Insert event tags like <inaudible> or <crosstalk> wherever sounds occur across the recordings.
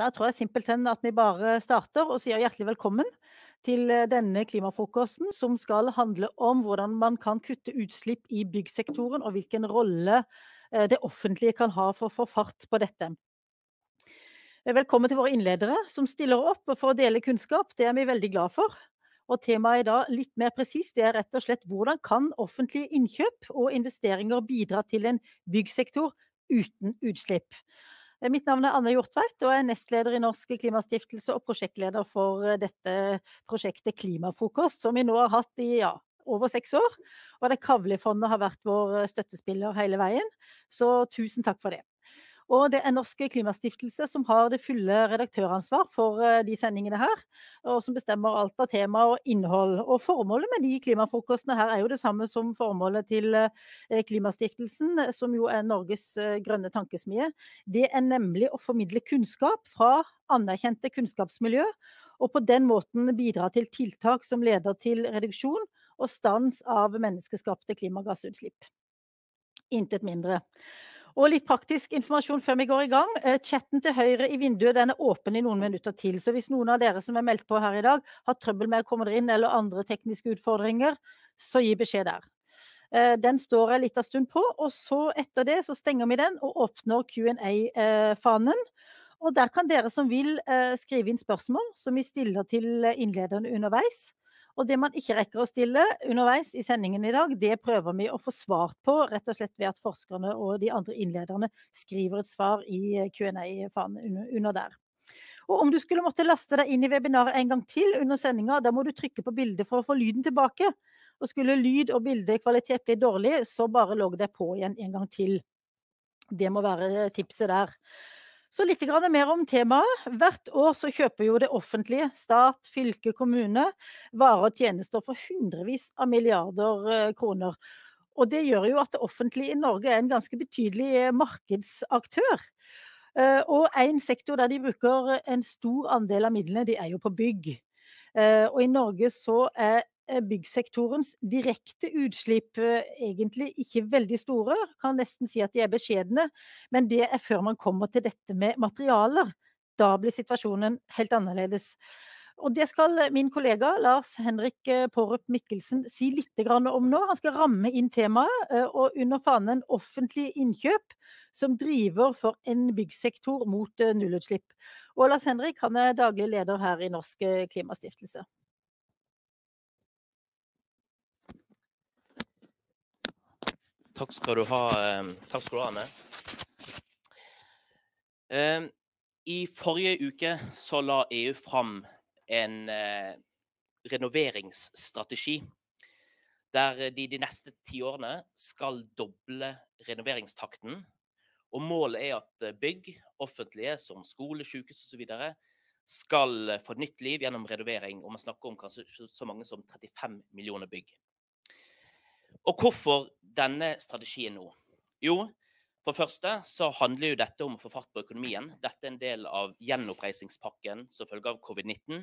Da tror jeg simpelthen at vi bare starter og sier hjertelig velkommen til eh, denne klimafrokosten, som skal handle om hvordan man kan kutte utslipp i byggsektoren, og hvilken rolle eh, det offentlige kan ha for å få fart på dette. Velkommen til våre innledere, som stiller opp for å dele kunnskap. Det er vi veldig glad for. Og temaet i dag, litt mer presist, er rett og slett hvordan kan offentlige innkjøp og investeringer bidra til en byggsektor uten utslipp. Mitt navn er Anne Hjortveit, og jeg er nestleder i Norsk Klimastiftelse og prosjektleder for eh, dette prosjektet Klimafrokost, som vi nå har hatt i ja, over seks år. Og det Kavli-fondet har vært vår eh, støttespiller hele veien, så tusen takk for det. Og det er Norsk Klimastiftelse som har det fulle redaktøransvar for eh, de sendingene her, og som bestemmer alt av tema og innhold. Og formålet med de klimafrokostene her er jo det samme som formålet til eh, Klimastiftelsen, som jo er Norges eh, grønne tankesmie. Det er nemlig å formidle kunnskap fra anerkjente kunnskapsmiljø, og på den måten bidra til tiltak som leder til reduksjon og stans av menneskeskapte klimagassutslipp. Intet mindre. Og litt praktisk informasjon før vi går i gang. Eh, chatten til høyre i vinduet den er åpen i noen minutter til. Så hvis noen av dere som er meldt på her i dag har trøbbel med å komme dere inn eller andre tekniske utfordringer, så gi beskjed der. Eh, den står jeg litt av stund på, og så etter det så stenger vi den og åpner Q&A-fanen. Og der kan dere som vil eh, skrive inn spørsmål som vi stiller til innlederne underveis. Og det man ikke rekker å stille underveis i sendingen i dag, det prøver vi å få svart på, rett og slett ved at forskerne og de andre innlederne skriver et svar i Q&A-fanen under der. Og om du skulle måtte laste deg inn i webinaret en gang til under sendinga, da må du trykke på bildet for å få lyden tilbake. Og skulle lyd- og bildekvalitet bli dårlig, så bare logg deg på igjen en gang til. Det må være tipset der. Så litt mer om temaet. Hvert år så kjøper jo det offentlige, stat, fylke, kommune, varer og tjenester for hundrevis av milliarder eh, kroner. Og det gjør jo at det offentlige i Norge er en ganske betydelig eh, markedsaktør. Eh, og en sektor der de bruker en stor andel av midlene, de er jo på bygg. Og i Norge så er byggsektorens direkte utslipp eh, egentlig ikke veldig store, kan nesten si at de er beskjedne. Men det er før man kommer til dette med materialer. Da blir situasjonen helt annerledes. Og det skal min kollega Lars Henrik eh, Pårup Mikkelsen si litt om nå. Han skal ramme inn temaet, og under fanen 'offentlige innkjøp' som driver for en byggsektor mot nullutslipp. Og Lars Henrik han er daglig leder her i Norsk Klimastiftelse. Takk skal du ha, eh, takk skal du ha Anne. Eh, I forrige uke så la EU fram en eh, renoveringsstrategi. Der de de neste ti årene skal doble renoveringstakten. Og målet er at bygg, offentlige som skole, sykehus osv., skal få nytt liv gjennom renovering. Og man snakker om kanskje så mange som 35 millioner bygg. Og hvorfor denne strategien nå? Jo, for første så handler jo dette om å få fart på økonomien. Dette er en del av gjenoppreisingspakken som følge av covid-19.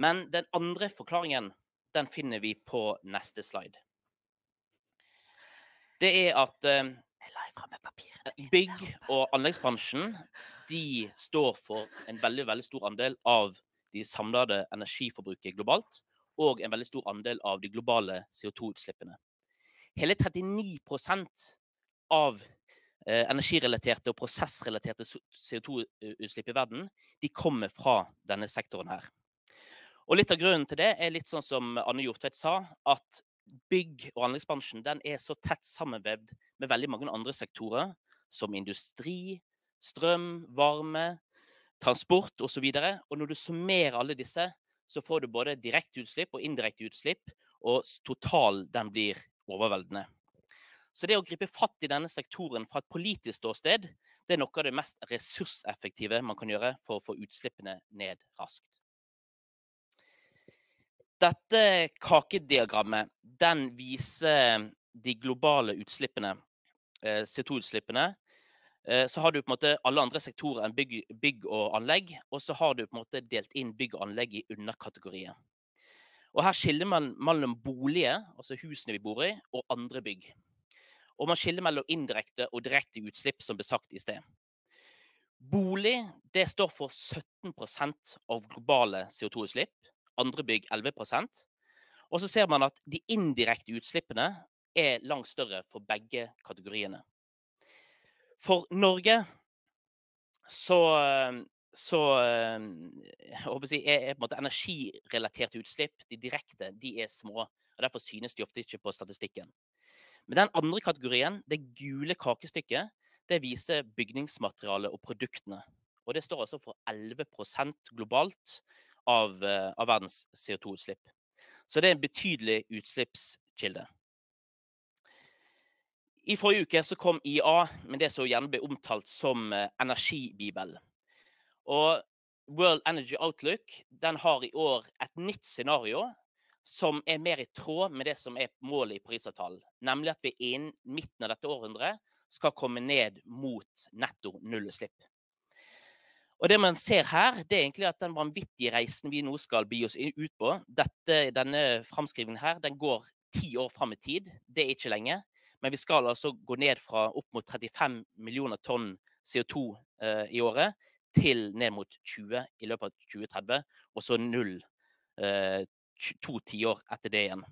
Men den andre forklaringen den finner vi på neste slide. Det er at eh, bygg- og anleggsbransjen de står for en veldig, veldig stor andel av de samlede energiforbruket globalt og en veldig stor andel av de globale CO2-utslippene. Hele 39% av eh, energirelaterte og prosessrelaterte CO2-utslipp i verden de kommer fra denne sektoren her. Og Litt av grunnen til det er litt sånn som Anne Hjortvedt sa, at bygg- og anleggsbransjen den er så tett sammenvevd med veldig mange andre sektorer, som industri, strøm, varme, transport osv. Og, så og når du summerer alle disse, så får du både direkte utslipp og indirekte utslipp, og total den blir overveldende. Så det å gripe fatt i denne sektoren fra et politisk ståsted, det er noe av det mest ressurseffektive man kan gjøre for å få utslippene ned raskt. Dette kakediagrammet den viser de globale utslippene, eh, CO2-utslippene Eh, så har du på en måte alle andre sektorer enn bygg, bygg, og anlegg. Og så har du på en måte delt inn bygg og anlegg i underkategorier. Og Her skiller man mellom boliger, altså husene vi bor i, og andre bygg. Og man skiller mellom indirekte og direkte utslipp, som ble sagt i sted. Bolig det står for 17% av globale CO2-utslipp. Andre bygg 11% Og så ser man at de indirekte utslippene er langt større for begge kategoriene. For Norge så, så jeg håper jeg, er på en måte energirelaterte utslipp, de direkte, de er små. og Derfor synes de ofte ikke på statistikken. Men den andre kategorien, det gule kakestykket, det viser bygningsmaterialet og produktene. Og det står altså for 11% globalt av, eh, av verdens CO2-utslipp. Så det er en betydelig utslippskilde. I forrige uke så kom IA med det som gjerne blir omtalt som eh, energibibel. Og World Energy Outlook den har i år et nytt scenario som er mer i tråd med det som er målet i Parisavtalen. Nemlig at vi innen midten av dette århundret skal komme ned mot netto nullutslipp. Og det man ser her, det er egentlig at den vanvittige reisen vi nå skal bi oss ut på, dette, denne framskrivingen her, den går ti år fram i tid. Det er ikke lenge. Men vi skal altså gå ned fra opp mot 35 millioner tonn CO2 eh, i året til ned mot 20 i løpet av 2030, og så null eh, to tiår etter det igjen.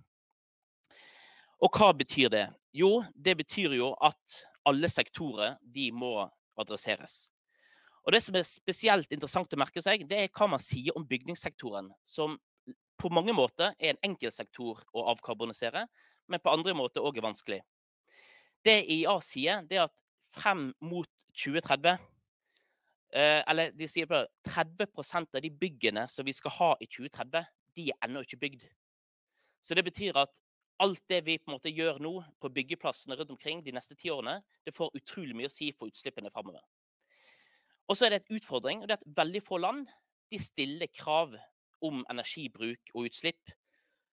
Og hva betyr det? Jo, det betyr jo at alle sektorer de må adresseres. Og Det som er spesielt interessant å merke seg, det er hva man sier om bygningssektoren, som på mange måter er en enkel sektor å avkarbonisere, men på andre måter òg er vanskelig. Det IA sier, det er at frem mot 2030 eh, Eller de sier på 30% av de byggene som vi skal ha i 2030, de er ennå ikke bygd. Så det betyr at alt det vi på en måte gjør nå på byggeplassene rundt omkring de neste ti årene, det får utrolig mye å si for utslippene framover. Og så er det et utfordring, og det er at veldig få land de stiller krav om energibruk og utslipp.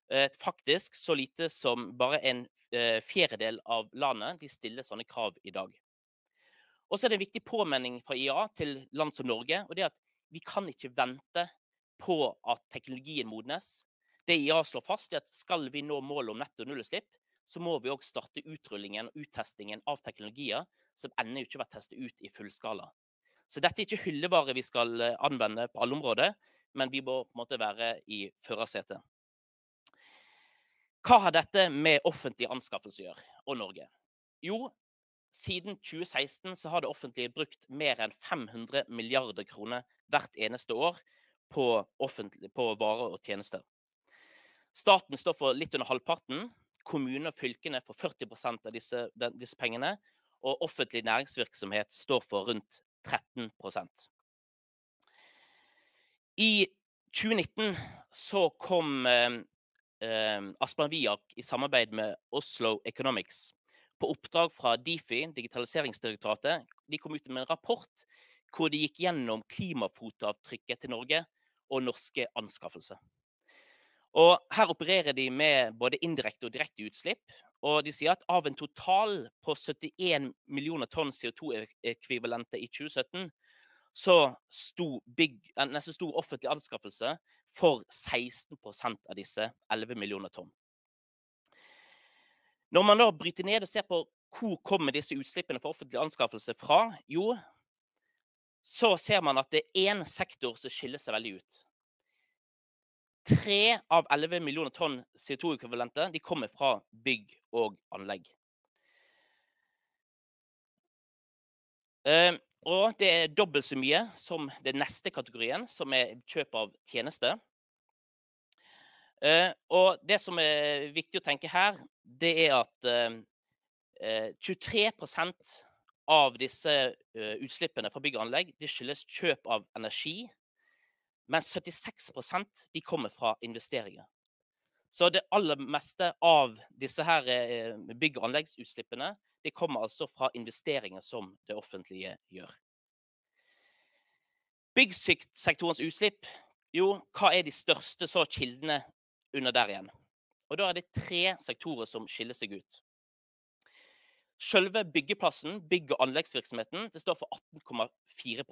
Eh, faktisk så lite som bare en eh, fjerdedel av landet de stiller sånne krav i dag. Og så er det en viktig påmenning fra IA til land som Norge, og det er at vi kan ikke vente på at teknologien modnes. Det IA slår fast, er at skal vi nå målet om netto nullutslipp, så må vi òg starte utrullingen og uttestingen av teknologier som ennå ikke har vært testet ut i fullskala. Så dette er ikke hyllevare vi skal eh, anvende på alle områder, men vi må på en måte være i førersetet. Hva har dette med offentlige anskaffelser å gjøre, og Norge? Jo, siden 2016 så har det offentlige brukt mer enn 500 milliarder kroner hvert eneste år på, på varer og tjenester. Staten står for litt under halvparten. Kommunene og fylkene får 40% av disse, disse pengene. Og offentlig næringsvirksomhet står for rundt 13% I 2019 så kom eh, Aspan Viak i samarbeid med Oslo Economics på oppdrag fra Difi, Digitaliseringsdirektoratet. De kom ut med en rapport hvor de gikk gjennom klimafotavtrykket til Norge og norske anskaffelser. Og Her opererer de med både indirekte og direkte utslipp. Og de sier at av en total på 71 millioner tonn CO2-ekvivalenter i 2017, så sto, big, så sto offentlig anskaffelse for 16% av disse 11 millioner tonn. Når man da bryter ned og ser på hvor kommer disse utslippene for offentlig anskaffelse fra, jo, så ser man at det er én sektor som skiller seg veldig ut. Tre av 11 millioner tonn CO2-ekvivalenter kommer fra bygg og anlegg. Og det er dobbelt så mye som den neste kategorien, som er kjøp av tjenester. Uh, og det som er viktig å tenke her, det er at uh, 23% av disse utslippene fra bygg og anlegg skyldes kjøp av energi mens 76% de kommer fra investeringer. Så det aller meste av disse her eh, bygg- og anleggsutslippene det kommer altså fra investeringer som det offentlige gjør. Byggsektorens utslipp, jo, hva er de største så kildene under der igjen? Og Da er det tre sektorer som skiller seg ut. Selve byggeplassen, bygg- og anleggsvirksomheten, det står for 18,4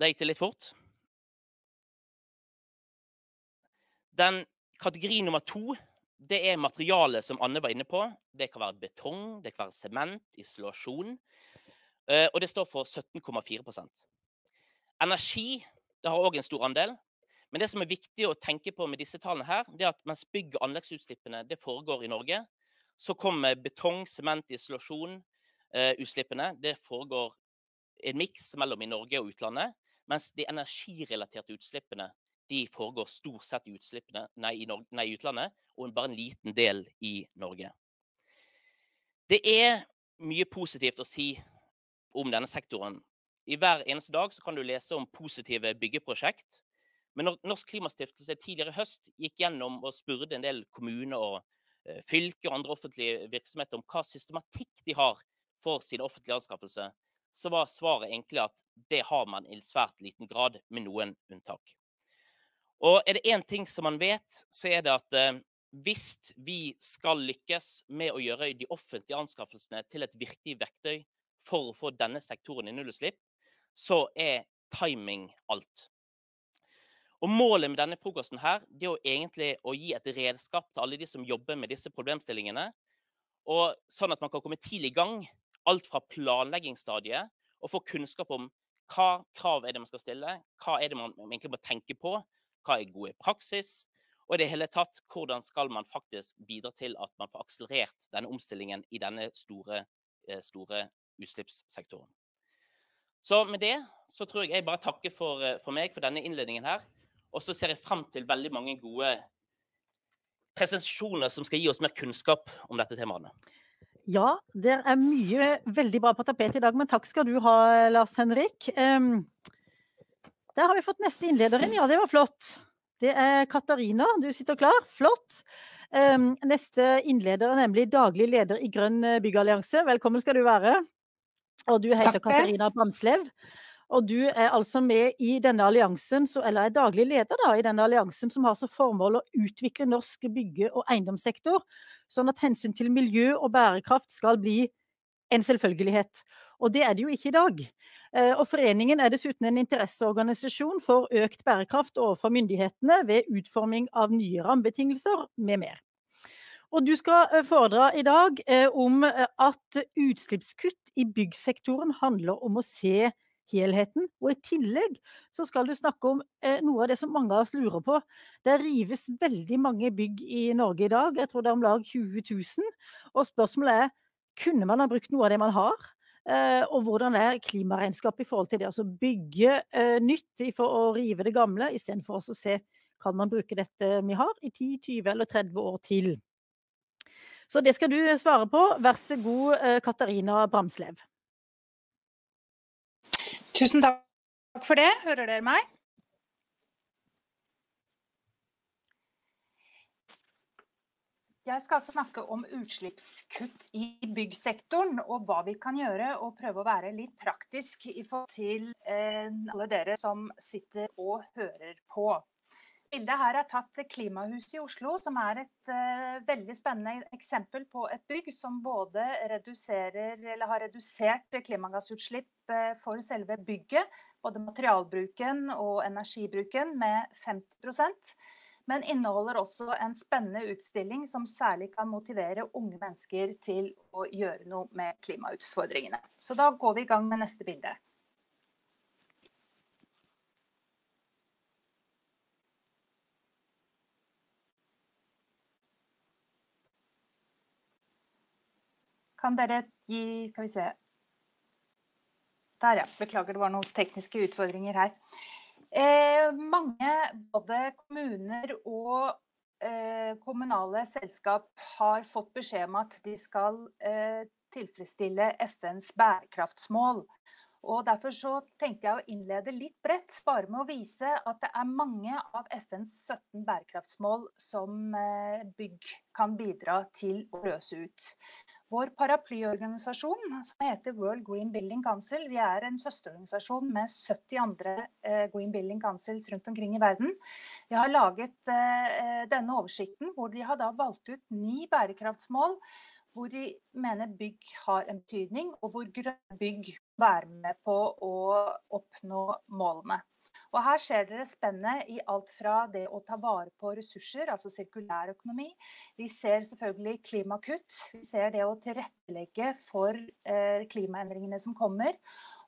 det gikk litt fort. Den kategori nummer to det er materialet som Anne var inne på. Det kan være betong, det kan være sement, isolasjon. og det står for 17,4% Energi det har òg en stor andel. Men det som er viktig å tenke på med disse tallene, her, det er at mens bygg- og anleggsutslippene det foregår i Norge, så kommer betong, sement, isolasjon, uh, utslippene. Det foregår en miks mellom i Norge og utlandet. Mens de energirelaterte utslippene de foregår stort sett i, nei, i, Norge, nei, i utlandet, og bare en liten del i Norge. Det er mye positivt å si om denne sektoren. I hver eneste dag kan du lese om positive byggeprosjekt. Men når Norsk Klimastiftelse tidligere i høst gikk gjennom og spurte en del kommuner og eh, fylker og andre offentlige virksomheter om hva systematikk de har for sine offentlige anskaffelser, så var svaret egentlig at det har man i svært liten grad, med noen unntak. Og er det én ting som man vet, så er det at eh, hvis vi skal lykkes med å gjøre de offentlige anskaffelsene til et viktig verktøy for å få denne sektoren i nullutslipp, så er timing alt. Og Målet med denne frokosten her, det er jo egentlig å gi et redskap til alle de som jobber med disse problemstillingene. Og sånn at man kan komme tidlig i gang, alt fra planleggingsstadiet, og få kunnskap om hva krav er det man skal stille, hva er det man egentlig må tenke på, hva er god praksis, og i det hele tatt, hvordan skal man faktisk bidra til at man får akselerert denne omstillingen i denne store, eh, store utslippssektoren. Så med det så tror jeg jeg bare takker for, eh, for meg for denne innledningen her. Og så ser jeg frem til veldig mange gode presentasjoner som skal gi oss mer kunnskap om dette temaet. Ja, det er mye veldig bra på tapetet i dag, men takk skal du ha, Lars Henrik. Um, der har vi fått neste innleder inn. Ja, det var flott. Det er Katarina. Du sitter klar. Flott. Um, neste innleder er nemlig daglig leder i Grønn byggallianse. Velkommen skal du være. Og du heter Takk. Katarina Bramslev. Og du er altså med i denne alliansen, eller er daglig leder da, i denne alliansen som har som formål å utvikle norsk bygge- og eiendomssektor, sånn at hensyn til miljø og bærekraft skal bli en selvfølgelighet. Og det er det jo ikke i dag. Eh, og Foreningen er dessuten en interesseorganisasjon for økt bærekraft overfor myndighetene ved utforming av nye rammebetingelser med mer. Og du skal eh, foredra i dag eh, om at utslippskutt i byggsektoren handler om å se helheten. Og i tillegg så skal du snakke om noe av det som mange av oss lurer på. Det rives veldig mange bygg i Norge i dag. Jeg tror det er om lag 20 000. Og spørsmålet er kunne man ha brukt noe av det man har? Og hvordan er klimaregnskapet i forhold til det å bygge nytt for å rive det gamle, istedenfor å se kan man bruke dette vi har i 10, 20 eller 30 år til. Så det skal du svare på. Vær så god, eh, Katarina Bramslev. Tusen takk for det. Hører dere meg? Jeg skal snakke om utslippskutt i byggsektoren, og hva vi kan gjøre. Og prøve å være litt praktisk i forhold til eh, alle dere som sitter og hører på. Bildet her er tatt Klimahuset i Oslo, som er et eh, veldig spennende eksempel på et bygg som både har redusert klimagassutslipp eh, for selve bygget, både materialbruken og energibruken, med 50 men inneholder også en spennende utstilling som særlig kan motivere unge mennesker til å gjøre noe med klimautfordringene. Så da går vi i gang med neste bilde. Kan dere gi Skal vi se. Der, ja. Beklager, det var noen tekniske utfordringer her. Eh, mange, både kommuner og eh, kommunale selskap, har fått beskjed om at de skal eh, tilfredsstille FNs bærekraftsmål. Og Derfor så tenkte jeg å innlede litt bredt, bare med å vise at det er mange av FNs 17 bærekraftsmål som eh, bygg kan bidra til å løse ut. Vår paraplyorganisasjon, som heter World Green Building Council, vi er en søsterorganisasjon med 70 andre eh, Green Building Councils rundt omkring i verden. Vi har laget eh, denne oversikten hvor de har valgt ut ni bærekraftsmål hvor de mener bygg har en betydning, og hvor grønne bygg være med på å oppnå målene. Og her ser dere spennet i alt fra det å ta vare på ressurser, altså sirkulær økonomi. Vi ser selvfølgelig klimakutt. Vi ser det å tilrettelegge for eh, klimaendringene som kommer.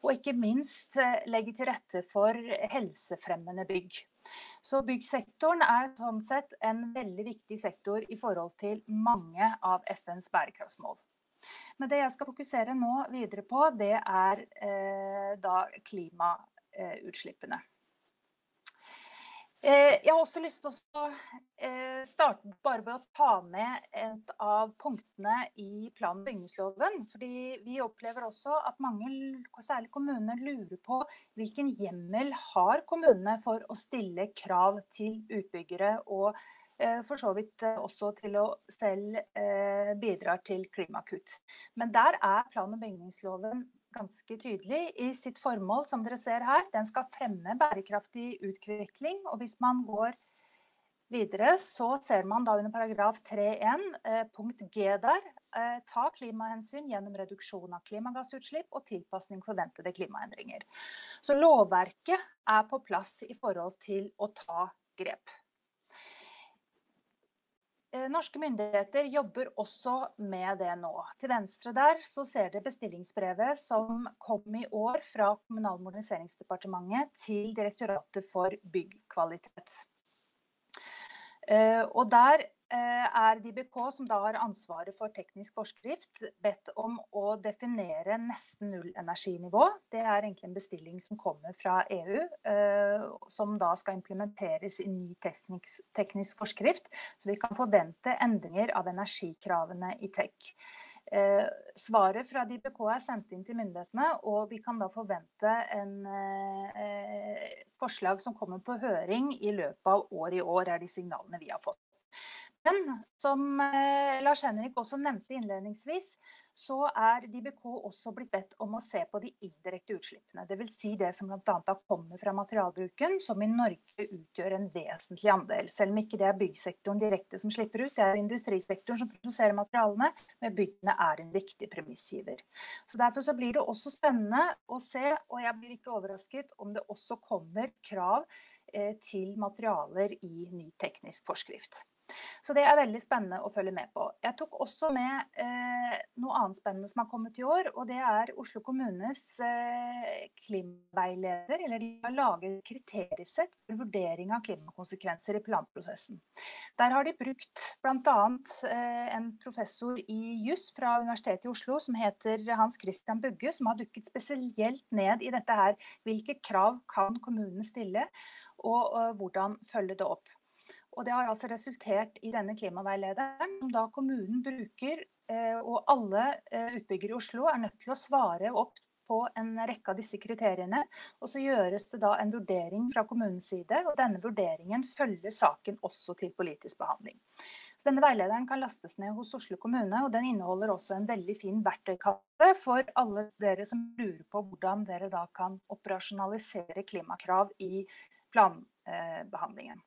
Og ikke minst eh, legge til rette for helsefremmende bygg. Så byggsektoren er sånn sett en veldig viktig sektor i forhold til mange av FNs bærekraftsmål. Men det jeg skal fokusere nå videre på, det er eh, da klimautslippene. Eh, jeg har også lyst til å eh, starte bare ved å ta med et av punktene i plan- og bygningsloven. Fordi vi opplever også at mange, særlig kommuner, lurer på hvilken hjemmel har kommunene for å stille krav til utbyggere og eh, for så vidt også til å selv bidra til klimakutt. Men der er plan- og bygningsloven ganske tydelig i sitt formål, som dere ser her. Den skal fremme bærekraftig utvikling. Og hvis man går videre, så ser man da under paragraf 3.1 eh, punkt G der. Eh, ta klimahensyn gjennom reduksjon av klimagassutslipp og tilpasning forventede klimaendringer. Så lovverket er på plass i forhold til å ta grep. Eh, norske myndigheter jobber også med det nå. Til venstre der så ser dere bestillingsbrevet som kom i år fra Kommunal- og moderniseringsdepartementet til Direktoratet for byggkvalitet. Eh, og der er DBK, som da har ansvaret for teknisk forskrift, bedt om å definere nesten null-energinivå. Det er egentlig en bestilling som kommer fra EU, eh, som da skal implementeres i ny teknisk, teknisk forskrift. Så vi kan forvente endringer av energikravene i TEK. Eh, svaret fra DBK er sendt inn til myndighetene, og vi kan da forvente en eh, forslag som kommer på høring i løpet av året i år, er de signalene vi har fått. Som eh, Lars Henrik også nevnte innledningsvis, så er DBK også blitt bedt om å se på de indirekte utslippene. Dvs. Si det som bl.a. kommer fra materialbruken, som i Norge utgjør en vesentlig andel. Selv om ikke det er byggsektoren direkte som slipper ut, det er industrisektoren som produserer materialene, men byggene er en viktig premissgiver. Så Derfor så blir det også spennende å se, og jeg blir ikke overrasket om det også kommer krav eh, til materialer i ny teknisk forskrift. Så det er veldig spennende å følge med på. Jeg tok også med eh, noe annet spennende som har kommet i år, og det er Oslo kommunes eh, klimaveileder. Eller de har laget kriteriesett for vurdering av klimakonsekvenser i planprosessen. Der har de brukt bl.a. Eh, en professor i juss fra Universitetet i Oslo som heter Hans Christian Bugge, som har dukket spesielt ned i dette her. Hvilke krav kan kommunen stille, og, og hvordan følge det opp. Og det har altså resultert i denne klimaveilederen, som da kommunen bruker. Eh, og alle eh, utbyggere i Oslo er nødt til å svare opp på en rekke av disse kriteriene. Og så gjøres det da en vurdering fra kommunens side, og denne vurderingen følger saken også til politisk behandling. Så denne veilederen kan lastes ned hos Oslo kommune, og den inneholder også en veldig fin verktøykasse for alle dere som lurer på hvordan dere da kan operasjonalisere klimakrav i planbehandlingen.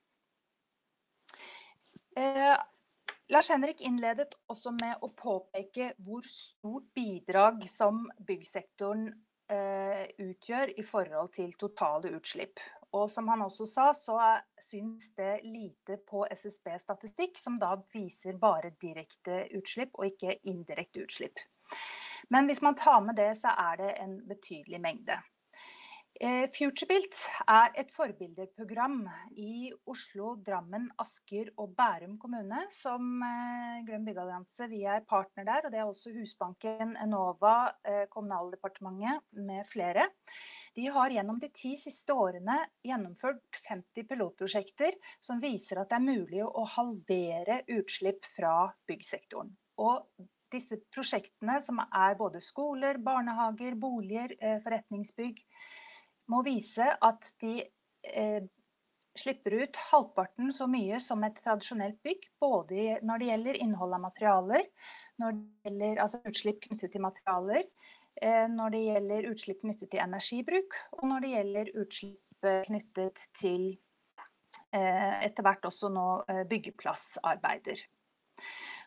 Eh, Lars Henrik innledet også med å påpeke hvor stort bidrag som byggsektoren eh, utgjør i forhold til totale utslipp. Og som han også sa, så syns det lite på SSB-statistikk, som da viser bare direkte utslipp og ikke indirekte utslipp. Men hvis man tar med det, så er det en betydelig mengde. Eh, Futurebuilt er et forbilderprogram i Oslo, Drammen, Asker og Bærum kommune. Som eh, Grønn byggallianse, vi er partner der. Og det er også Husbanken, Enova, eh, Kommunaldepartementet med flere. De har gjennom de ti siste årene gjennomført 50 pilotprosjekter som viser at det er mulig å halvere utslipp fra byggsektoren. Og disse prosjektene, som er både skoler, barnehager, boliger, forretningsbygg, må vise at de eh, slipper ut halvparten så mye som et tradisjonelt bygg. Både når det gjelder innhold av materialer, når det gjelder altså utslipp knyttet til materialer, eh, når det gjelder utslipp knyttet til energibruk, og når det gjelder utslipp knyttet til eh, etter hvert også nå eh, byggeplassarbeider.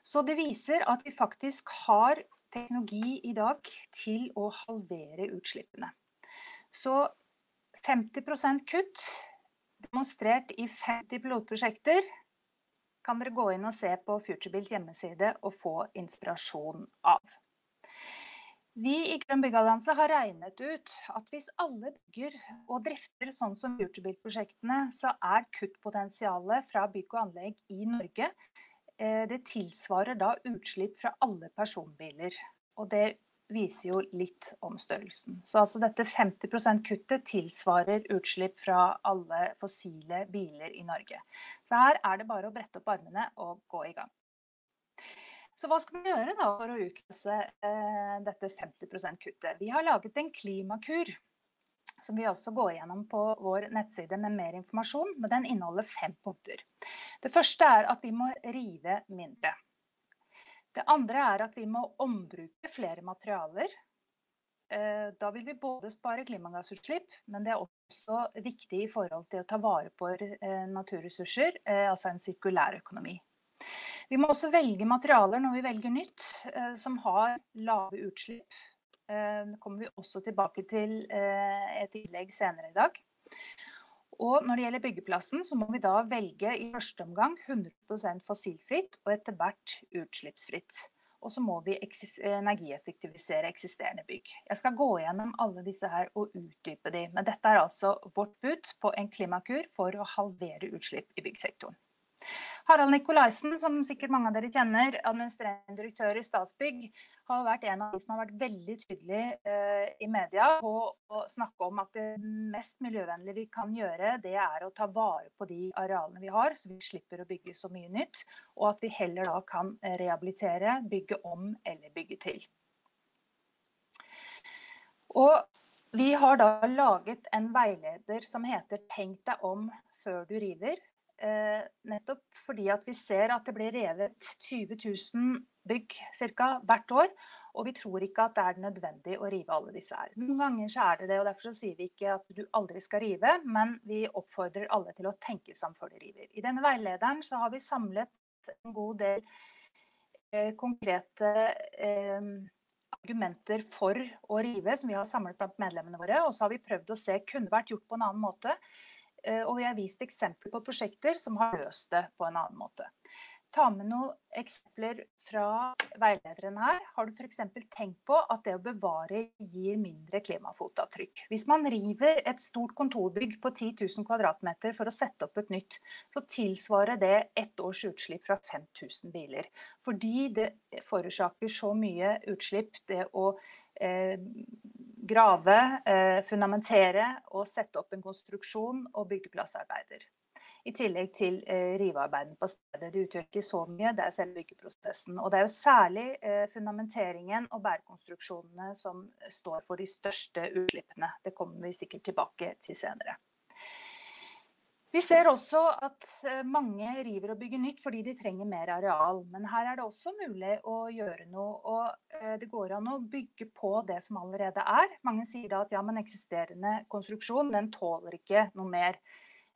Så det viser at vi faktisk har teknologi i dag til å halvere utslippene. Så 50% kutt demonstrert i 50 pilotprosjekter kan dere gå inn og se på Futurebilt hjemmeside og få inspirasjon av. Vi i Grønn byggallianse har regnet ut at hvis alle bygger og drifter sånn som Futurebilt-prosjektene, så er kuttpotensialet fra bygg og anlegg i Norge eh, det tilsvarer da utslipp fra alle personbiler. Og det viser jo litt om størrelsen. Så altså dette 50% kuttet tilsvarer utslipp fra alle fossile biler i Norge. Så her er det bare å brette opp armene og gå i gang. Så hva skal vi gjøre da for å utløse eh, dette 50% kuttet? Vi har laget en klimakur som vi også går gjennom på vår nettside med mer informasjon, men den inneholder fem punkter. Det første er at vi må rive mindre. Det andre er at vi må ombruke flere materialer. Eh, da vil vi både spare klimagassutslipp, men det er også viktig i forhold til å ta vare på eh, naturressurser, eh, altså en sirkulær økonomi. Vi må også velge materialer når vi velger nytt, som har lave utslipp. Det kommer vi også tilbake til et innlegg senere i dag. Og når det gjelder byggeplassen, så må vi da velge i første omgang 100% fossilfritt og etter hvert utslippsfritt. Og så må vi energieffektivisere eksisterende bygg. Jeg skal gå gjennom alle disse her og utdype de, men dette er altså vårt bud på en klimakur for å halvere utslipp i byggsektoren. Harald Nikolaisen, som sikkert mange av dere kjenner, administrerende direktør i Statsbygg, har vært en av de som har vært veldig tydelig eh, i media på å snakke om at det mest miljøvennlige vi kan gjøre, det er å ta vare på de arealene vi har, så vi slipper å bygge så mye nytt. Og at vi heller da kan rehabilitere, bygge om eller bygge til. Og vi har da laget en veileder som heter 'Tenk deg om før du river'. Eh, nettopp fordi at vi ser at det blir revet 20 000 bygg cirka, hvert år. Og vi tror ikke at det er nødvendig å rive alle disse her. Noen ganger så er det det, og derfor sier vi ikke at du aldri skal rive, men vi oppfordrer alle til å tenke seg om før de river. I denne veilederen så har vi samlet en god del eh, konkrete eh, argumenter for å rive, som vi har samlet blant medlemmene våre. Og så har vi prøvd å se kunne vært gjort på en annen måte. Eh, og vi har vist eksempler på prosjekter som har løst det på en annen måte. Ta med noen eksempler fra veilederen her. Har du f.eks. tenkt på at det å bevare gir mindre klimafotavtrykk? Hvis man river et stort kontorbygg på 10 000 kvm for å sette opp et nytt, så tilsvarer det ett års utslipp fra 5000 biler. Fordi det forårsaker så mye utslipp, det å eh, grave, eh, fundamentere og sette opp en konstruksjon og byggeplassarbeider. I tillegg til eh, rivearbeiden på stedet. Det utgjør ikke så mye, det er selve byggeprosessen. Og det er jo særlig eh, fundamenteringen og bærekonstruksjonene som står for de største utslippene. Det kommer vi sikkert tilbake til senere. Vi ser også at eh, mange river og bygger nytt fordi de trenger mer areal. Men her er det også mulig å gjøre noe. Og det går an å bygge på det som allerede er. Mange sier da at ja, men eksisterende konstruksjon den tåler ikke noe mer.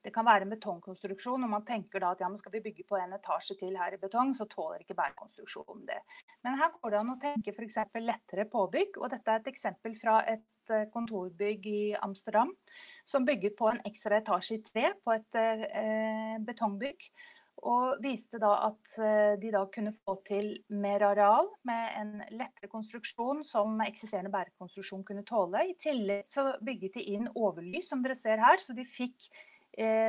Det kan være en betongkonstruksjon, og man tenker da at ja, men skal vi bygge på en etasje til her i betong, så tåler ikke bærekonstruksjonen det. Men her går det an å tenke f.eks. lettere påbygg, og dette er et eksempel fra et Eh, kontorbygg i Amsterdam som bygget på en ekstra etasje i tre på et eh, betongbygg. Og viste da at eh, de da kunne få til mer areal med en lettere konstruksjon som eksisterende bærekonstruksjon kunne tåle. I tillegg så bygget de inn overlys, som dere ser her, så de fikk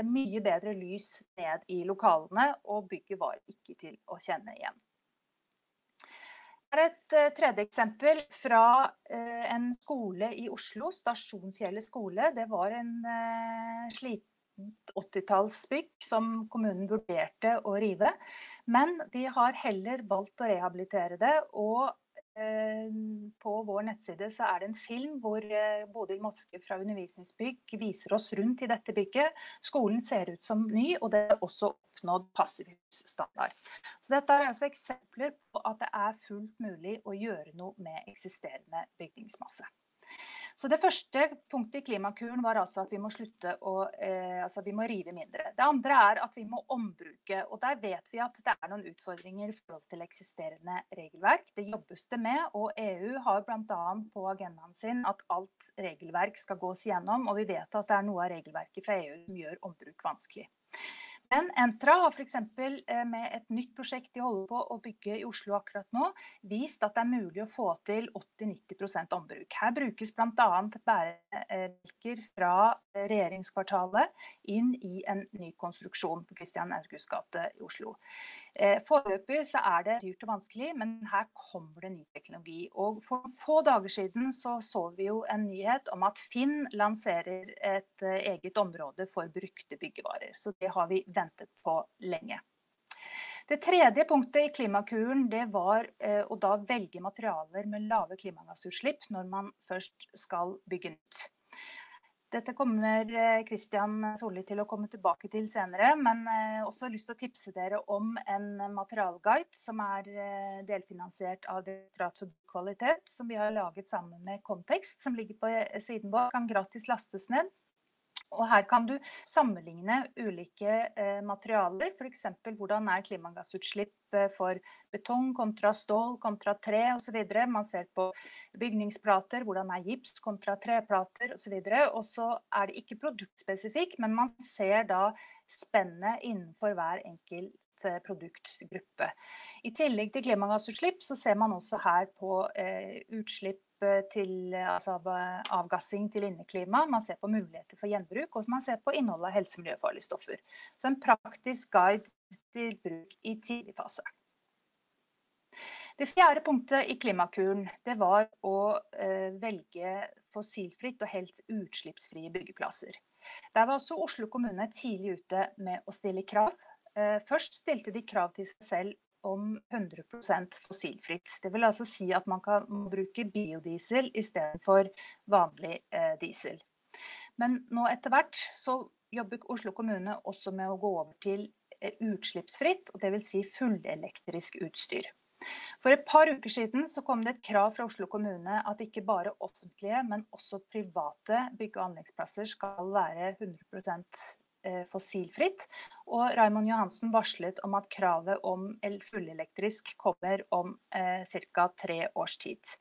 mye bedre lys ned i lokalene. Og bygget var ikke til å kjenne igjen Her er et uh, tredje eksempel fra uh, en skole i Oslo, Stasjonfjellet skole. Det var en sliten slitent 80-tallsbygg som kommunen vurderte å rive. Men de har heller valgt å rehabilitere det. Og Eh, på vår nettside så er det en film hvor eh, Bodil Moske fra Undervisningsbygg viser oss rundt i dette bygget. Skolen ser ut som ny, og det er også oppnådd passivhusstandard. Så dette er altså eksempler på at det er fullt mulig å gjøre noe med eksisterende bygningsmasse. Så Det første punktet i Klimakuren var altså at vi må slutte å eh, altså vi må rive mindre. Det andre er at vi må ombruke. og Der vet vi at det er noen utfordringer i forhold til eksisterende regelverk. Det jobbes det med, og EU har bl.a. på agendaen sin at alt regelverk skal gås gjennom. Og vi vet at det er noe av regelverket fra EU som gjør ombruk vanskelig. Men Entra har f.eks. Eh, med et nytt prosjekt de holder på å bygge i Oslo akkurat nå, vist at det er mulig å få til 80-90% ombruk. Her brukes bl.a. bærebjelker fra regjeringskvartalet inn i en ny konstruksjon på Christian Augusts gate i Oslo. Eh, foreløpig så er det dyrt og vanskelig, men her kommer det ny teknologi. Og for få dager siden så, så vi jo en nyhet om at Finn lanserer et eh, eget område for brukte byggevarer. Så det har vi ventet ventet på lenge. Det tredje punktet i Klimakuren det var eh, å da velge materialer med lave klimagassutslipp når man først skal bygge nytt. Dette kommer Kristian eh, Solli til å komme tilbake til senere, men eh, også lyst til å tipse dere om en materialguide som er delfinansiert av Direktoratet for kvalitet, som vi har laget sammen med Kontekst, som ligger på siden vår. Kan gratis lastes ned. Og her kan du sammenligne ulike eh, materialer, f.eks. hvordan er klimagassutslipp eh, for betong kontra stål kontra tre osv. Man ser på bygningsplater, hvordan er gips kontra treplater osv. Og så er det ikke produktspesifikk, men man ser da spennet innenfor hver enkelt eh, produktgruppe. I tillegg til klimagassutslipp så ser man også her på eh, utslipp til altså avgassing til inneklima, man ser på muligheter for gjenbruk, og man ser på innholdet av helse- og miljøfarlige stoffer. Så en praktisk guide til bruk i tidlig fase. Det fjerde punktet i Klimakuren det var å eh, velge fossilfritt og helst utslippsfrie byggeplasser. Der var også Oslo kommune tidlig ute med å stille krav. Eh, først stilte de krav til seg selv om 100% fossilfritt. Det vil altså si at man kan bruke biodiesel istedenfor vanlig eh, diesel. Men nå etter hvert så jobber Oslo kommune også med å gå over til eh, utslippsfritt, og dvs. Si fullelektrisk utstyr. For et par uker siden så kom det et krav fra Oslo kommune at ikke bare offentlige, men også private bygge- og anleggsplasser skal være 100 Eh, fossilfritt. Og Raymond Johansen varslet om at kravet om fullelektrisk kommer om eh, ca. tre års tid.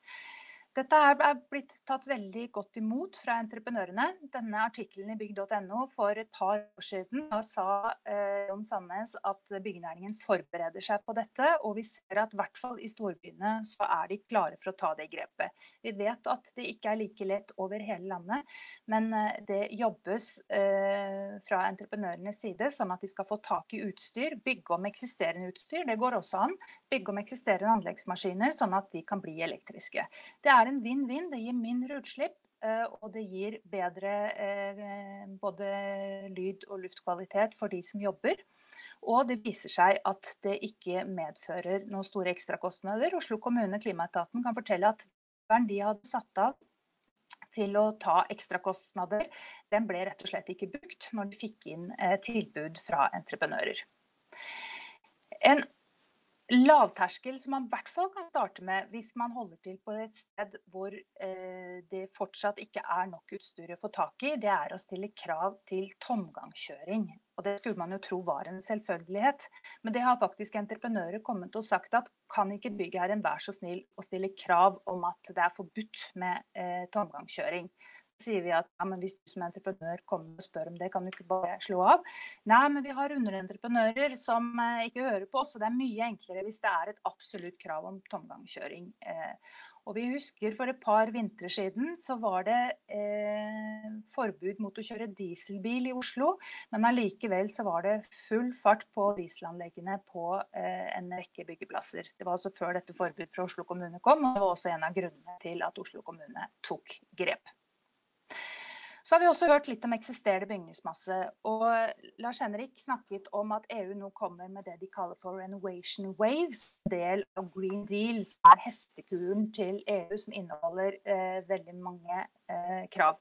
Dette er blitt tatt veldig godt imot fra entreprenørene. Denne artikkelen i bygg.no for et par år siden da sa eh, Jon Sandnes at byggenæringen forbereder seg på dette. Og vi ser at i hvert fall i storbyene så er de klare for å ta det grepet. Vi vet at det ikke er like lett over hele landet, men eh, det jobbes eh, fra entreprenørenes side sånn at de skal få tak i utstyr, bygge om eksisterende utstyr. Det går også an. Bygge om eksisterende anleggsmaskiner sånn at de kan bli elektriske. Det er er en vinn-vinn. Det gir mindre utslipp, eh, og det gir bedre eh, både lyd- og luftkvalitet for de som jobber. Og det viser seg at det ikke medfører noen store ekstrakostnader. Oslo kommune Klimaetaten kan fortelle at de hadde satt av til å ta ekstrakostnader, den ble rett og slett ikke brukt når de fikk inn eh, tilbud fra entreprenører. En lavterskel som man i hvert fall kan starte med hvis man holder til på et sted hvor eh, det fortsatt ikke er nok utstyr å få tak i, det er å stille krav til tomgangskjøring. Og det skulle man jo tro var en selvfølgelighet. Men det har faktisk entreprenører kommet og sagt at kan ikke byggherren være så snill å stille krav om at det er forbudt med eh, tomgangskjøring sier vi at ja, hvis du som entreprenør kommer og spør om det, kan du ikke bare slå av. Nei, men vi har underentreprenører som eh, ikke hører på oss, og det er mye enklere hvis det er et absolutt krav om tomgangskjøring. Eh, og vi husker for et par vintre siden så var det eh, forbud mot å kjøre dieselbil i Oslo, men allikevel så var det full fart på dieselanleggene på eh, en rekke byggeplasser. Det var altså før dette forbudet fra Oslo kommune kom, og det var også en av grunnene til at Oslo kommune tok grep. Så har vi også hørt litt om eksisterende bygningsmasse. Og Lars Henrik snakket om at EU nå kommer med det de kaller for renovation waves. Del av Green Deal, er hestekuren til EU, som inneholder eh, veldig mange eh, krav.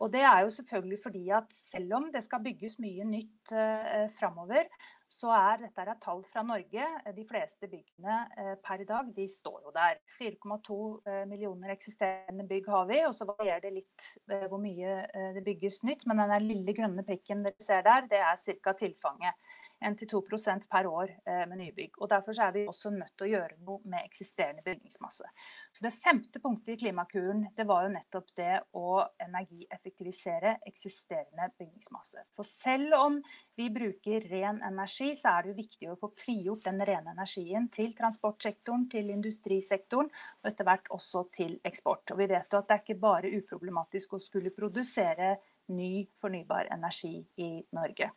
Og det er jo selvfølgelig fordi at selv om det skal bygges mye nytt eh, framover, så er dette er tall fra Norge. De fleste byggene eh, per i dag de står jo der. 4,2 eh, millioner eksisterende bygg har vi, og så varierer det litt eh, hvor mye det bygges nytt. Men den lille grønne prikken dere ser der, det er ca. tilfanget. 1-2% per år eh, med nybygg. Og Derfor er vi også nødt til å gjøre noe med eksisterende bygningsmasse. Så Det femte punktet i Klimakuren det var jo nettopp det å energieffektivisere eksisterende bygningsmasse. For selv om vi bruker ren energi, så er det jo viktig å få frigjort den rene energien til transportsektoren, til industrisektoren og etter hvert også til eksport. Og Vi vet jo at det er ikke bare uproblematisk å skulle produsere ny fornybar energi i Norge.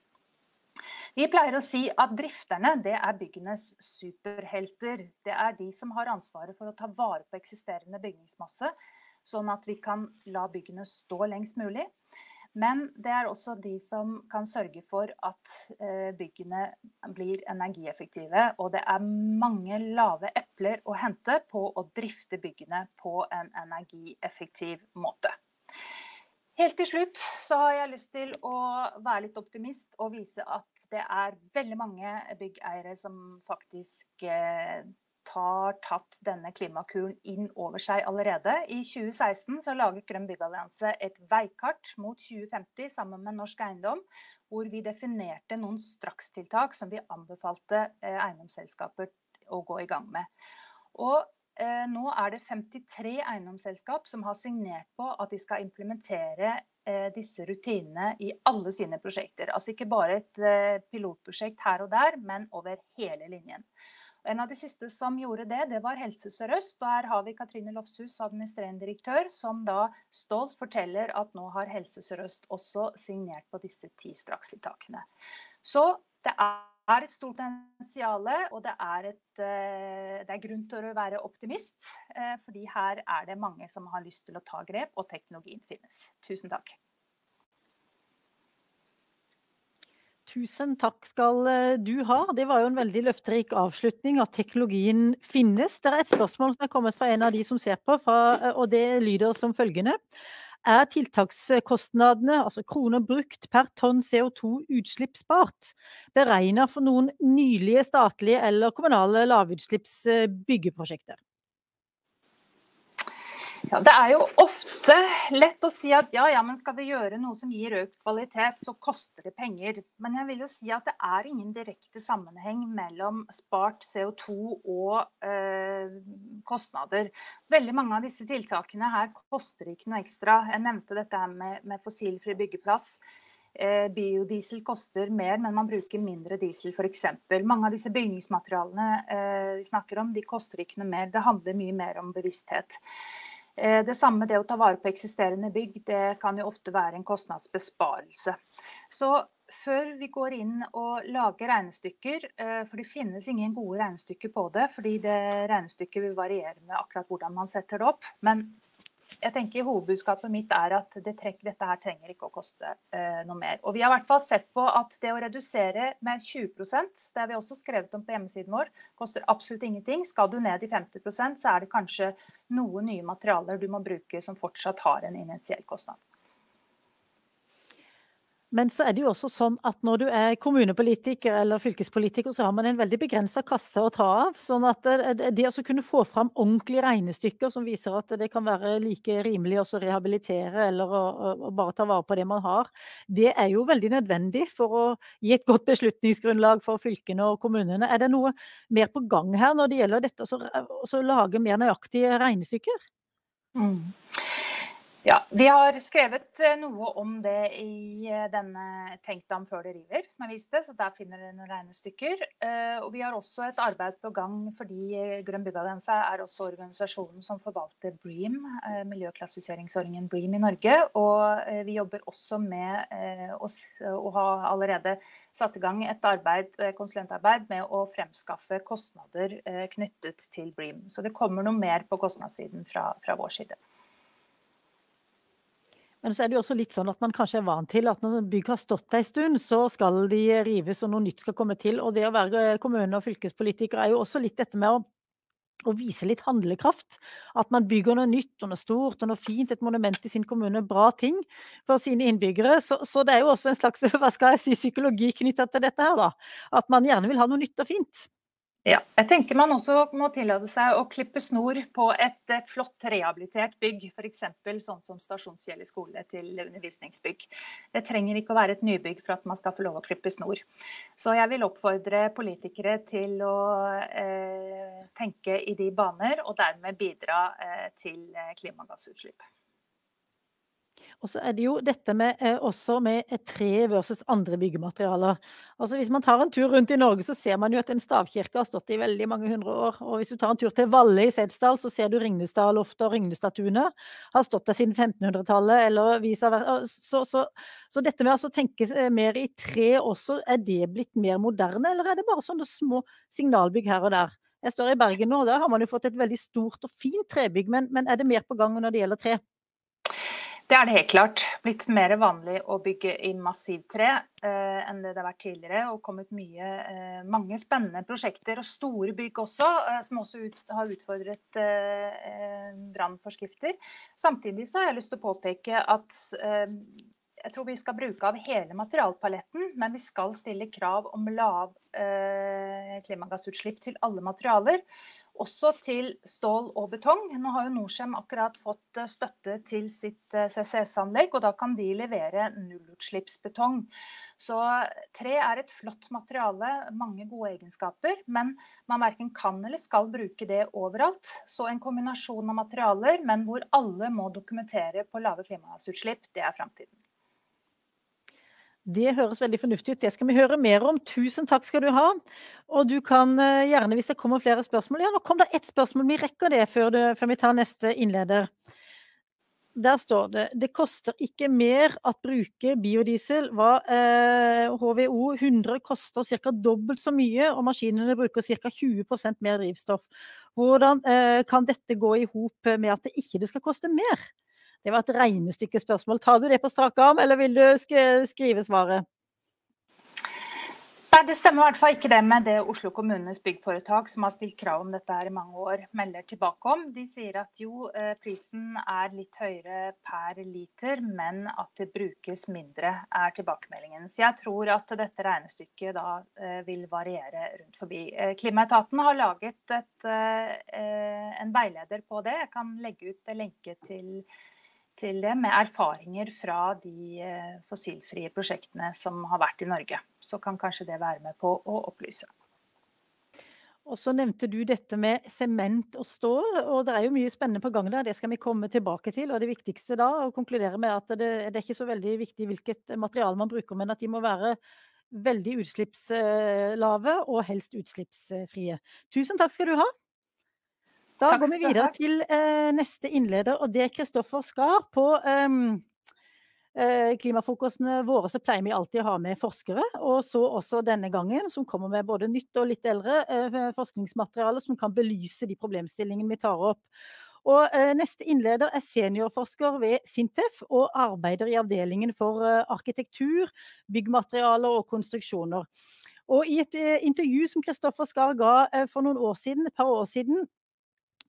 Vi pleier å si at drifterne det er byggenes superhelter. Det er de som har ansvaret for å ta vare på eksisterende bygningsmasse, sånn at vi kan la byggene stå lengst mulig. Men det er også de som kan sørge for at eh, byggene blir energieffektive. Og det er mange lave epler å hente på å drifte byggene på en energieffektiv måte. Helt til slutt så har jeg lyst til å være litt optimist og vise at det er veldig mange byggeiere som faktisk eh, har tatt denne klimakuren inn over seg allerede. I 2016 så laget Grønn byggallianse et veikart mot 2050 sammen med Norsk Eiendom, hvor vi definerte noen strakstiltak som vi anbefalte eh, eiendomsselskaper å gå i gang med. Og eh, nå er det 53 eiendomsselskap som har signert på at de skal implementere Eh, disse rutinene i alle sine prosjekter. Altså ikke bare et eh, pilotprosjekt her og der, men over hele linjen. En av de siste som gjorde det, det var Helse Sør-Øst. Og her har vi Katrine Lofshus, administrerende direktør, som da stolt forteller at nå har Helse Sør-Øst også signert på disse ti strakstiltakene. Så det er er et stort potensial, og det er, et, eh, det er, grunn til å være optimist. Eh, fordi her er det mange som har lyst til å ta grep, og teknologien finnes. Tusen takk. Tusen takk skal eh, du ha. Det var jo en veldig løfterik avslutning at teknologien finnes. Det er et spørsmål som er kommet fra en av de som ser på, og det lyder som følgende er tiltakskostnadene, altså kroner brukt per tonn CO2-utslipp spart, beregna for noen nylige statlige eller kommunale lavutslippsbyggeprosjekter? Ja, Det er jo ofte lett å si at ja, ja, men skal vi gjøre noe som gir økt kvalitet, så koster det penger. Men jeg vil jo si at det er ingen direkte sammenheng mellom spart CO2 og eh, kostnader. Veldig mange av disse tiltakene her koster ikke noe ekstra. Jeg nevnte dette med, med fossilfri byggeplass. Eh, biodiesel koster mer, men man bruker mindre diesel f.eks. Mange av disse bygningsmaterialene eh, vi snakker om, de koster ikke noe mer. Det handler mye mer om bevissthet. Eh, det samme det å ta vare på eksisterende bygg, det kan jo ofte være en kostnadsbesparelse. Så før vi går inn og lager regnestykker, eh, for det finnes ingen gode regnestykker på det, fordi det regnestykket vil variere med akkurat hvordan man setter det opp. Men jeg tenker Hovedbudskapet mitt er at det trekk, dette her trenger ikke å koste uh, noe mer. Og Vi har i hvert fall sett på at det å redusere med 20 det har vi også skrevet om på hjemmesiden vår, koster absolutt ingenting. Skal du ned i 50% så er det kanskje noen nye materialer du må bruke som fortsatt har en initiell kostnad. Men så er det jo også sånn at når du er kommunepolitiker eller fylkespolitiker, så har man en veldig begrensa kasse å ta av. Sånn at det, å kunne få fram ordentlige regnestykker som viser at det kan være like rimelig å rehabilitere eller å, å, bare ta vare på det man har, det er jo veldig nødvendig for å gi et godt beslutningsgrunnlag for fylkene og kommunene. Er det noe mer på gang her når det gjelder dette, å lage mer nøyaktige regnestykker? Mm. Ja, Vi har skrevet eh, noe om det i eh, denne 'Tenk om før det river', som jeg viste. så Der finner dere noen regnestykker. Eh, og Vi har også et arbeid på gang fordi Grønn byggallianse er også organisasjonen som forvalter BREAM, miljøklassifiseringsordningen BREAM i Norge. Og vi jobber også med å ha allerede satt i gang et arbeid, konsulentarbeid med å fremskaffe kostnader knyttet til BREAM. Så det kommer noe mer på kostnadssiden fra, fra vår side. Men så er det jo også litt sånn at man kanskje er vant til at når bygg har stått en stund, så skal de rives og noe nytt skal komme til. Og det å være kommune- og fylkespolitiker er jo også litt dette med å og vise litt handlekraft. At man bygger noe nytt og noe stort og noe fint, et monument i sin kommune, bra ting for sine innbyggere. Så, så det er jo også en slags <laughs> hva skal jeg si, psykologi knytta til dette her, da. At man gjerne vil ha noe nytt og fint. Ja, jeg tenker man også må tillate seg å klippe snor på et eh, flott rehabilitert bygg. F.eks. sånn som Stasjonsfjellet skole til undervisningsbygg. Det trenger ikke å være et nybygg for at man skal få lov å klippe snor. Så jeg vil oppfordre politikere til å eh, tenke i de baner, og dermed bidra eh, til eh, klimagassutslipp. Og så er det jo dette med eh, også med tre versus andre byggematerialer. Altså Hvis man tar en tur rundt i Norge, så ser man jo at en stavkirke har stått i veldig mange hundre år. Og hvis du tar en tur til Valle i Setesdal, så ser du Ringnesdalloftet og Ringnestadtunet. Har stått der siden 1500-tallet, eller vis av så, så, så, dette med å tenke eh, mer i tre også, er det blitt mer moderne, eller er det bare sånne små signalbygg her og der? Jeg står i Bergen nå, og der har man jo fått et veldig stort og fint trebygg, men, men er det mer på gang når det gjelder tre? Det er det helt klart. Blitt mer vanlig å bygge i massivtre eh, enn det det har vært tidligere. Og kommet mye, eh, mange spennende prosjekter og store bygg også, eh, som også ut, har utfordret eh, eh, brannforskrifter. Samtidig så har jeg lyst til å påpeke at eh, jeg tror vi skal bruke av hele materialpaletten, men vi skal stille krav om lav klimagassutslipp til alle materialer også til stål og betong. Nå har jo Norcem akkurat fått eh, støtte til sitt eh, CCS-anlegg, og da kan de levere nullutslippsbetong. Så tre er et flott materiale, mange gode egenskaper, men man verken kan eller skal bruke det overalt. Så en kombinasjon av materialer, men hvor alle må dokumentere på lave klimagassutslipp, det er framtiden. Det høres veldig fornuftig ut. Det skal vi høre mer om. Tusen takk skal du ha. Og du kan eh, gjerne, hvis det kommer flere spørsmål Ja, nå kom det ett spørsmål. Vi rekker det før, du, før, vi tar neste innleder. Der står det det koster ikke mer at bruke biodiesel. Hva eh, HVO 100 koster ca. dobbelt så mye, og maskinene bruker ca. 20% mer drivstoff. Hvordan eh, kan dette gå i hop med at det ikke skal koste mer? Det var et regnestykkespørsmål. Tar du det på strak arm, eller vil du skrive svaret? Nei, Det stemmer i hvert fall ikke det med det Oslo kommunes byggforetak, som har stilt krav om dette her i mange år, melder tilbake om. De sier at jo, eh, prisen er litt høyere per liter, men at det brukes mindre, er tilbakemeldingen. Så jeg tror at dette regnestykket da eh, vil variere rundt forbi. Eh, Klimaetaten har laget et, en veileder på det. Jeg kan legge ut lenke til til det med erfaringer fra de eh, fossilfrie prosjektene som har vært i Norge. Så kan kanskje det være med på å opplyse. Og så nevnte du dette med sement og stål, og det er jo mye spennende på gang der. Det skal vi komme tilbake til. Og det viktigste da å konkludere med at det, det er ikke så veldig viktig hvilket materiale man bruker, men at de må være veldig utslippslave og helst utslippsfrie. Tusen takk skal du ha. Da går vi videre til eh, neste innleder, og det er Kristoffer Skar. På ehm, eh, klimafrokostene våre så pleier vi alltid å ha med forskere, og så også denne gangen, som kommer med både nytt og litt eldre eh, forskningsmateriale som kan belyse de problemstillingene vi tar opp. Og eh, Neste innleder er seniorforsker ved Sintef og arbeider i avdelingen for eh, arkitektur, byggmaterialer og konstruksjoner. Og I et eh, intervju som Kristoffer Skar ga for noen år siden, et par år siden,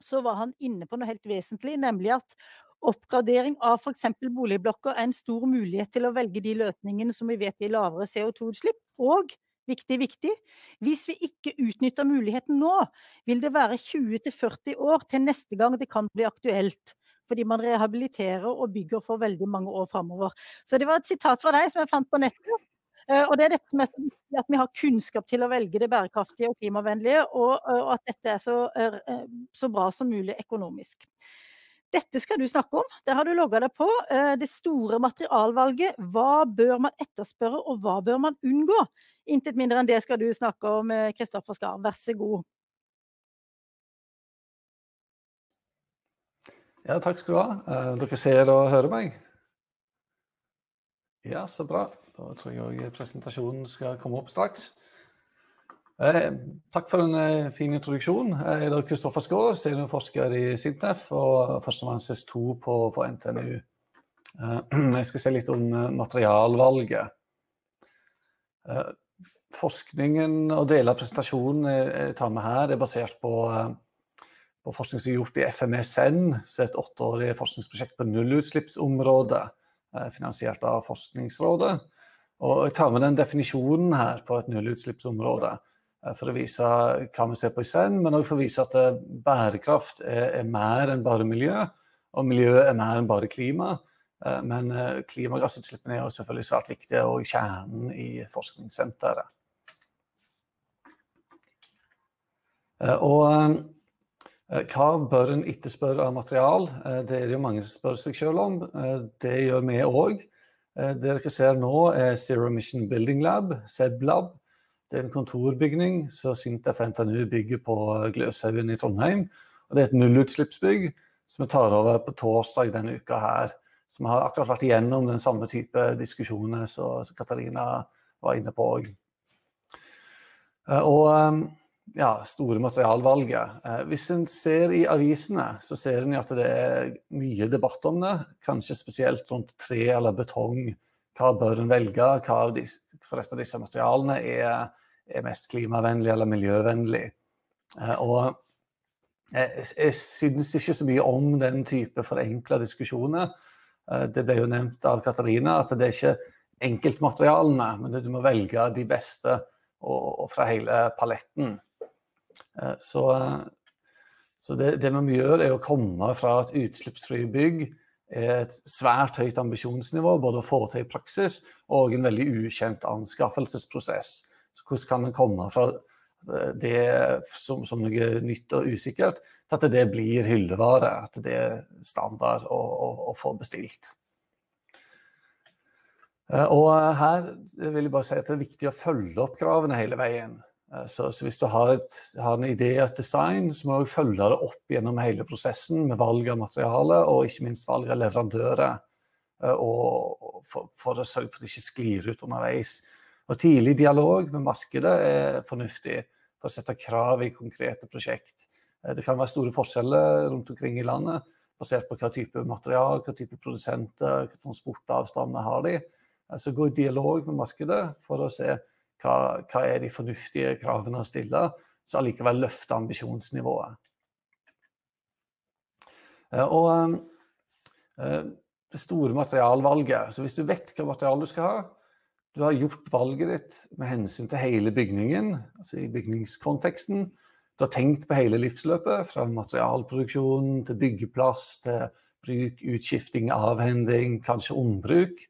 så var han inne på noe helt vesentlig, nemlig at oppgradering av f.eks. boligblokker er en stor mulighet til å velge de løsningene som vi vet gir lavere CO2-utslipp. Og viktig, viktig, hvis vi ikke utnytter muligheten nå, vil det være 20-40 år til neste gang det kan bli aktuelt. Fordi man rehabiliterer og bygger for veldig mange år framover. Så det var et sitat fra deg som jeg fant på nettet. Eh, og det er dette som er så viktig, at vi har kunnskap til å velge det bærekraftige og klimavennlige, og, og at dette er så, er så, bra som mulig økonomisk. Dette skal du snakke om. Der har du logga deg på. Eh, det store materialvalget. Hva bør man etterspørre, og hva bør man unngå? Intet mindre enn det skal du snakke om, Kristoffer Skar. Vær så god. Ja, takk skal du ha. Dere ser og hører meg? Ja, så bra. Da tror jeg òg presentasjonen skal komme opp straks. Eh, takk for en eh, fin introduksjon. Jeg er Kristoffer Skaar, seniorforsker i Sintef og førstemanns 2 på, på NTNU. Eh, <clears throat> jeg skal si litt om eh, materialvalget. Eh, forskningen og deler av presentasjonen jeg tar med her, er basert på, eh, på forskning som er gjort i FME-SEN, som er et åtteårig forskningsprosjekt på nullutslippsområdet, finansiert av Forskningsrådet. Og jeg tar med den definisjonen her på et nullutslippsområde for å vise hva vi ser på i SEN, men òg for å vise at bærekraft er, er mer enn bare miljø, og miljø er mer enn bare klima. Men klimagassutslippene er selvfølgelig svært viktige og kjernen i forskningssenteret. Og hva bør en etterspørre av material? Det er det jo mange som spør seg selv om. Det gjør vi òg. Det dere ser nå er Zero Emission Building Lab, ZEB-lab. Det er en kontorbygning som SINTEF NTNU bygger på Gløshaugen i Trondheim. Og det er et nullutslippsbygg som vi tar over på torsdag denne uka her. Som har akkurat vært igjennom den samme type diskusjoner som Katarina var inne på òg. Ja, store materialvalget. Hvis en ser i avisene, så ser en at det er mye debatt om det. Kanskje spesielt rundt tre eller betong. Hva bør en velge? Hva av disse, for et av disse materialene er, er mest klimavennlig eller miljøvennlig? Og jeg, jeg synes ikke så mye om den type forenkla diskusjoner. Det ble jo nevnt av Katarina at det er ikke enkeltmaterialene, men du må velge de beste og, og fra hele paletten. Så, så det, det vi gjør er å komme fra et utslippsfri bygg er et svært høyt ambisjonsnivå, både å få til i praksis og en veldig ukjent anskaffelsesprosess. Så hvordan kan en komme fra det som, som noe nytt og usikkert, til at det blir hyllevare, at det er standard å, å, å få bestilt. Og her vil jeg bare si at det er viktig å følge opp kravene hele veien. Så, så hvis du har, et, har, en idé og et design, så må du følge det opp gjennom hele prosessen med valg av materiale og ikke minst valg av leverandører. Og for, for å sørge for at det ikke sklir ut underveis. Og tidlig dialog med markedet er fornuftig for å sette krav i konkrete prosjekt. Det kan være store forskjeller rundt omkring i landet basert på hva type material, hva type produsenter, hva transportavstander har de. Så gå i dialog med markedet for å se hva, hva er de fornuftige kravene å stille, så allikevel løfte ambisjonsnivået. Og det store materialvalget. Så hvis du vet hva materiale du skal ha, du har gjort valget ditt med hensyn til hele bygningen, altså i bygningskonteksten. Du har tenkt på hele livsløpet, fra materialproduksjon til byggeplass, til bruk, utskifting, avhending, kanskje ombruk.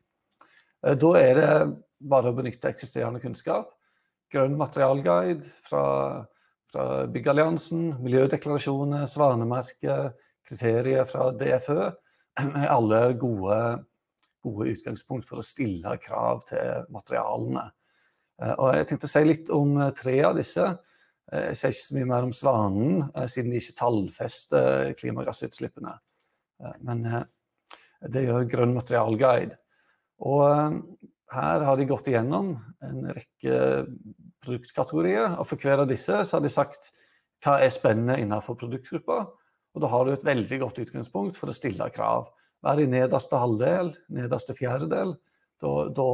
Da er det bare å benytte eksisterende kunnskap. Grønn materialguide fra, fra Byggalliansen, miljødeklarasjoner, svanemerker, kriterier fra DFØ er <clears throat> alle gode, gode utgangspunkt for å stille krav til materialene. Og jeg tenkte å si litt om tre av disse. Jeg sier ikke så mye mer om svanen, siden de ikke tallfester klimagassutslippene. Men det gjør Grønn materialguide. Og her har de gått igjennom en rekke produktkategorier, og for hver av disse så har de sagt hva er spennende innenfor produktgruppa. Og da har du et veldig godt utgangspunkt for å stille krav. Vær i nederste halvdel, nederste fjerdedel, da, da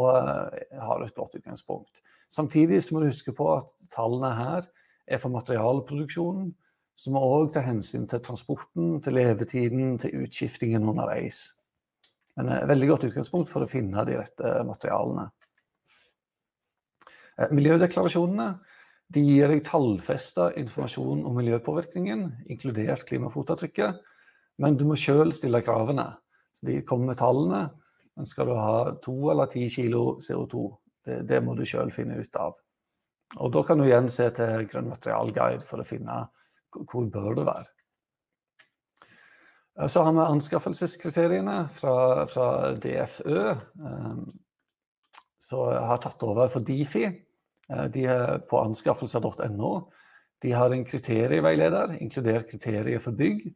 har du et godt utgangspunkt. Samtidig må du huske på at tallene her er for materialproduksjonen, så må òg ta hensyn til transporten, til levetiden, til utskiftingen underveis. Men et veldig godt utgangspunkt for å finne de rette materialene. Miljødeklarasjonene de gir deg tallfesta informasjon om miljøpåvirkningen, inkludert klimafotavtrykket, men du må selv stille kravene. Så de kommer med tallene, men skal du ha to eller ti kilo CO2, det, det må du selv finne ut av. Og da kan du igjen se til Grønn materialguide for å finne hvor bør det være. Så har vi anskaffelseskriteriene fra, fra DFØ, som har tatt over for Difi. De er på anskaffelser.no. De har en kriterieveileder, inkludert kriterier for bygg.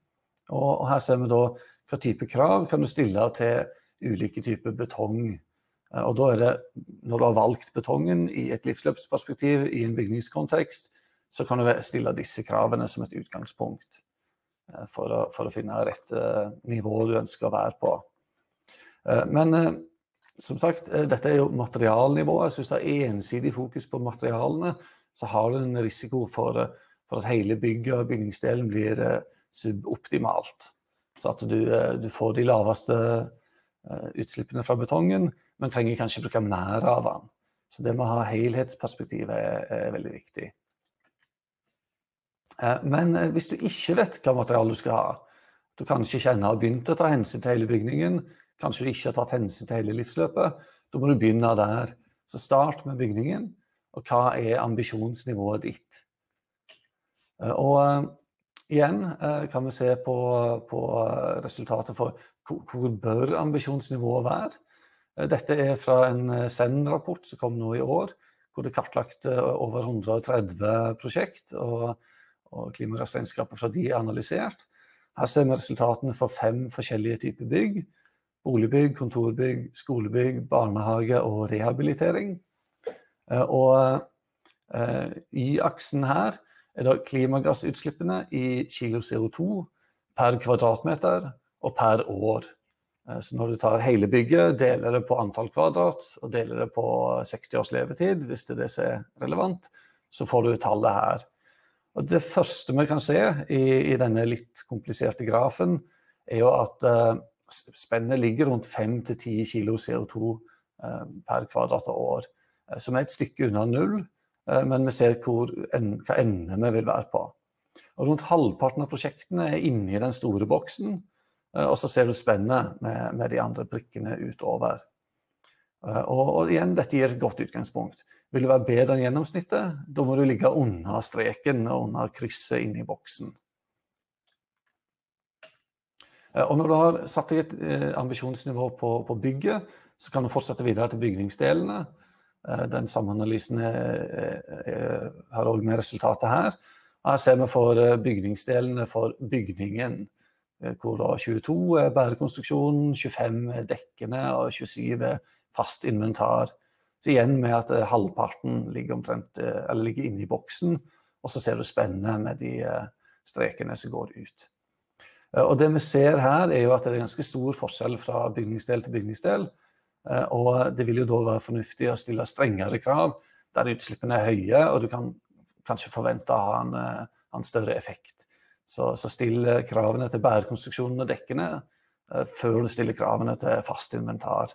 Og her ser vi da hva type krav kan du stille til ulike typer betong. Og da er det, når du har valgt betongen i et livsløpsperspektiv i en bygningskontekst, så kan du stille disse kravene som et utgangspunkt. For å, for å finne rett nivå du ønsker å være på. Men som sagt, dette er jo materialnivået. Jeg hvis du har ensidig fokus på materialene, så har du en risiko for, for at hele bygget og bygningsdelen blir suboptimalt. Så at du, du får de laveste utslippene fra betongen, men trenger kanskje bruke mer av den. Så det med å ha helhetsperspektivet er, er veldig viktig. Men hvis du ikke vet hva materiale du skal ha, du kanskje ennå har begynt å ta hensyn til hele bygningen, kanskje du ikke har tatt hensyn til hele livsløpet, da må du begynne der. Så start med bygningen, og hva er ambisjonsnivået ditt? Eh, og igjen kan vi se på, på resultatet for hvor bør ambisjonsnivået være. Dette er fra en Send-rapport som kom nå i år, hvor det er kartlagt over 130 prosjekt, og, og klimaregnskapet fra de er analysert. Her ser vi resultatene for fem forskjellige typer bygg. Boligbygg, kontorbygg, skolebygg, barnehage og rehabilitering. Eh, og eh, i aksen her er da klimagassutslippene i kilo CO2 per kvadratmeter og per år. Eh, så når du tar hele bygget, deler det på antall kvadrat og deler det på 60 års levetid, hvis det er det som er relevant, så får du tallet her. Og det første vi kan se i, i denne litt kompliserte grafen, er jo at uh, spennet ligger rundt 5-10 kg CO2 uh, per kvadrat og år. Uh, som er et stykke unna null, men vi ser hvor, en, hva ende vi vil være på. Og rundt halvparten av prosjektene er inni den store boksen, og så ser du spennet med, med de andre prikkene utover. Og, og, igjen, dette gir et godt utgangspunkt. Vil du være bedre enn gjennomsnittet, da må du ligge under streken og under krysset inne i boksen. Eh, og når du har satt deg et eh, ambisjonsnivå på, på, bygget, så kan du fortsette videre til bygningsdelene. Eh, den samanalysen har òg med resultatet her. Her ser vi for bygningsdelene for bygningen, hvor da 22 er bærekonstruksjonen, 25 er dekkene og 27 er fast inventar. Så igjen med at eh, halvparten ligger, omtrent, eh, ligger inne i boksen, og så ser du spennet med de eh, strekene som går ut. Og det vi ser her, er jo at det er ganske stor forskjell fra bygningsdel til bygningsdel. Og det vil jo da være fornuftig å stille strengere krav der utslippene er høye, og du kan kanskje forvente å ha en, en større effekt. Så, så still kravene til bærekonstruksjonen og dekkene før du stiller kravene til fast inventar.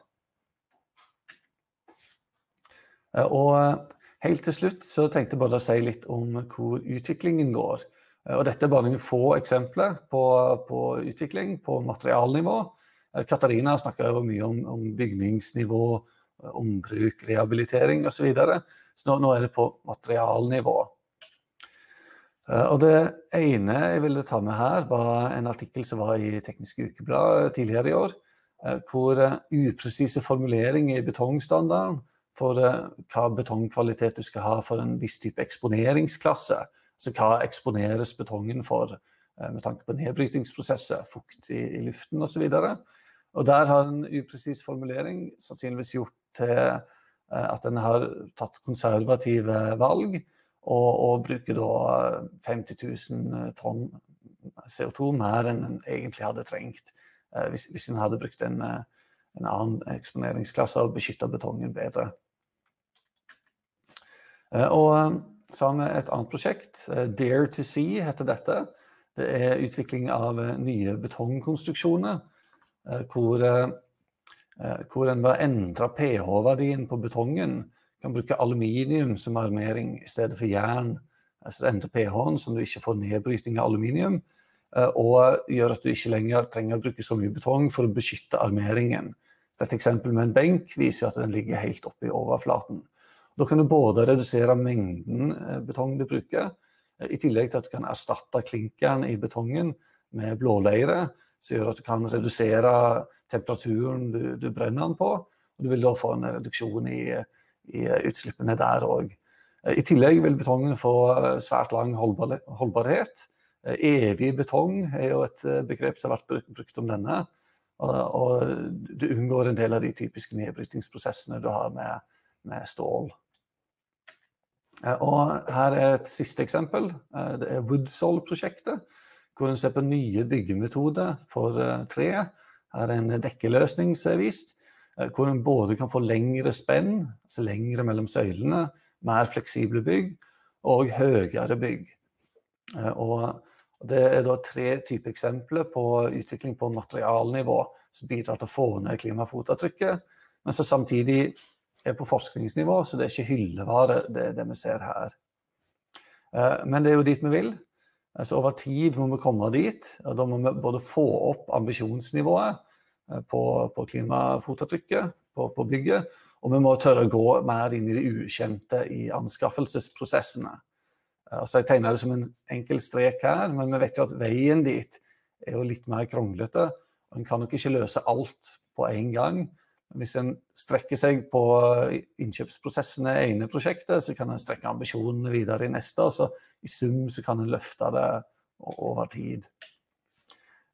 Eh, og eh, helt til slutt så tenkte jeg bare å si litt om hvor utviklingen går. Eh, og dette er bare noen få eksempler på, på utvikling på materialnivå. Katarina jo mye om, om, bygningsnivå, ombruk, rehabilitering osv. Så, videre. så nå, nå, er det på materialnivå. Og det ene jeg ville ta med her, var en artikkel som var i Teknisk Ukeblad tidligere i år, hvor upresise formuleringer i betongstandarden for eh, hva betongkvalitet du skal ha for en viss type eksponeringsklasse. Altså hva eksponeres betongen for eh, med tanke på nedbrytingsprosesser, fukt i, i luften osv. Der har en upresis formulering sannsynligvis gjort til eh, at en har tatt konservative valg, og, og bruker da 50 000 tonn CO2 mer enn en egentlig hadde trengt hvis, hvis en hadde brukt en, en annen eksponeringsklasse og beskytta betongen bedre. Eh, og eh, så har vi et annet prosjekt. Eh, Dare to See heter dette. Det er utvikling av nye betongkonstruksjoner. Hvor, hvor en ved å endre pH-verdien på betongen kan bruke aluminium som armering i stedet for jern. Altså det endrer pH-en, så du ikke får nedbryting av aluminium. Og gjør at du ikke lenger trenger å bruke så mye betong for å beskytte armeringen. Så et eksempel med en benk viser at den ligger helt oppe i overflaten. Da kan du både redusere mengden eh, betong du bruker, eh, i tillegg til at du kan erstatte klinkeren i betongen med blåleire, som gjør at du kan redusere temperaturen du, du brenner den på. Og du vil da få en reduksjon i, i utslippene der òg. Eh, I tillegg vil betongen få svært lang holdbarhet. Evig betong er jo et begrep som har vært brukt om denne. Og, du unngår en del av de typiske nedbrytingsprosessene du har med, med stål. Eh, og her er et siste eksempel. Eh, det er Woodsol-prosjektet. Hvor en ser på nye byggemetoder for eh, tre. Her er en dekkeløsning som er vist. Hvor en både kan få lengre spenn, altså lengre mellom søylene, mer fleksible bygg, og høyere bygg. Og Det er da tre typer eksempler på utvikling på materialnivå som bidrar til å få ned klimafotavtrykket, men som samtidig er på forskningsnivå, så det er ikke hyllevare, det, det vi ser her. Eh, men det er jo dit vi vil. Så over tid må vi komme dit. og Da må vi både få opp ambisjonsnivået eh, på, på klimafotavtrykket på, på, bygget, og vi må tørre å gå mer inn i det ukjente i anskaffelsesprosessene. Altså jeg tegner det som en enkel strek her, men vi vet jo at veien dit er jo litt mer kronglete. En kan nok ikke løse alt på en gang. Hvis en strekker seg på innkjøpsprosessene i ene prosjektet, så kan en strekke ambisjonene videre i neste. og så I sum så kan en løfte det over tid.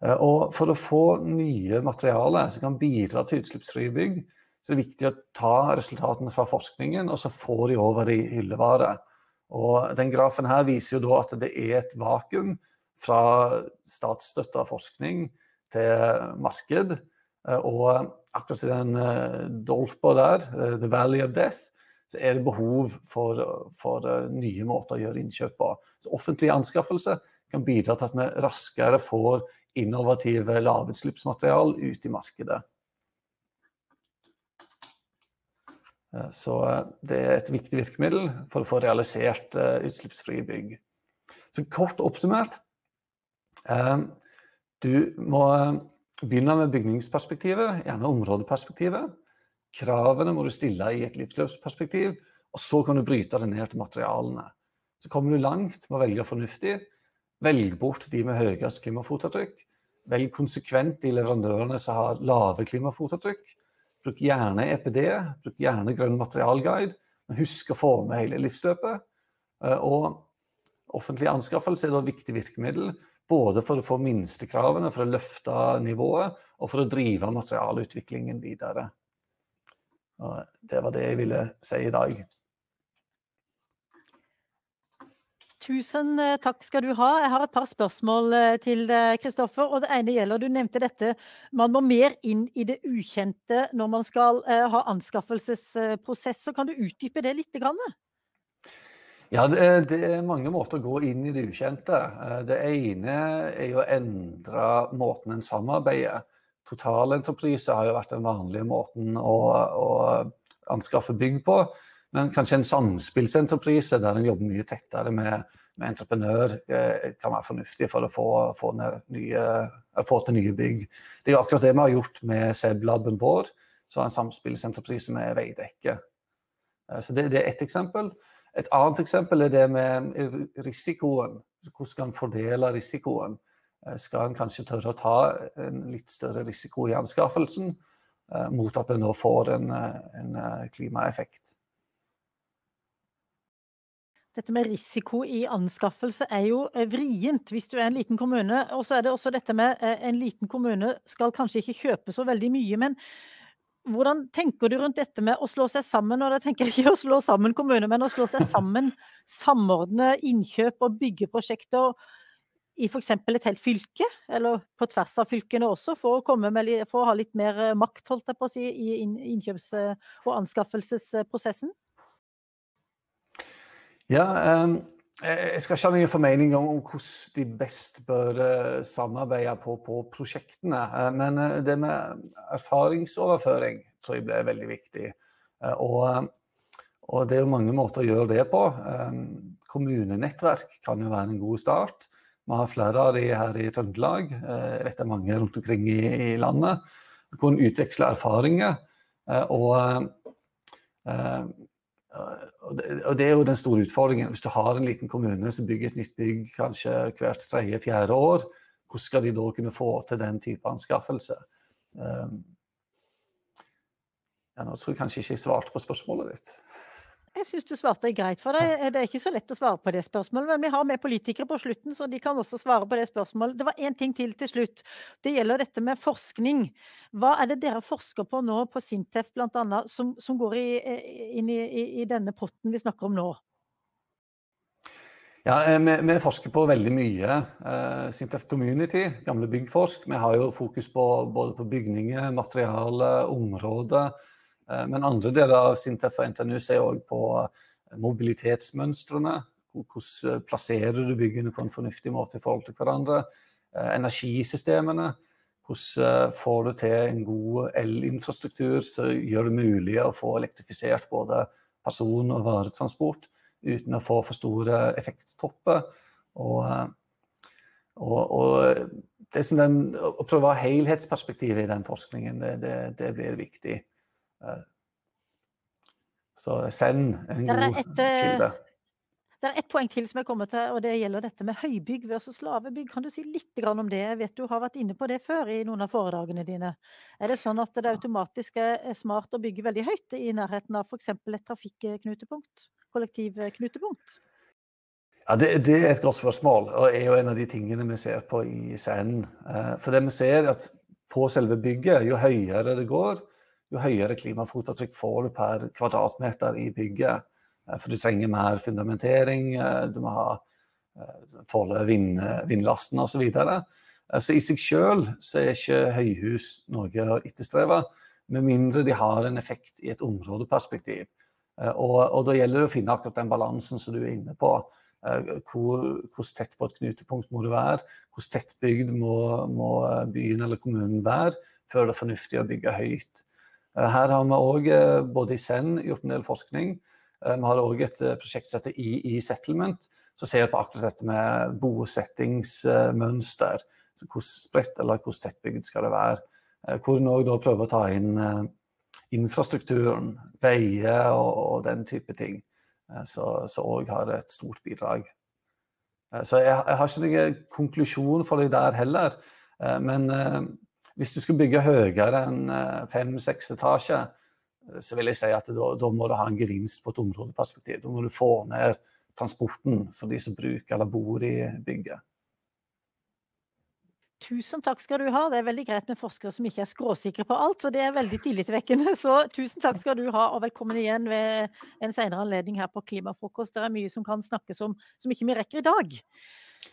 Eh, og For å få nye materialer som kan bidra til utslippsfrie bygg, så er det viktig å ta resultatene fra forskningen og så få de over i hyllevare. Og den grafen her viser jo da at det er et vakuum fra statsstøtta forskning til marked. Eh, og akkurat i den uh, dolpa der, uh, The Valley of Death, så er det behov for, for uh, nye måter å gjøre innkjøp på. Så offentlig anskaffelse kan bidra til at vi raskere får innovative lavutslippsmaterial ut i markedet. Så det er et viktig virkemiddel for å få realisert utslippsfrie bygg. Så kort oppsummert Du må begynne med bygningsperspektivet, gjerne områdeperspektivet. Kravene må du stille i et livsløpsperspektiv, og så kan du bryte det ned til materialene. Så kommer du langt med å velge fornuftig. Velg bort de med høyest klimafotavtrykk. Velg konsekvent de leverandørene som har lave klimafotavtrykk. Bruk gjerne EPD, bruk gjerne grønn materialguide, men husk å få med hele livsløpet. Eh, og offentlig anskaffelse er da et viktig virkemiddel, både for å få minstekravene, for å løfte nivået, og for å drive materialutviklingen videre. Og det var det jeg ville si i dag. Tusen eh, takk skal du ha. Jeg har et par spørsmål eh, til deg, Kristoffer. Og det ene gjelder, du nevnte dette, man må mer inn i det ukjente når man skal uh, ha anskaffelsesprosesser. Kan du utdype det litt? Grann? Ja, det er, mange måter å gå inn i det ukjente. Det ene er jo å endre måten en samarbeider. Totalentreprise har jo vært den vanlige måten å, å anskaffe bygg på. Men kanskje en samspillsentreprise der en jobber mye tettere med, med entreprenør, eh, kan være fornuftig for å få, få, nye, få, til nye bygg. Det er akkurat det vi har gjort med SEB-laben vår, som er en samspillsentreprise med Veidekke. Eh, så det, det, er ett eksempel. Et annet eksempel er det med risikoen. Hvordan skal en fordele risikoen? Eh, skal en kanskje tørre å ta en litt større risiko i anskaffelsen, mot at en nå får en, en klimaeffekt? Dette med risiko i anskaffelse er jo eh, vrient hvis du er en liten kommune. Og så er det også dette med eh, en liten kommune skal kanskje ikke kjøpe så veldig mye. Men hvordan tenker du rundt dette med å slå seg sammen? Og da tenker jeg ikke å slå sammen kommuner, men å slå seg sammen, samordne innkjøp og byggeprosjekter i f.eks. et helt fylke, eller på tvers av fylkene også, for å, med, for å ha litt mer eh, makt holdt jeg på å si, i innkjøps- og anskaffelsesprosessen? Ja, um, jeg skal ikke ha noen formening om, hvordan de best bør uh, samarbeide på, på prosjektene. Uh, men det med erfaringsoverføring tror jeg blir veldig viktig. Og, og, det er jo mange måter å gjøre det på. Kommunenettverk kan jo være en god start. Vi har flere av de her i Trøndelag. Jeg vet det er mange rundt omkring i, i landet. Vi kan utveksle erfaringer. og og det, er jo den store utfordringen. Hvis du har en liten kommune som bygger et nytt bygg kanskje hvert tredje-fjerde år, hvordan skal de da kunne få til den type anskaffelse? Um, ja, nå tror jeg kanskje ikke jeg svarte på spørsmålet ditt. Jeg syns du svarte greit for deg. Det er ikke så lett å svare på det spørsmålet, men vi har med politikere på slutten, så de kan også svare på det spørsmålet. Det var én ting til til slutt. Det gjelder dette med forskning. Hva er det dere forsker på nå på Sintef bl.a. Som, som går i, inn i, i, denne potten vi snakker om nå? Ja, eh, vi, vi, forsker på veldig mye. Uh, Sintef Community, gamle Byggforsk, vi har jo fokus på både på bygninger, materiale, områder Eh, men andre deler av Sintef og NTNU ser òg på eh, mobilitetsmønstrene. hvordan plasserer du byggene på en fornuftig måte i forhold til hverandre? Energisystemene. Hvordan får du til en god elinfrastruktur som gjør det mulig å få elektrifisert både person- og varetransport uten å få for store effekttopper? Og, og, og det den, å prøve å ha helhetsperspektivet i den forskningen, det, det, det blir viktig. Så send en god kilde. Det er ett poeng til som er kommet til, og det gjelder dette med høybygg versus lavebygg. Kan du si litt om det? Jeg vet du har vært inne på det før i noen av foredragene dine. Er det sånn at det automatisk er smart å bygge veldig høyt i nærheten av f.eks. et trafikknutepunkt? Kollektivknutepunkt? Ja, det, det, er et godt spørsmål, og er jo en av de tingene vi ser på i scenen. Eh, for det vi ser, er at på selve bygget, jo høyere det går, jo høyere klimafotavtrykk får du per kvadratmeter i bygget. Eh, for du trenger mer fundamentering, eh, du må ha eh, tåle vind, vindlasten osv. Så, videre. så i seg sjøl er ikke høyhus noe å etterstrebe, med mindre de har en effekt i et områdeperspektiv. Og, og da gjelder det å finne akkurat den balansen som du er inne på. Hvor, hvor tett på et knutepunkt må du være? Hvor tettbygd må, må byen eller kommunen være før det er fornuftig å bygge høyt? Her har vi òg, både i SEND, gjort en del forskning Eh, vi har òg et eh, prosjekt som heter EE Settlement, som ser på akkurat dette med bosettingsmønster. Hvor spredt eller hvor tettbygd skal det være. Eh, hvor en òg prøver å ta inn infrastrukturen, veier og, og den type ting. Som òg har et stort bidrag. Så jeg, jeg har ikke noen konklusjon for deg der heller. Men hvis du skulle bygge høyere enn fem-seks etasjer, så vil jeg si at da, da, må du ha en gevinst på et områdeperspektiv. Da må du få ned transporten for de som bruker eller bor i bygget. Tusen takk skal du ha. Det er veldig greit med forskere som ikke er skråsikre på alt, så det er veldig tillitvekkende. Så tusen takk skal du ha, og velkommen igjen ved en senere anledning her på Klimafrokost. Det er mye som kan snakkes om som ikke vi rekker i dag.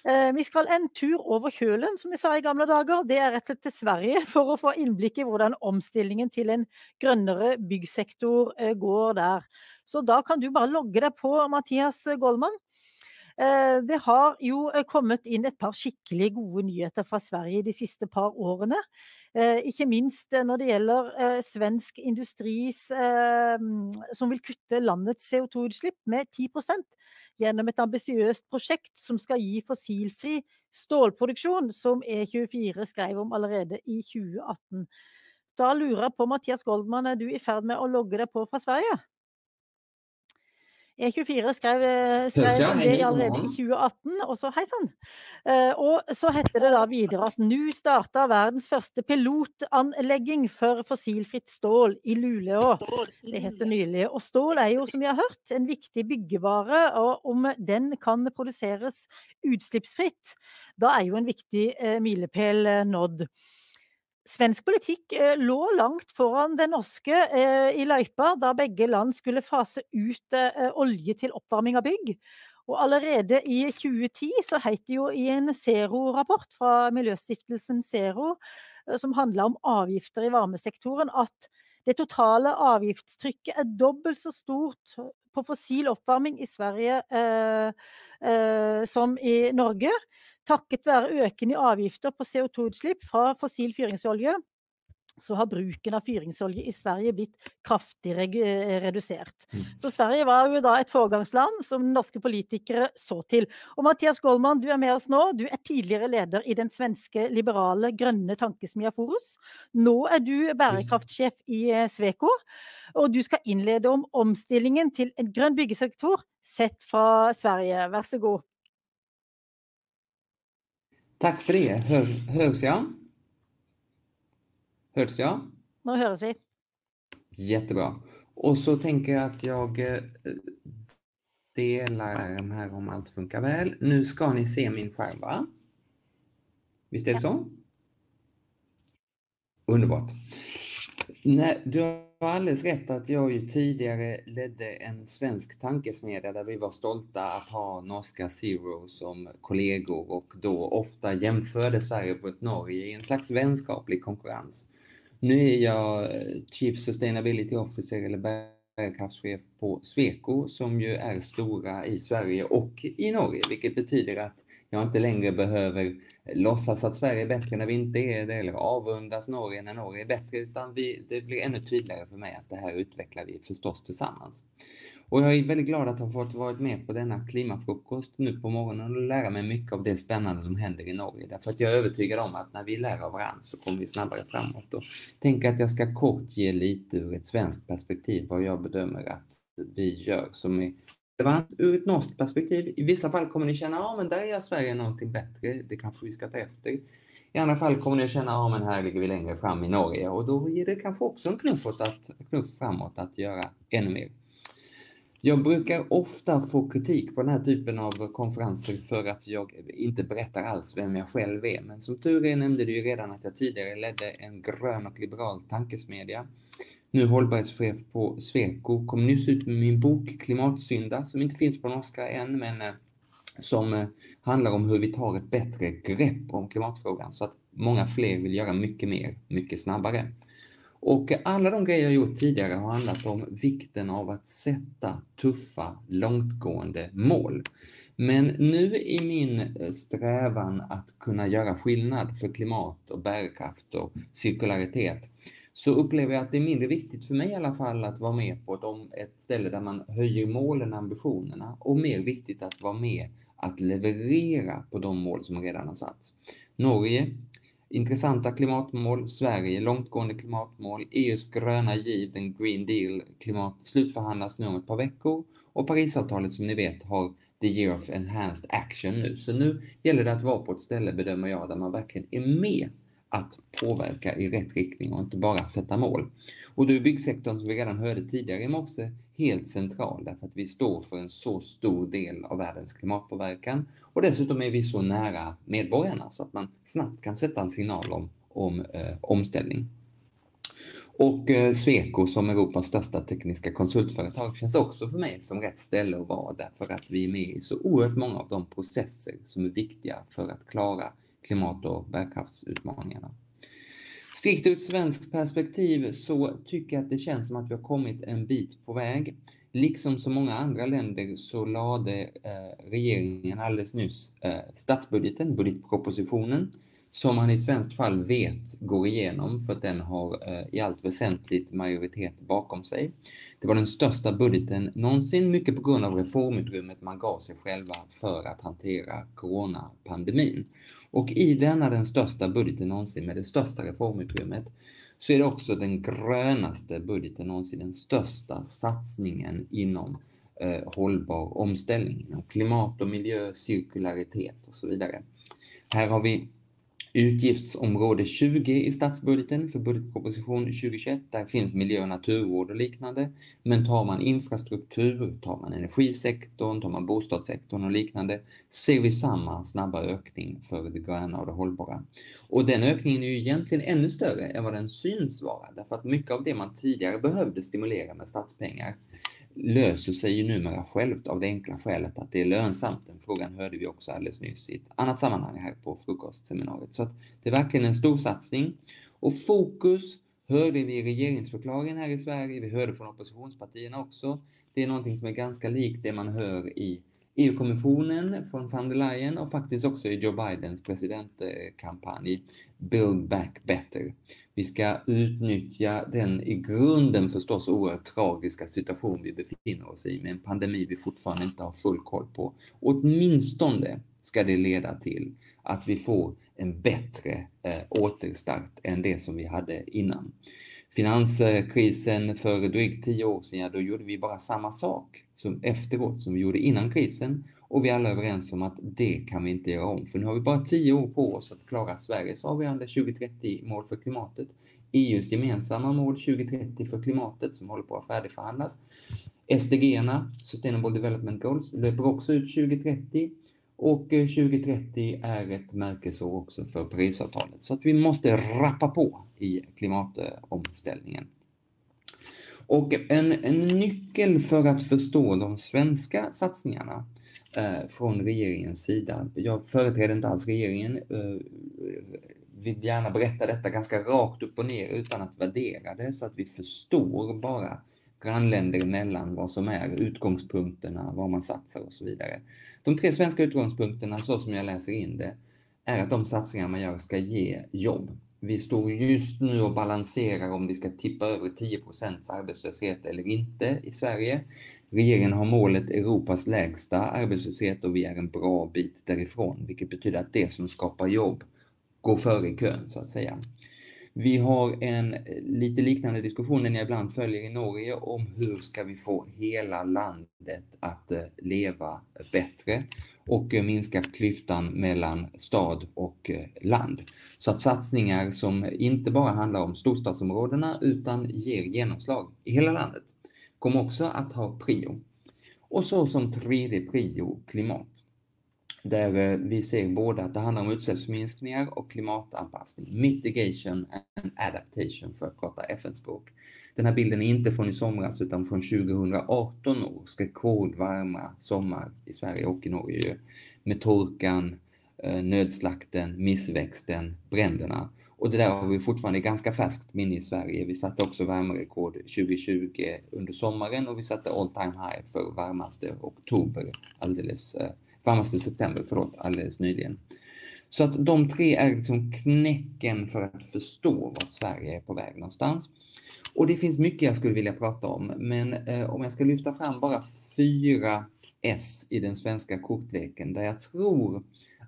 Eh, vi skal en tur over kjølen, som vi sa i gamle dager. Det er rett og slett til Sverige <laughs> for å få innblikk i hvordan omstillingen til en grønnere byggsektor eh, går der. Så da kan du bare logge deg på, Mathias Goldman. Eh, det har jo kommet inn et par skikkelig gode nyheter fra Sverige de siste par årene. Ikke minst når det gjelder svensk industri som vil kutte landets CO2-utslipp med 10% gjennom et ambisiøst prosjekt som skal gi fossilfri stålproduksjon, som E24 skrev om allerede i 2018. Da lurer jeg på, Mathias Goldman, er du i ferd med å logge deg på fra Sverige? E24 skrev, eh, skrev ja, det allerede i 2018, og så hei sann. Uh, og så heter det da videre at nå starta verdens første pilotanlegging for fossilfritt stål i Luleå. Det heter nylig. Og stål er jo, som vi har hørt, en viktig byggevare. Og om den kan produseres utslippsfritt, da er jo en viktig uh, milepæl uh, nådd. Svensk politikk eh, lå langt foran den norske eh, i løypa da begge land skulle fase ut eh, olje til oppvarming av bygg. Og allerede i 2010 så het det jo i en Zero-rapport fra miljøstiftelsen Zero, som handla om avgifter i varmesektoren, at det totale avgiftstrykket er dobbelt så stort på fossil oppvarming i Sverige eh, eh, som i Norge. Takket være økende avgifter på CO2-utslipp fra fossil fyringsolje, så har bruken av fyringsolje i Sverige blitt kraftig redusert. Mm. Så Sverige var jo da et foregangsland som norske politikere så til. Og Mathias Goldman, du er med oss nå. Du er tidligere leder i den svenske liberale grønne tankesmia Forus. Nå er du bærekraftsjef i eh, Sveko, og du skal innlede om omstillingen til en grønn byggesektor sett fra Sverige. Vær så god. Tack for det. Hör, Høres, jag? Hörs jag? Nu hörs vi. Jättebra. Og så tenker jeg at jeg deler delar den här om alt funker vel. Nå skal ni se min skjerm, va? Visst det det så? Underbart. Nej, du har alldeles rätt att jag ju tidigare ledde en svensk tankesmedja där vi var stolta att ha norska Zero som kollegor och då ofta jämförde Sverige mot Norge i en slags vänskaplig konkurrens. Nu är jag Chief Sustainability Officer eller bärkraftschef på Sweco som ju är stora i Sverige och i Norge, vilket betyder att jag inte längre behöver låtsas att Sverige är bättre när vi inte är det eller avundas Norge när Norge är bättre, utan vi, det blir ännu tydligare för mig att det här utvecklar vi förstås tillsammans. Och jag är väldigt glad att ha fått vara med på denna klimafrukost nu på morgonen och lära mig mycket av det spännande som händer i Norge. Därför att jag är övertygad om att när vi lär av varandra så kommer vi snabbare framåt. Och tänk att jag ska kort ge lite ur ett svenskt perspektiv vad jag bedömer att vi gör som är relevant ur ett norskt perspektiv. I vissa fall kommer ni känna, ja men där gör Sverige någonting bättre, det kanske vi ska ta efter. I andra fall kommer ni känna, ja men här ligger vi längre fram i Norge och då ger det kanske också en knuff, att, knuff framåt att göra ännu mer. Jag brukar ofta få kritik på den här typen av konferenser för att jag inte berättar alls vem jag själv är. Men som tur är nämnde du ju redan att jag tidigare ledde en grön och liberal tankesmedja. Nu hållbarhetschef på Sweco. Kom nyss ut med min bok Klimatsynda som inte finns på norska än men eh, som eh, handlar om hur vi tar ett bättre grepp om klimatfrågan så att många fler vill göra mycket mer, mycket snabbare. Och alla de grejer jag gjort tidigare har handlat om vikten av att sätta tuffa, långtgående mål. Men nu i min eh, strävan att kunna göra skillnad för klimat och bärkraft och cirkularitet så upplever jag att det är mindre viktigt för mig i alla fall att vara med på ett, ett ställe där man höjer målen ambitionerna och mer viktigt att vara med att leverera på de mål som redan har satts. Norge Intressanta klimatmål, Sverige långtgående klimatmål, EUs gröna giv, den Green Deal, klimat slutförhandlas nu om ett par veckor och Parisavtalet som ni vet har the year of enhanced action nu. Så nu gäller det att vara på ett ställe, bedömer jag, där man verkligen är med att påverka i rätt riktning och inte bara sätta mål. Och då är byggsektorn, som vi redan hörde tidigare i morse, helt central därför att vi står för en så stor del av världens klimatpåverkan och dessutom är vi så nära medborgarna så att man snabbt kan sätta en signal om, om eh, omställning. Och eh, Sweco som Europas största tekniska konsultföretag känns också för mig som rätt ställe att vara därför att vi är med i så oerhört många av de processer som är viktiga för att klara klimat och bärkraftsutmaningarna. Strikt ett svenskt perspektiv så tycker jag att det känns som att vi har kommit en bit på väg. Liksom så många andra länder så lade eh, regeringen alldeles nyss eh, statsbudgeten, budgetpropositionen, som man i svenskt fall vet går igenom för att den har eh, i allt väsentligt majoritet bakom sig. Det var den största budgeten någonsin, mycket på grund av reformutrymmet man gav sig själva för att hantera coronapandemin. Och i denna den största budgeten någonsin med det största reformutrymmet så är det också den grönaste budgeten någonsin, den största satsningen inom eh, hållbar omställning, inom klimat och miljö, cirkularitet och så vidare. Här har vi Utgiftsområde 20 i statsbudgeten för budgetproposition 2021, där finns miljö och naturvård och liknande. Men tar man infrastruktur, tar man energisektorn, tar man bostadssektorn och liknande, ser vi samma snabba ökning för det gröna och det hållbara. Och den ökningen är ju egentligen ännu större än vad den syns vara, därför att mycket av det man tidigare behövde stimulera med statspengar löser sig ju numera självt av det enkla skälet att det är lönsamt. Den frågan hörde vi också alldeles nyss i ett annat sammanhang här på frukostseminariet. Så det är verkligen en stor satsning. Och fokus hörde vi i regeringsförklaringen här i Sverige, vi hörde från oppositionspartierna också. Det är någonting som är ganska likt det man hör i EU-kommissionen från van der Leyen och faktiskt också i Joe Bidens presidentkampanj Build Back Better. Vi ska utnyttja den i grunden förstås oerhört tragiska situation vi befinner oss i med en pandemi vi fortfarande inte har full koll på. åtminstone ska det leda till att vi får en bättre eh, återstart än det som vi hade innan. Finanskrisen för drygt tio år ja, då gjorde vi bara samma sak som efteråt som vi gjorde innan krisen och vi är alla överens om att det kan vi inte göra om. För nu har vi bara tio år på oss att klara Sveriges avgörande 2030-mål för klimatet, EUs gemensamma mål 2030 för klimatet som håller på att färdigförhandlas. SDG-erna, Sustainable Development Goals, löper också ut 2030 och 2030 eh, är ett märkesår också för Parisavtalet. Så att vi måste rappa på i klimatomställningen. Och en, en nyckel för att förstå de svenska satsningarna eh, från regeringens sida, jag företräder inte alls regeringen, eh, vill gärna berätta detta ganska rakt upp och ner utan att värdera det så att vi förstår bara grannländer emellan vad som är utgångspunkterna, vad man satsar och så vidare. De tre svenska utgångspunkterna, så som jag läser in det, är att de satsningar man gör ska ge jobb. Vi står just nu och balanserar om vi ska tippa över 10% arbetslöshet eller inte i Sverige. Regeringen har målet Europas lägsta arbetslöshet och vi är en bra bit därifrån, vilket betyder att det som skapar jobb går före i kön så att säga. Vi har en lite liknande diskussion jag ibland följer i Norge om hur ska vi få hela landet att leva bättre och minskat klyftan mellan stad och land. Så att satsningar som inte bara handlar om storstadsområdena utan ger genomslag i hela landet kommer också att ha prio. Och så som tredje prio klimat. Där vi ser både att det handlar om utsläppsminskningar och klimatanpassning. Mitigation and adaptation för att prata FN-språk. Den här bilden är inte från i somras utan från 2018 års rekordvarma sommar i Sverige och i Norge. Med torkan, nödslakten, missväxten, bränderna. Och det där har vi fortfarande ganska färskt minne i Sverige. Vi satte också värmerekord 2020 under sommaren och vi satte all time high för varmaste oktober alldeles varmaste september, förlåt, alldeles nyligen. Så att de tre är liksom knäcken för att förstå vart Sverige är på väg någonstans. Och det finns mycket jag skulle vilja prata om, men om jag ska lyfta fram bara fyra S i den svenska kortleken där jag tror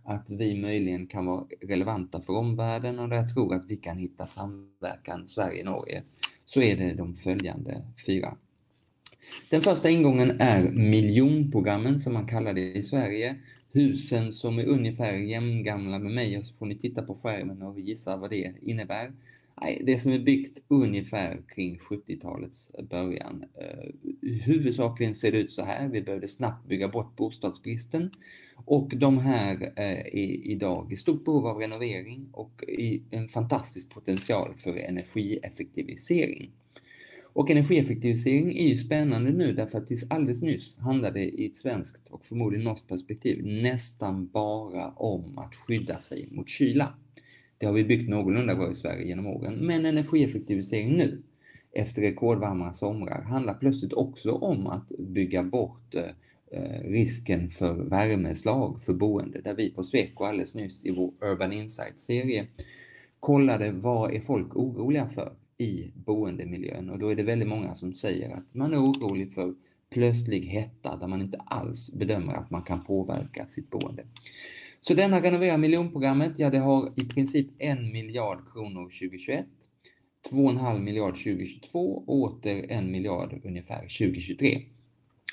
att vi möjligen kan vara relevanta för omvärlden och där jag tror att vi kan hitta samverkan Sverige-Norge, så är det de följande fyra. Den första ingången är miljonprogrammen som man kallar det i Sverige. Husen som är ungefär jämngamla med mig så får ni titta på skärmen och gissa vad det innebär. Det som är byggt ungefär kring 70-talets början. Huvudsakligen ser det ut så här. Vi behövde snabbt bygga bort bostadsbristen och de här är idag i stort behov av renovering och i en fantastisk potential för energieffektivisering. Och energieffektivisering är ju spännande nu därför att tills alldeles nyss handlade det i ett svenskt och förmodligen norskt perspektiv nästan bara om att skydda sig mot kyla. Det har vi byggt någorlunda bra i Sverige genom åren, men energieffektivisering nu efter rekordvarma somrar handlar plötsligt också om att bygga bort risken för värmeslag för boende där vi på Sweco alldeles nyss i vår Urban Insight-serie kollade vad är folk oroliga för i boendemiljön och då är det väldigt många som säger att man är orolig för plötslig hetta där man inte alls bedömer att man kan påverka sitt boende. Så denna renovera miljonprogrammet, ja det har i princip en miljard kronor 2021, 2,5 miljard 2022 och åter en miljard ungefär 2023.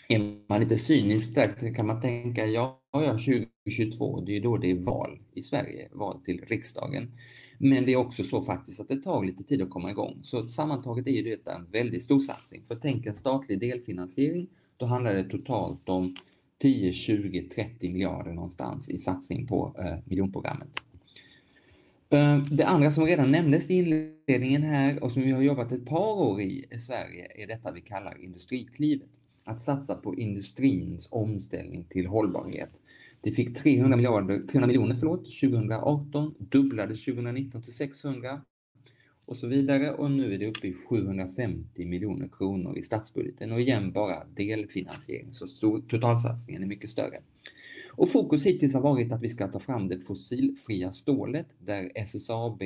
Är man lite cynisk där kan man tänka, ja, ja 2022, det är då det är val i Sverige, val till riksdagen. Men det är också så faktiskt att det tar lite tid att komma igång. Så sammantaget är det en väldigt stor satsning. För tänk en statlig delfinansiering, då handlar det totalt om 10, 20, 30 miljarder någonstans i satsning på miljonprogrammet. Det andra som redan nämndes i inledningen här och som vi har jobbat ett par år i i Sverige är detta vi kallar Industriklivet. Att satsa på industrins omställning till hållbarhet. Det fick 300 miljoner 2018, dubblades 2019 till 600 och så vidare och nu är det uppe i 750 miljoner kronor i statsbudgeten och igen bara delfinansiering så totalsatsningen är mycket större. Och fokus hittills har varit att vi ska ta fram det fossilfria stålet där SSAB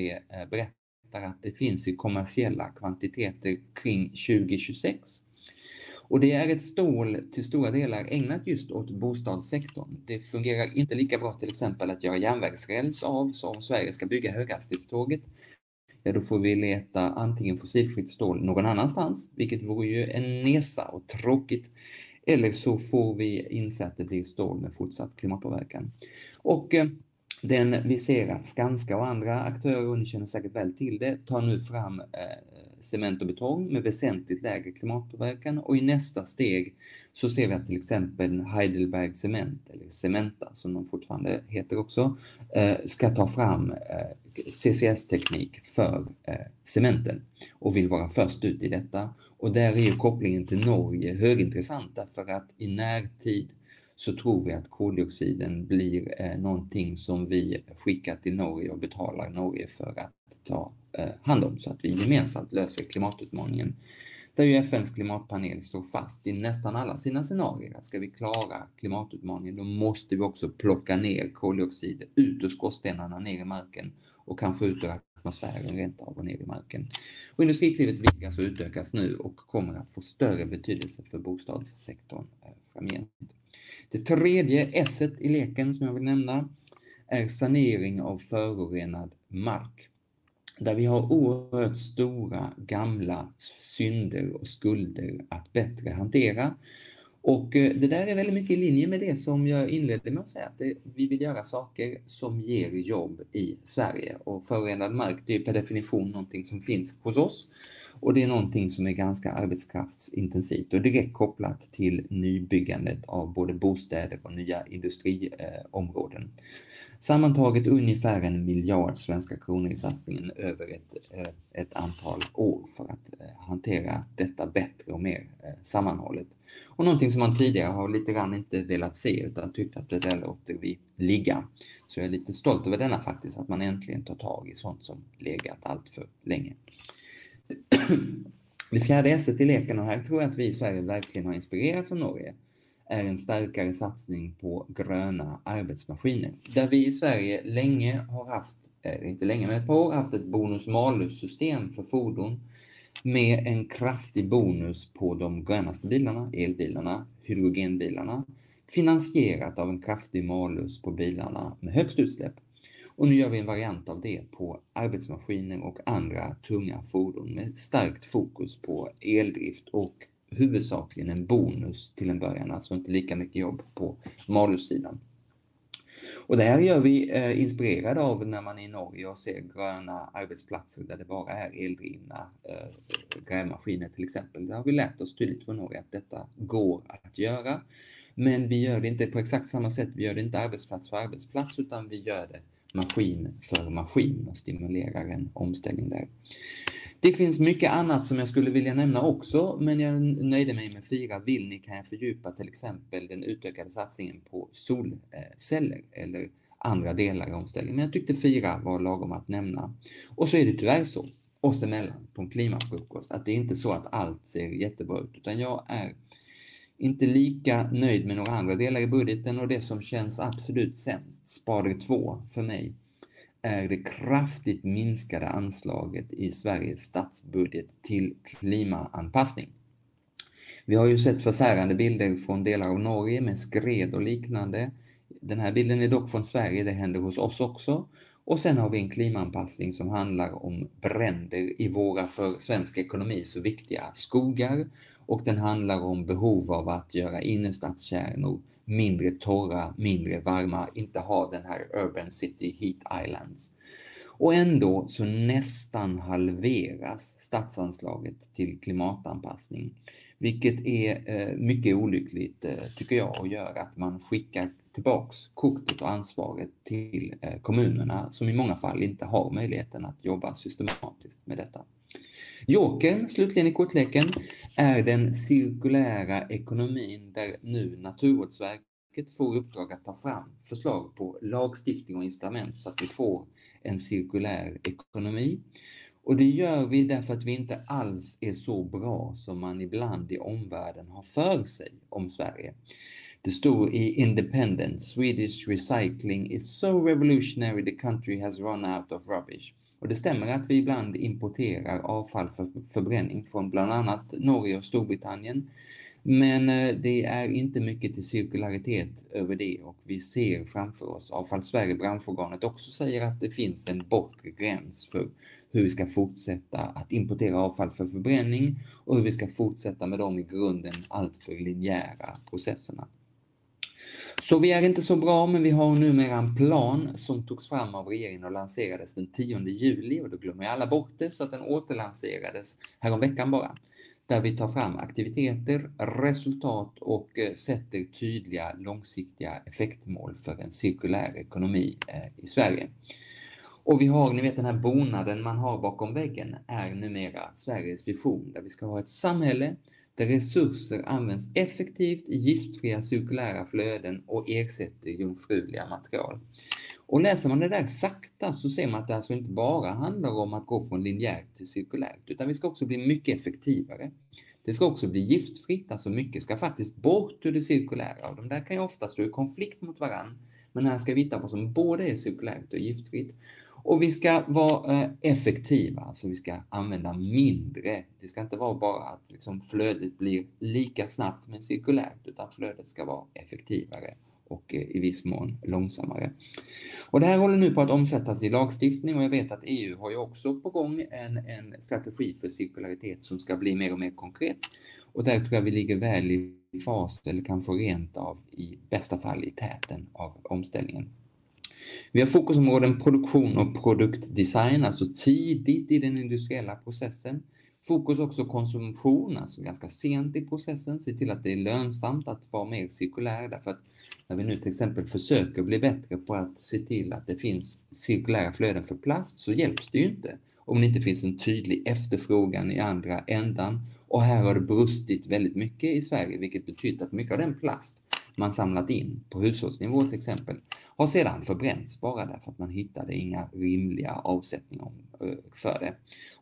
berättar att det finns i kommersiella kvantiteter kring 2026. Och det är ett stål till stora delar ägnat just åt bostadssektorn. Det fungerar inte lika bra till exempel att göra järnvägsräls av så om Sverige ska bygga höghastighetståget. Ja, då får vi leta antingen fossilfritt stål någon annanstans, vilket vore ju en nesa och tråkigt. Eller så får vi inse att det blir stål med fortsatt klimatpåverkan. Och vi ser att Skanska och andra aktörer, och ni känner säkert väl till det, tar nu fram cement och betong med väsentligt lägre klimatpåverkan. Och i nästa steg så ser vi att till exempel Heidelberg Cement, eller Cementa som de fortfarande heter också, ska ta fram CCS-teknik för cementen och vill vara först ut i detta. Och där är ju kopplingen till Norge högintressant därför att i närtid så tror vi att koldioxiden blir någonting som vi skickar till Norge och betalar Norge för att ta hand om så att vi gemensamt löser klimatutmaningen. där ju FNs klimatpanel står fast i nästan alla sina scenarier att ska vi klara klimatutmaningen då måste vi också plocka ner koldioxid ut ur skorstenarna ner i marken och kanske ut ur atmosfären rent av och ner i marken. Och Industriklivet vidgas och utökas nu och kommer att få större betydelse för bostadssektorn eh, framgent. Det tredje S i leken som jag vill nämna är sanering av förorenad mark. Där vi har oerhört stora gamla synder och skulder att bättre hantera. Och eh, det där är väldigt mycket i linje med det som jag inledde med att säga, att vi vill göra saker som ger jobb i Sverige. Och förorenad mark, det är per definition någonting som finns hos oss. Och det är någonting som är ganska arbetskraftsintensivt och direkt kopplat till nybyggandet av både bostäder och nya industriområden. Sammantaget ungefär en miljard svenska kronor i satsningen över ett, eh, ett antal år för att eh, hantera detta bättre och mer eh, sammanhållet. Och någonting som man tidigare har lite grann inte velat se utan tyckt att det där låter vi ligga. Så jag är lite stolt över denna faktiskt, att man äntligen tar tag i sånt som legat allt för länge. <clears throat> Det fjärde S i leken, och här tror jag att vi i Sverige verkligen har inspirerats av Norge, är en starkare satsning på gröna arbetsmaskiner. Där vi i Sverige länge har haft, inte länge men ett par år, haft ett bonus-malus-system för fordon med en kraftig bonus på de grönaste bilarna, elbilarna, hydrogenbilarna, finansierat av en kraftig malus på bilarna med högst utsläpp. Och nu gör vi en variant av det på arbetsmaskiner och andra tunga fordon med starkt fokus på eldrift och huvudsakligen en bonus till en början, alltså inte lika mycket jobb på malussidan. Och det här gör vi eh, inspirerade av när man i Norge ser gröna arbetsplatser där det bara är eldrivna eh, grävmaskiner till. Där har vi lärt oss tydligt från Norge att detta går att göra. Men vi gör det inte på exakt samma sätt. Vi gör det inte arbetsplats för arbetsplats utan vi gör det maskin för maskin och stimulerar en omställning där. Det finns mycket annat som jag skulle vilja nämna också, men jag nöjde mig med fyra. Vill ni kan jag fördjupa till exempel den utökade satsningen på solceller eller andra delar i omställningen. Men jag tyckte fyra var lagom att nämna. Och så är det tyvärr så, oss emellan, på en klimatfrukost, att det är inte så att allt ser jättebra ut, utan jag är inte lika nöjd med några andra delar i budgeten och det som känns absolut sämst, spader 2 för mig, är det kraftigt minskade anslaget i Sveriges statsbudget till klimaanpassning. Vi har ju sett förfärande bilder från delar av Norge med skred och liknande. Den här bilden är dock från Sverige, det händer hos oss också. Och sen har vi en klimaanpassning som handlar om bränder i våra för svensk ekonomi så viktiga skogar och den handlar om behov av att göra innerstadskärnor mindre torra, mindre varma, inte ha den här Urban City Heat Islands. Och ändå så nästan halveras statsanslaget till klimatanpassning, vilket är eh, mycket olyckligt eh, tycker jag och gör att man skickar tillbaks kortet och ansvaret till eh, kommunerna som i många fall inte har möjligheten att jobba systematiskt med detta. Jokern, slutligen i kortleken, är den cirkulära ekonomin där nu Naturvårdsverket får uppdrag att ta fram förslag på lagstiftning och instrument så att vi får en cirkulär ekonomi. Och det gör vi därför att vi inte alls är så bra som man ibland i omvärlden har för sig om Sverige. Det stod i Independent, Swedish recycling is so revolutionary the country has run out of rubbish. Och det stämmer att vi ibland importerar avfall för förbränning bland annat Norge och Storbritannien. Men eh, det är inte mycket till cirkularitet över det och vi ser framför oss, Avfall Sverige, branschorganet, också säger att det finns en bortre gräns för hur vi ska fortsätta att importera avfall för förbränning och hur vi ska fortsätta med de i grunden alltför linjära processerna. Så vi är inte så bra, men vi har numera en plan som togs fram av regeringen och lanserades den 10 juli och då glömmer alla bort det så att den återlanserades häromveckan bara. Där vi tar fram aktiviteter, resultat och eh, sätter tydliga långsiktiga effektmål för en cirkulär ekonomi eh, i Sverige. Och vi har, ni vet den här bonaden man har bakom väggen är numera Sveriges vision där vi ska ha ett samhälle där resurser används effektivt i giftfria cirkulära flöden och ersätter jungfruliga material. Och läser man det där sakta så ser man att det alltså inte bara handlar om att gå från linjärt till cirkulärt, utan vi ska också bli mycket effektivare. Det ska också bli giftfritt, alltså mycket ska faktiskt bort ur det cirkulära och de där kan ju ofta stå i konflikt mot varann. Men här ska vi hitta vad som både är cirkulärt och giftfritt. Och vi ska vara eh, effektiva, alltså vi ska använda mindre. Det ska inte vara bara att liksom flödet blir lika snabbt men cirkulärt, utan flödet ska vara effektivare och eh, i viss mån långsammare. Och det här håller nu på att omsättas i lagstiftning och jag vet att EU har ju också på gång en, en strategi för cirkularitet som ska bli mer och mer konkret. Och där tror jag vi ligger väl i fas eller kanske rent av i bästa fall i täten av omställningen. Vi har fokusområden produktion och produktdesign, alltså tidigt i den industriella processen. Fokus också konsumtion, alltså ganska sent i processen, se till att det är lönsamt att vara mer cirkulär därför att när vi nu till exempel försöker bli bättre på att se till att det finns cirkulära flöden för plast så hjälps det ju inte om det inte finns en tydlig efterfrågan i andra ändan. Och här har det brustit väldigt mycket i Sverige, vilket betyder att mycket av den plast man samlat in på hushållsnivå till exempel har sedan förbränts bara därför att man hittade inga rimliga avsättningar eh, för det.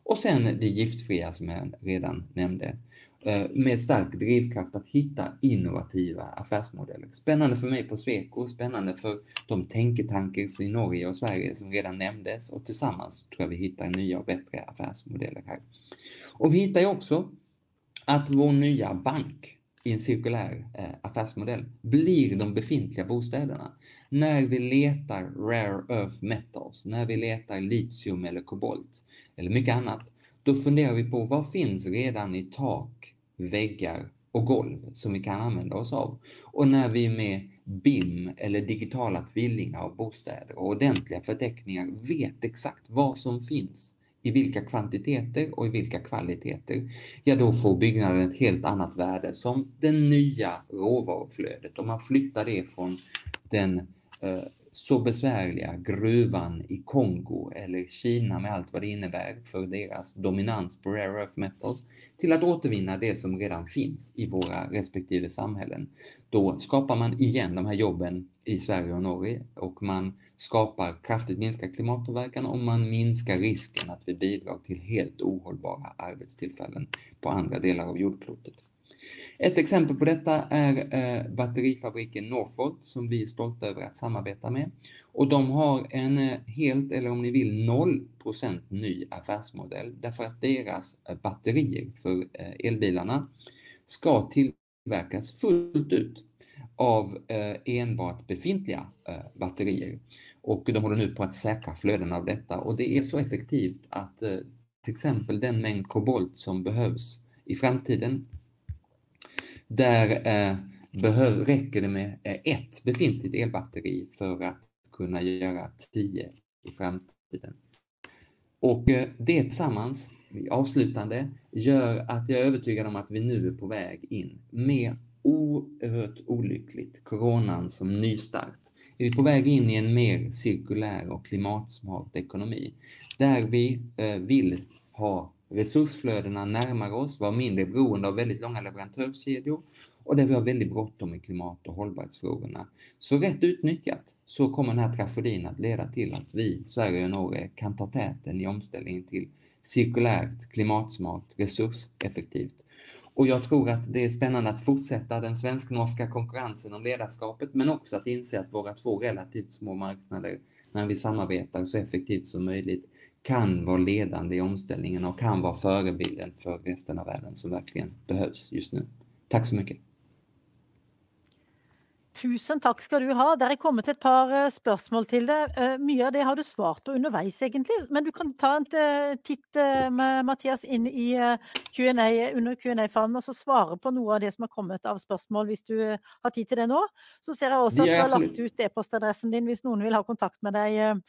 Och sen det giftfria som jag redan nämnde. Eh, med stark drivkraft att hitta innovativa affärsmodeller. Spännande för mig på Sweco, spännande för de tänketankers i Norge och Sverige som redan nämndes och tillsammans tror jag vi hittar nya och bättre affärsmodeller här. Och vi hittar ju också att vår nya bank i en cirkulär eh, affärsmodell blir de befintliga bostäderna. När vi letar rare earth metals, när vi letar litium eller kobolt eller mycket annat, då funderar vi på vad finns redan i tak väggar och golv som vi kan använda oss av. Och när vi med BIM eller digitala tvillingar av bostäder och ordentliga förteckningar vet exakt vad som finns i vilka kvantiteter och i vilka kvaliteter, ja då får byggnaden ett helt annat värde som det nya råvaruflödet. Om man flyttar det från den eh, så besvärliga gruvan i Kongo eller Kina med allt vad det innebär för deras dominans på rare earth metals till att återvinna det som redan finns i våra respektive samhällen. Då skapar man igen de här jobben i Sverige och Norge och man skapar kraftigt minskad klimatpåverkan och man minskar risken att vi bidrar till helt ohållbara arbetstillfällen på andra delar av jordklotet. Ett exempel på detta är eh, batterifabriken Northvolt som vi är stolta över att samarbeta med. Och de har en eh, helt, eller om ni vill, 0% ny affärsmodell därför att deras eh, batterier för elbilarna ska tillverkas fullt ut av enbart befintliga batterier. Och de håller nu på att säkra flöden av detta och det är så effektivt att till exempel den mängd kobolt som behövs i framtiden där eh, behöv, räcker det med eh, ett befintligt elbatteri för att kunna göra tio i framtiden. Och eh, det tillsammans, avslutande, gör att jag är övertygad om att vi nu är på väg in med oerhört olyckligt coronan som nystart. Är vi på väg in i en mer cirkulär och klimatsmart ekonomi där vi eh, vill ha resursflödena närmare oss, vara mindre beroende av väldigt långa leverantörskedjor och där vi har väldigt bråttom i klimat och hållbarhetsfrågorna. Så rätt utnyttjat så kommer den här tragedin att leda till att vi, Sverige och Norge, kan ta täten i omställningen till cirkulärt, klimatsmart, resurseffektivt. Och jag tror att det är spännande att fortsätta den svensk-norska konkurrensen om ledarskapet, men också att inse att våra två relativt små marknader, när vi samarbetar så effektivt som möjligt, kan vara ledande i omställningen och kan vara förebilden för resten av världen som verkligen behövs just nu. Tack så mycket. Tusen takk skal du ha. Der er kommet et par eh, spørsmål til deg. Eh, mye av det har du svart på underveis, egentlig. Men du kan ta en eh, titt med Mathias inn i Q&A under Q&A-fanen og så svare på noe av det som har kommet av spørsmål, hvis du har tid til det nå. Så ser jeg også at du har lagt ut e-postadressen din hvis noen vil ha kontakt med deg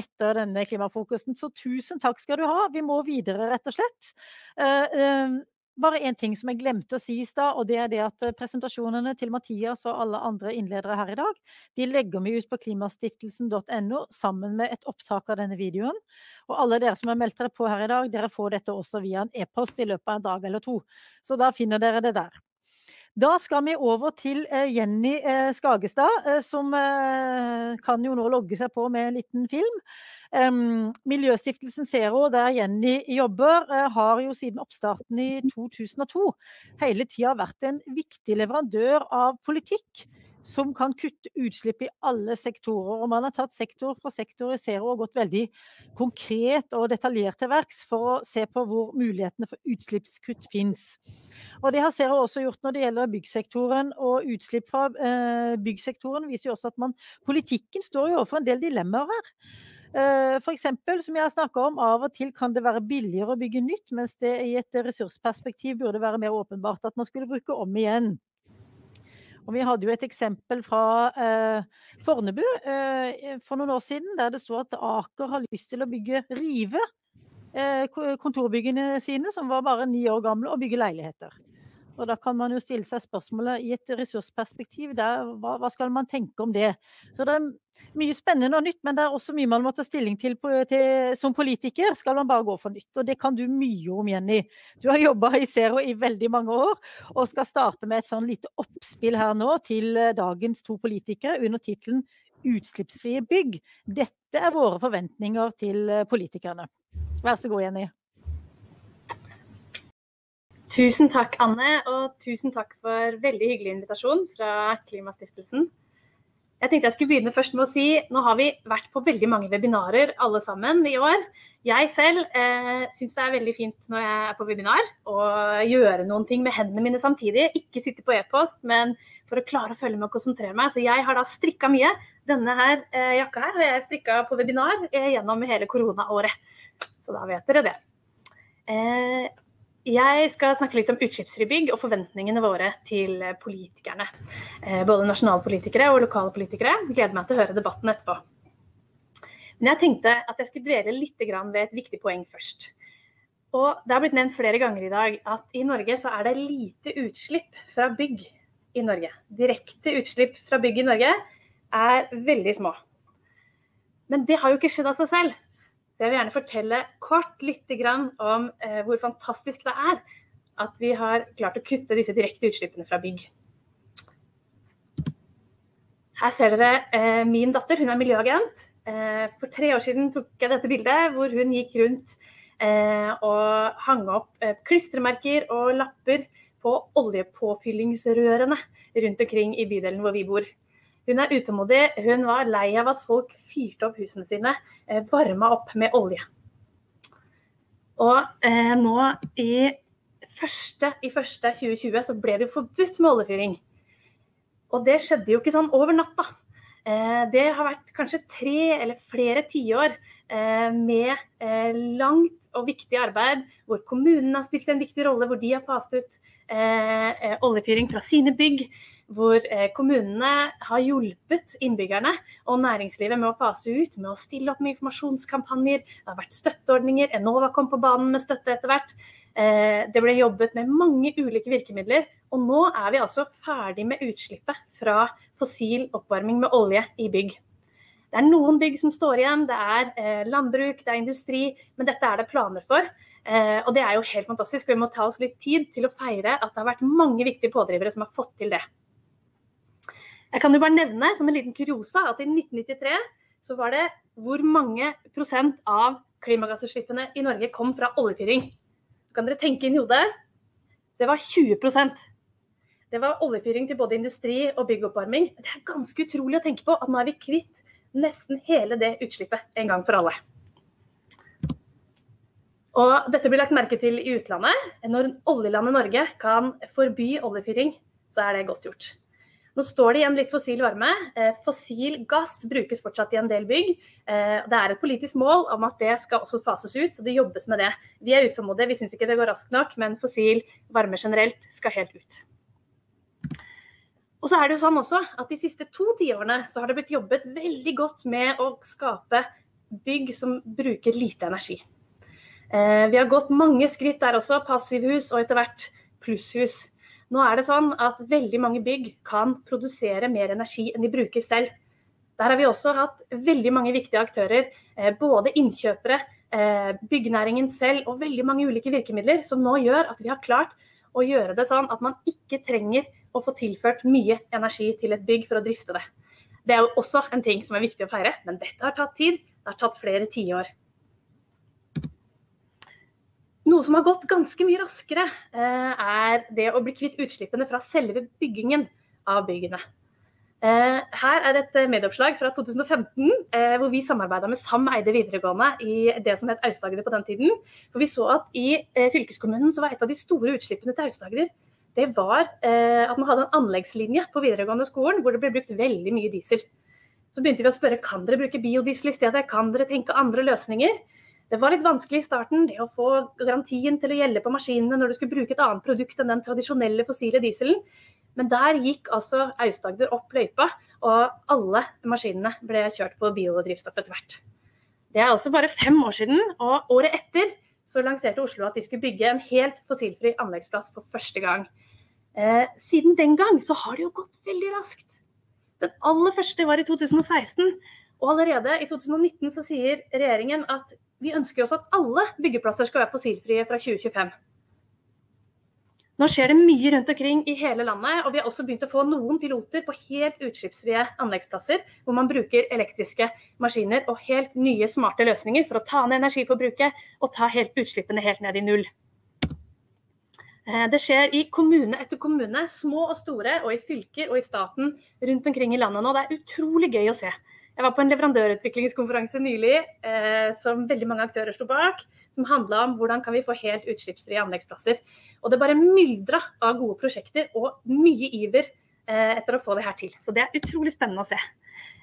etter denne klimafokusen. Så tusen takk skal du ha. Vi må videre, rett og slett. Bare én ting som jeg glemte å si i stad, og det er det at eh, presentasjonene til Mathias og alle andre innledere her i dag, de legger vi ut på klimastiftelsen.no sammen med et opptak av denne videoen. Og alle dere som har meldt dere på her i dag, dere får dette også via en e-post i løpet av en dag eller to. Så da finner dere det der. Da skal vi over til Jenny Skagestad, som kan jo nå logge seg på med en liten film. Miljøstiftelsen Zero, der Jenny jobber, har jo siden oppstarten i 2002 hele tida vært en viktig leverandør av politikk som kan kutte utslipp i alle sektorer. Og man har tatt sektor for sektor i Zero og gått veldig konkret og detaljert til verks for å se på hvor mulighetene for utslippskutt finnes. Og det har Zero også gjort når det gjelder byggsektoren. Og utslipp fra eh, byggsektoren viser jo også at man Politikken står jo overfor en del dilemmaer her. Eh, F.eks. som jeg har snakka om, av og til kan det være billigere å bygge nytt, mens det i et ressursperspektiv burde være mer åpenbart at man skulle bruke om igjen. Og vi hadde jo et eksempel fra eh, Fornebu eh, for noen år siden, der det sto at Aker har lyst til å bygge rive eh, kontorbyggene sine, som var bare ni år gamle, og bygge leiligheter. Og da kan man jo stille seg spørsmålet i et ressursperspektiv, der, hva, hva, skal man tenke om det? Så det er mye spennende og nytt, men det er også mye man må ta stilling til, til som politiker. Skal man bare gå for nytt? Og det kan du mye om, Jenny. Du har jobba i Zero i veldig mange år, og skal starte med et sånn lite oppspill her nå til eh, dagens to politikere under tittelen Utslippsfrie bygg. Dette er våre forventninger til eh, politikerne. Vær så god, Jenny. Tusen takk, Anne, og tusen takk for veldig hyggelig invitasjon fra Klimastiftelsen. Jeg tenkte jeg skulle begynne først med å si nå har vi vært på veldig mange webinarer alle sammen i år. Jeg selv eh, syns det er veldig fint når jeg er på webinar å gjøre noen ting med hendene mine samtidig. Ikke sitte på e-post, men for å klare å følge med og konsentrere meg. Så jeg har da strikka mye. Denne her eh, jakka her har jeg strikka på webinar eh, gjennom hele koronaåret. Så da vet dere det. Eh, jeg skal snakke litt om utslippsfribygg og forventningene våre til politikerne. Eh, både nasjonalpolitikere og lokale politikere. Gleder meg til å høre debatten etterpå. Men jeg tenkte at jeg skulle dvele litt ved et viktig poeng først. Og Det har blitt nevnt flere ganger i dag at i Norge så er det lite utslipp fra bygg i Norge. Direkte utslipp fra bygg i Norge er veldig små. Men det har jo ikke skjedd av seg selv. Så jeg vil gjerne fortelle kort litt om eh, hvor fantastisk det er at vi har klart å kutte disse direkte utslippene fra bygg. Her ser dere eh, min datter, hun er miljøagent. Eh, for tre år siden tok jeg dette bildet hvor hun gikk rundt og hang opp klistremerker og lapper på oljepåfyllingsrørene rundt omkring i bydelen hvor vi bor. Hun er utålmodig. Hun var lei av at folk fyrte opp husene sine, eh, varma opp med olje. Og eh, nå i første, i første 2020 så ble det jo forbudt med oljefyring. Og det skjedde jo ikke sånn over natta. Eh, det har vært kanskje tre eller flere tiår eh, med eh, langt og viktig arbeid, hvor kommunen har spilt en viktig rolle, hvor de har faset ut eh, oljefyring fra sine bygg hvor eh, kommunene har hjulpet innbyggerne og næringslivet med å fase ut, med å stille opp med informasjonskampanjer. Det har vært støtteordninger, Enova kom på banen med støtte etter hvert. Eh, det ble jobbet med mange ulike virkemidler. Og nå er vi altså ferdig med utslippet fra fossil oppvarming med olje i bygg. Det er noen bygg som står igjen, det er eh, landbruk, det er industri, men dette er det planer for. Og det er jo helt fantastisk. Vi må ta oss litt tid til å feire at det har vært mange viktige pådrivere som har fått til det. Jeg kan jo bare nevne som en liten kuriosa at i 1993 så var det hvor mange prosent av klimagassutslippene i Norge kom fra oljefyring. Kan dere tenke inn i hodet? Det var 20% Det var oljefyring til både industri og byggoppvarming. Det er ganske utrolig å tenke på at nå er vi kvitt nesten hele det utslippet en gang for alle. Og dette blir lagt merke til i utlandet. Når oljelandet Norge kan forby oljefyring, så er det godt gjort. Nå står det igjen litt fossil varme. Eh, fossil gass brukes fortsatt i en del bygg. Eh, det er et politisk mål om at det skal også fases ut, så det jobbes med det. Vi er utålmodige, vi syns ikke det går raskt nok, men fossil varme generelt skal helt ut. Og så er det jo sånn også at De siste to tiårene så har det blitt jobbet veldig godt med å skape bygg som bruker lite energi. Eh, vi har gått mange skritt der også, passivhus og etter hvert plusshus. Nå er det sånn at veldig mange bygg kan produsere mer energi enn de bruker selv. Der har vi også hatt veldig mange viktige aktører, eh, både innkjøpere, eh, byggenæringen selv og veldig mange ulike virkemidler, som nå gjør at vi har klart å gjøre det sånn at man ikke trenger å få tilført mye energi til et bygg for å drifte det. Det er jo også en ting som er viktig å feire, men dette har tatt tid. Det har tatt flere tiår. Noe som har gått ganske mye raskere, eh, er det å bli kvitt utslippene fra selve byggingen av byggene. Eh, her er et medieoppslag fra 2015 eh, hvor vi samarbeida med Sam Eide videregående i det som het Aust-Agder på den tiden. For vi så at i fylkeskommunen så var et av de store utslippene til Aust-Agder det var at man hadde en anleggslinje på videregående skolen hvor det ble brukt veldig mye diesel. Så begynte vi å spørre kan dere bruke biodiesel i stedet, kan dere tenke andre løsninger. Det var litt vanskelig i starten det å få garantien til å gjelde på maskinene når du skulle bruke et annet produkt enn den tradisjonelle fossile dieselen. Men der gikk altså Aust-Agder opp løypa, og alle maskinene ble kjørt på biodrivstoff etter hvert. Det er altså bare fem år siden, og året etter så lanserte Oslo at de skulle bygge en helt fossilfri anleggsplass for første gang. Eh, siden den gang så har det jo gått veldig raskt. Den aller første var i 2016, og allerede i 2019 så sier regjeringen at vi ønsker oss at alle byggeplasser skal være fossilfrie fra 2025. Nå skjer det mye rundt omkring i hele landet, og vi har også begynt å få noen piloter på helt utslippsfrie anleggsplasser, hvor man bruker elektriske maskiner og helt nye, smarte løsninger for å ta ned energiforbruket og ta helt utslippene helt ned i null. Eh, det skjer i kommune etter kommune, små og store, og i fylker og i staten rundt omkring i landet nå. Det er utrolig gøy å se. Jeg var på en leverandørutviklingskonferanse nylig eh, som veldig mange aktører sto bak, som handla om hvordan kan vi få helt utslippsfrie anleggsplasser. Og det bare myldra av gode prosjekter og mye iver eh, etter å få det her til. Så det er utrolig spennende å se.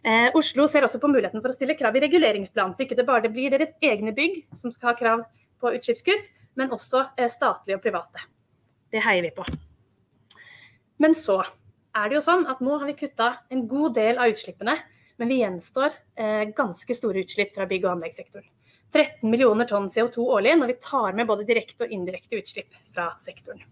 Eh, Oslo ser også på muligheten for å stille krav i reguleringsplanen, så ikke det bare blir deres egne bygg som skal ha krav på utslippskutt, men også eh, statlige og private. Det heier vi på. Men så er det jo sånn at nå har vi kutta en god del av utslippene men vi gjenstår eh, ganske store utslipp fra bygg- og anleggssektoren. 13 millioner tonn CO2 årlig når vi tar med både direkte og indirekte utslipp fra sektoren.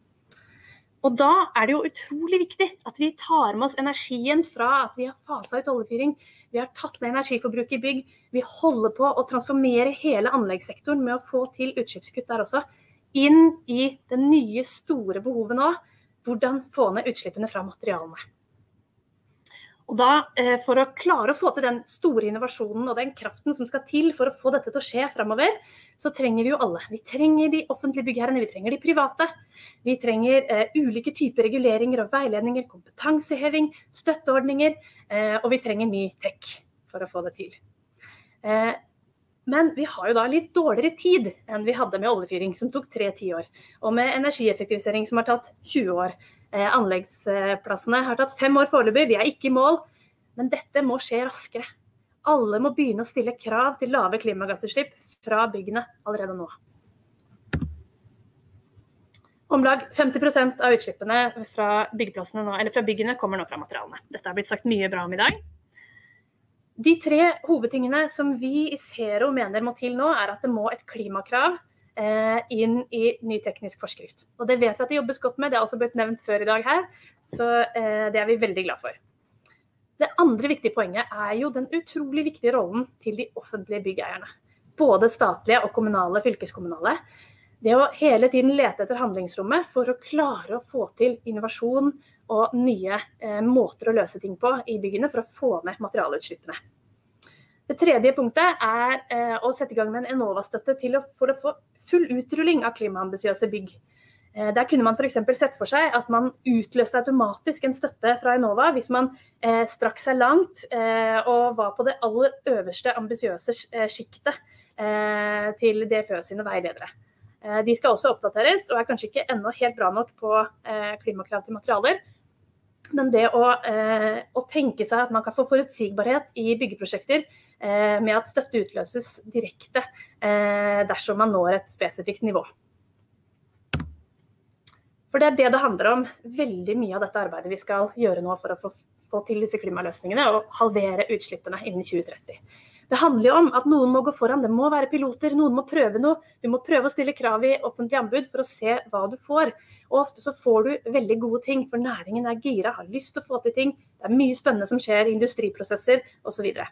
Og Da er det jo utrolig viktig at vi tar med oss energien fra at vi har fasa ut oljefyring, vi har tatt ned energiforbruket i bygg, vi holder på å transformere hele anleggssektoren med å få til utslippskutt der også, inn i det nye, store behovet nå. Hvordan få ned utslippene fra materialene. Og da, eh, For å klare å få til den store innovasjonen og den kraften som skal til for å få dette til å skje framover, så trenger vi jo alle. Vi trenger de offentlige byggherrene, vi trenger de private. Vi trenger eh, ulike typer reguleringer og veiledninger, kompetanseheving, støtteordninger. Eh, og vi trenger ny tech for å få det til. Eh, men vi har jo da litt dårligere tid enn vi hadde med oljefyring, som tok tre tiår. Og med energieffektivisering, som har tatt 20 år. Eh, anleggsplassene har tatt fem år foreløpig, vi er ikke i mål. Men dette må skje raskere. Alle må begynne å stille krav til lave klimagassutslipp fra byggene allerede nå. Om lag 50% av utslippene fra, nå, fra, byggene kommer nå fra materialene. Dette har blitt sagt mye bra om i dag. De tre hovedtingene som vi i Zero mener må til nå, er at det må et klimakrav inn i ny teknisk forskrift. Og Det vet vi at det jobbes godt med, det har også blitt nevnt før i dag her. Så eh, det er vi veldig glad for. Det andre viktige poenget er jo den utrolig viktige rollen til de offentlige byggeierne. Både statlige og kommunale, fylkeskommunale. Det å hele tiden lete etter handlingsrommet for å klare å få til innovasjon og nye eh, måter å løse ting på i byggene for å få ned materialutslippene. Det tredje punktet er eh, å sette i gang med en Enova-støtte for å få full utrulling av klimaambisiøse bygg. Eh, der kunne man f.eks. sett for seg at man utløste automatisk en støtte fra Enova hvis man eh, strakk seg langt eh, og var på det aller øverste ambisiøse eh, sjiktet eh, til DFØ sine veiledere. Eh, de skal også oppdateres og er kanskje ikke ennå helt bra nok på klimakrav til materialer. Men det å, å, tenke seg at man kan få forutsigbarhet i byggeprosjekter med at støtte utløses direkte Eh, dersom man når et spesifikt nivå. For det er det det handler om, veldig mye av dette arbeidet vi skal gjøre nå for å få, til disse klimaløsningene og halvere utslippene innen 2030. Det handler jo om at noen må gå foran, det må være piloter, noen må prøve noe. Du må prøve å stille krav i offentlig anbud for å se hva du får. Og ofte så får du veldig gode ting, for næringen er gira, har lyst til å få til ting. Det er mye spennende som skjer, industriprosesser osv. Så, videre.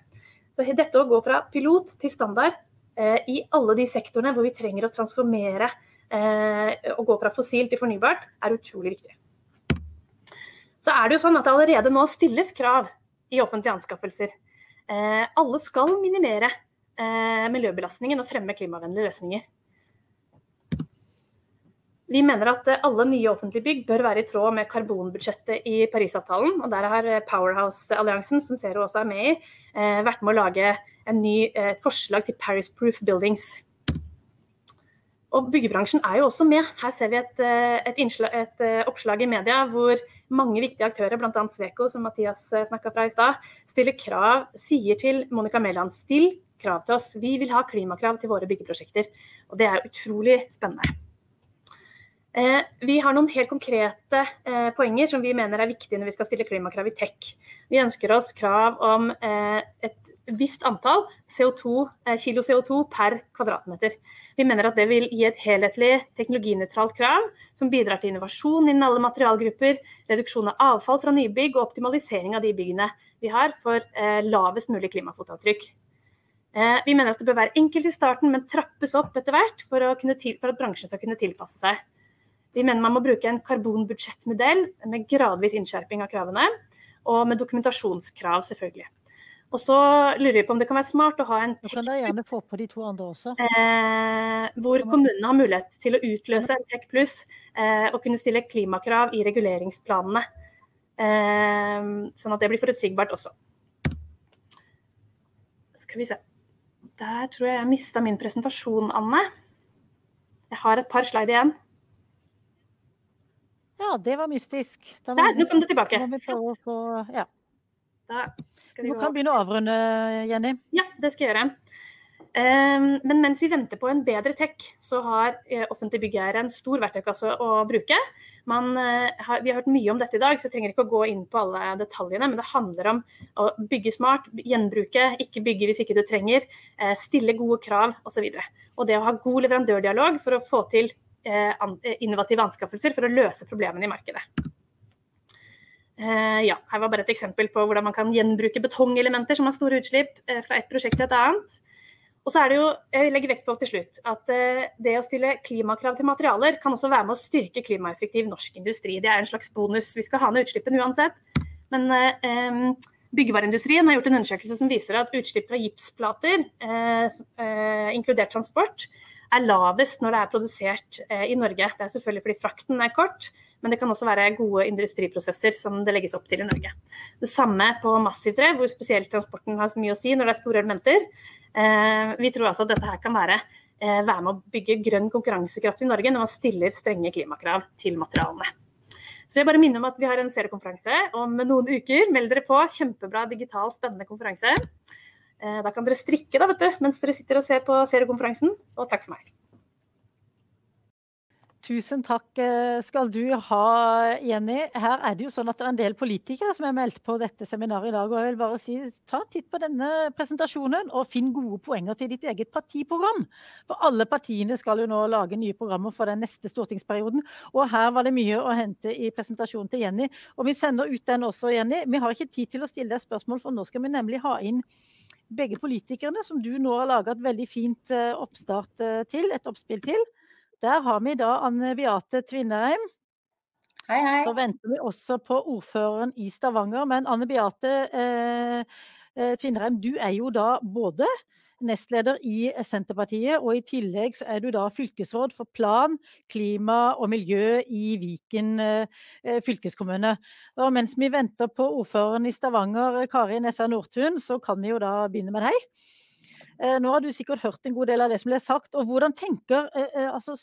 Så dette å gå fra pilot til standard Eh, i alle de sektorene hvor vi trenger å transformere eh, og gå fra fossil til fornybart, er utrolig viktig. Så er det jo sånn at det allerede nå stilles krav i offentlige anskaffelser. Eh, alle skal minimere eh, miljøbelastningen og fremme klimavennlige løsninger. Vi mener at eh, alle nye offentlige bygg bør være i tråd med karbonbudsjettet i Parisavtalen. og Der har eh, Powerhouse-alliansen, som Zero også er med i, eh, vært med å lage ny, et forslag til Paris Proof Buildings. Og Byggebransjen er jo også med. Her ser vi et, et, innslag, et oppslag i media hvor mange viktige aktører, bl.a. Sveko, som Mathias snakka fra i stad, stiller krav, sier til Monica Mæland still krav til oss. Vi vil ha klimakrav til våre byggeprosjekter. Og det er utrolig spennende. Eh, vi har noen helt konkrete eh, poenger som vi mener er viktige når vi skal stille klimakrav i tech. Vi ønsker oss krav om eh, et visst antall CO2, kilo CO2 per kvadratmeter. Vi mener at det vil gi et helhetlig teknologinøytralt krav som bidrar til innovasjon innen alle materialgrupper, reduksjon av avfall fra nybygg og optimalisering av de byggene vi har for lavest mulig klimafotavtrykk. Vi mener at det bør være enkelt i starten, men trappes opp etter hvert for, for at bransjen skal kunne tilpasse seg. Vi mener man må bruke en karbonbudsjettmodell med gradvis innskjerping av kravene, og med dokumentasjonskrav, selvfølgelig. Og så lurer vi på om det kan være smart å ha en tech kan gjerne få på de to andre også. Eh, hvor kommunene har mulighet til å utløse en Tech Pluss eh, og kunne stille klimakrav i reguleringsplanene. Eh, sånn at det blir forutsigbart også. Skal vi se. Der tror jeg jeg mista min presentasjon, Anne. Jeg har et par slide igjen. Ja, det var mystisk. Da Der, nå kom det tilbake. På, ja. du kan begynne å avrunde, Jenny. Ja, det skal jeg gjøre. Um, men mens vi venter på en bedre tech, så har uh, offentlige byggeiere en stor verktøykasse å bruke. Man, uh, har, vi har hørt mye om dette i dag, så jeg trenger ikke å gå inn på alle detaljene. Men det handler om å bygge smart, gjenbruke, ikke bygge hvis ikke du trenger, uh, stille gode krav osv. Og, så og det å ha god leverandørdialog for å få til Eh, eh, innovative anskaffelser for å løse problemene i markedet. Eh, ja, her var bare et eksempel på hvordan man kan gjenbruke betongelementer som har store utslipp fra et prosjekt til et annet. Og så er det jo, jeg legger vekt på til slutt, at det å stille klimakrav til materialer kan også være med å styrke klimaeffektiv norsk industri. Det er en slags bonus. Vi skal ha ned utslippene uansett. Men eh, byggevareindustrien har gjort en undersøkelse som viser at utslipp fra gipsplater, eh, inkludert transport, er lavest når det er produsert eh, i Norge. Det er selvfølgelig fordi frakten er kort, men det kan også være gode industriprosesser som det legges opp til i Norge. Det samme på massivtre, hvor spesielt transporten har så mye å si når det er store elementer. Eh, vi tror altså at dette her kan være, eh, være med å bygge grønn konkurransekraft i Norge når man stiller strenge klimakrav til materialene. Så jeg bare minner om at Vi har en seriekonferanse om noen uker. Meld dere på. Kjempebra digital, spennende konferanse. Eh, da kan dere strikke da, vet du, mens dere sitter og ser på seriekonferansen. Og takk for meg. Tusen takk eh, skal du ha, Jenny. Her er det jo sånn at det er en del politikere som er meldt på dette seminaret i dag. og jeg vil bare si, Ta en titt på denne presentasjonen og finn gode poenger til ditt eget partiprogram. For alle partiene skal jo nå lage nye programmer for den neste stortingsperioden. Og her var det mye å hente i presentasjonen til Jenny. Og vi sender ut den også, Jenny. Vi har ikke tid til å stille deg spørsmål, for nå skal vi nemlig ha inn begge politikerne, som du nå har laga et veldig fint eh, oppstart eh, til, et oppspill til. Der har vi da Anne Beate Tvinnereim. Hei, hei. Så venter vi også på ordføreren i Stavanger. Men Anne Beate eh, eh Tvinnereim, du er jo da både nestleder i Senterpartiet, og i tillegg så er du da fylkesråd for plan, klima og miljø i Viken eh, fylkeskommune. Og mens vi venter på ordføreren i Stavanger, Kari Nessa Nordtun, så kan vi jo da begynne med deg. Eh, nå har du sikkert hørt en god del av det som ble sagt. og Hvordan tenker eh, eh altså,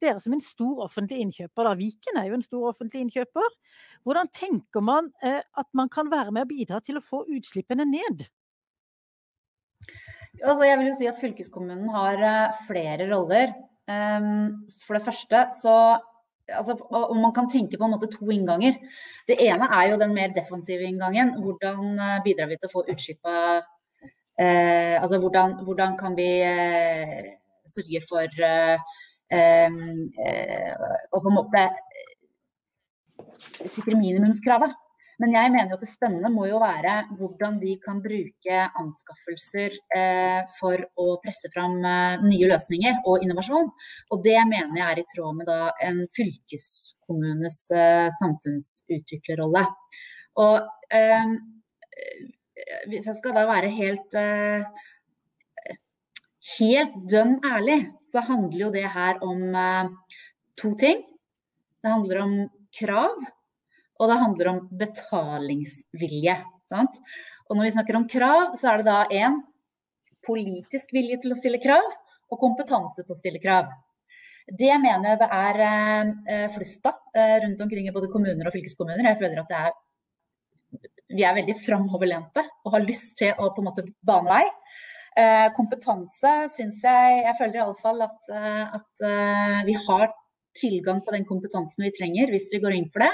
dere som en stor offentlig innkjøper, da, Viken er jo en stor offentlig innkjøper, hvordan tenker man eh, at man kan være med og bidra til å få utslippene ned? Altså, jeg vil jo si at fylkeskommunen har uh, flere roller. Um, for det første så altså, man kan tenke på en måte to innganger. Det ene er jo den mer defensive inngangen. Hvordan uh, bidrar vi til å få utslipp av eh, Altså hvordan, hvordan, kan vi sørge for å på en måte sikre minimumskravet. Men jeg mener jo at det spennende må jo være hvordan vi kan bruke anskaffelser eh, for å presse fram eh, nye løsninger og innovasjon. Og det mener jeg er i tråd med da, en fylkeskommunes eh, samfunnsutviklerrolle. Og eh, hvis jeg skal da være helt eh, helt dønn ærlig, så handler jo det her om eh, to ting. Det handler om krav, og det handler om betalingsvilje. Sant? Og når vi snakker om krav, så er det da én politisk vilje til å stille krav, og kompetanse til å stille krav. Det mener jeg det er eh, flust av eh, rundt omkring i både kommuner og fylkeskommuner. Jeg føler at er, vi er veldig framoverlente og har lyst til å på en måte bane vei. Eh, kompetanse syns jeg Jeg føler iallfall at, eh, at eh, vi har tilgang på den kompetansen vi trenger hvis vi går inn for det.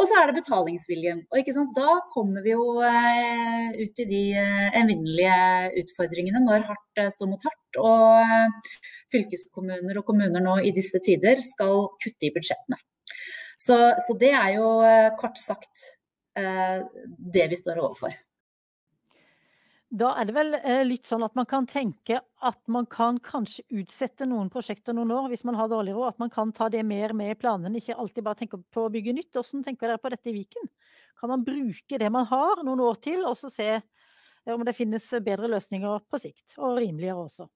Og så er det betalingsviljen. Og Da kommer vi jo eh, ut i de eh, evinnelige utfordringene når hardt eh, står mot hardt. Og eh, fylkeskommuner og kommuner nå i disse tider skal kutte i budsjettene. Så, så det er jo eh, kort sagt eh, det vi står overfor. Da er det vel eh, litt sånn at man kan tenke at man kan kanskje utsette noen prosjekter noen år hvis man har dårlig råd. At man kan ta det mer med i planene, ikke alltid bare tenke på å bygge nytt. Hvordan tenker dere på dette i Viken? Kan man bruke det man har noen år til, og så se eh, om det finnes bedre løsninger på sikt, og rimeligere også?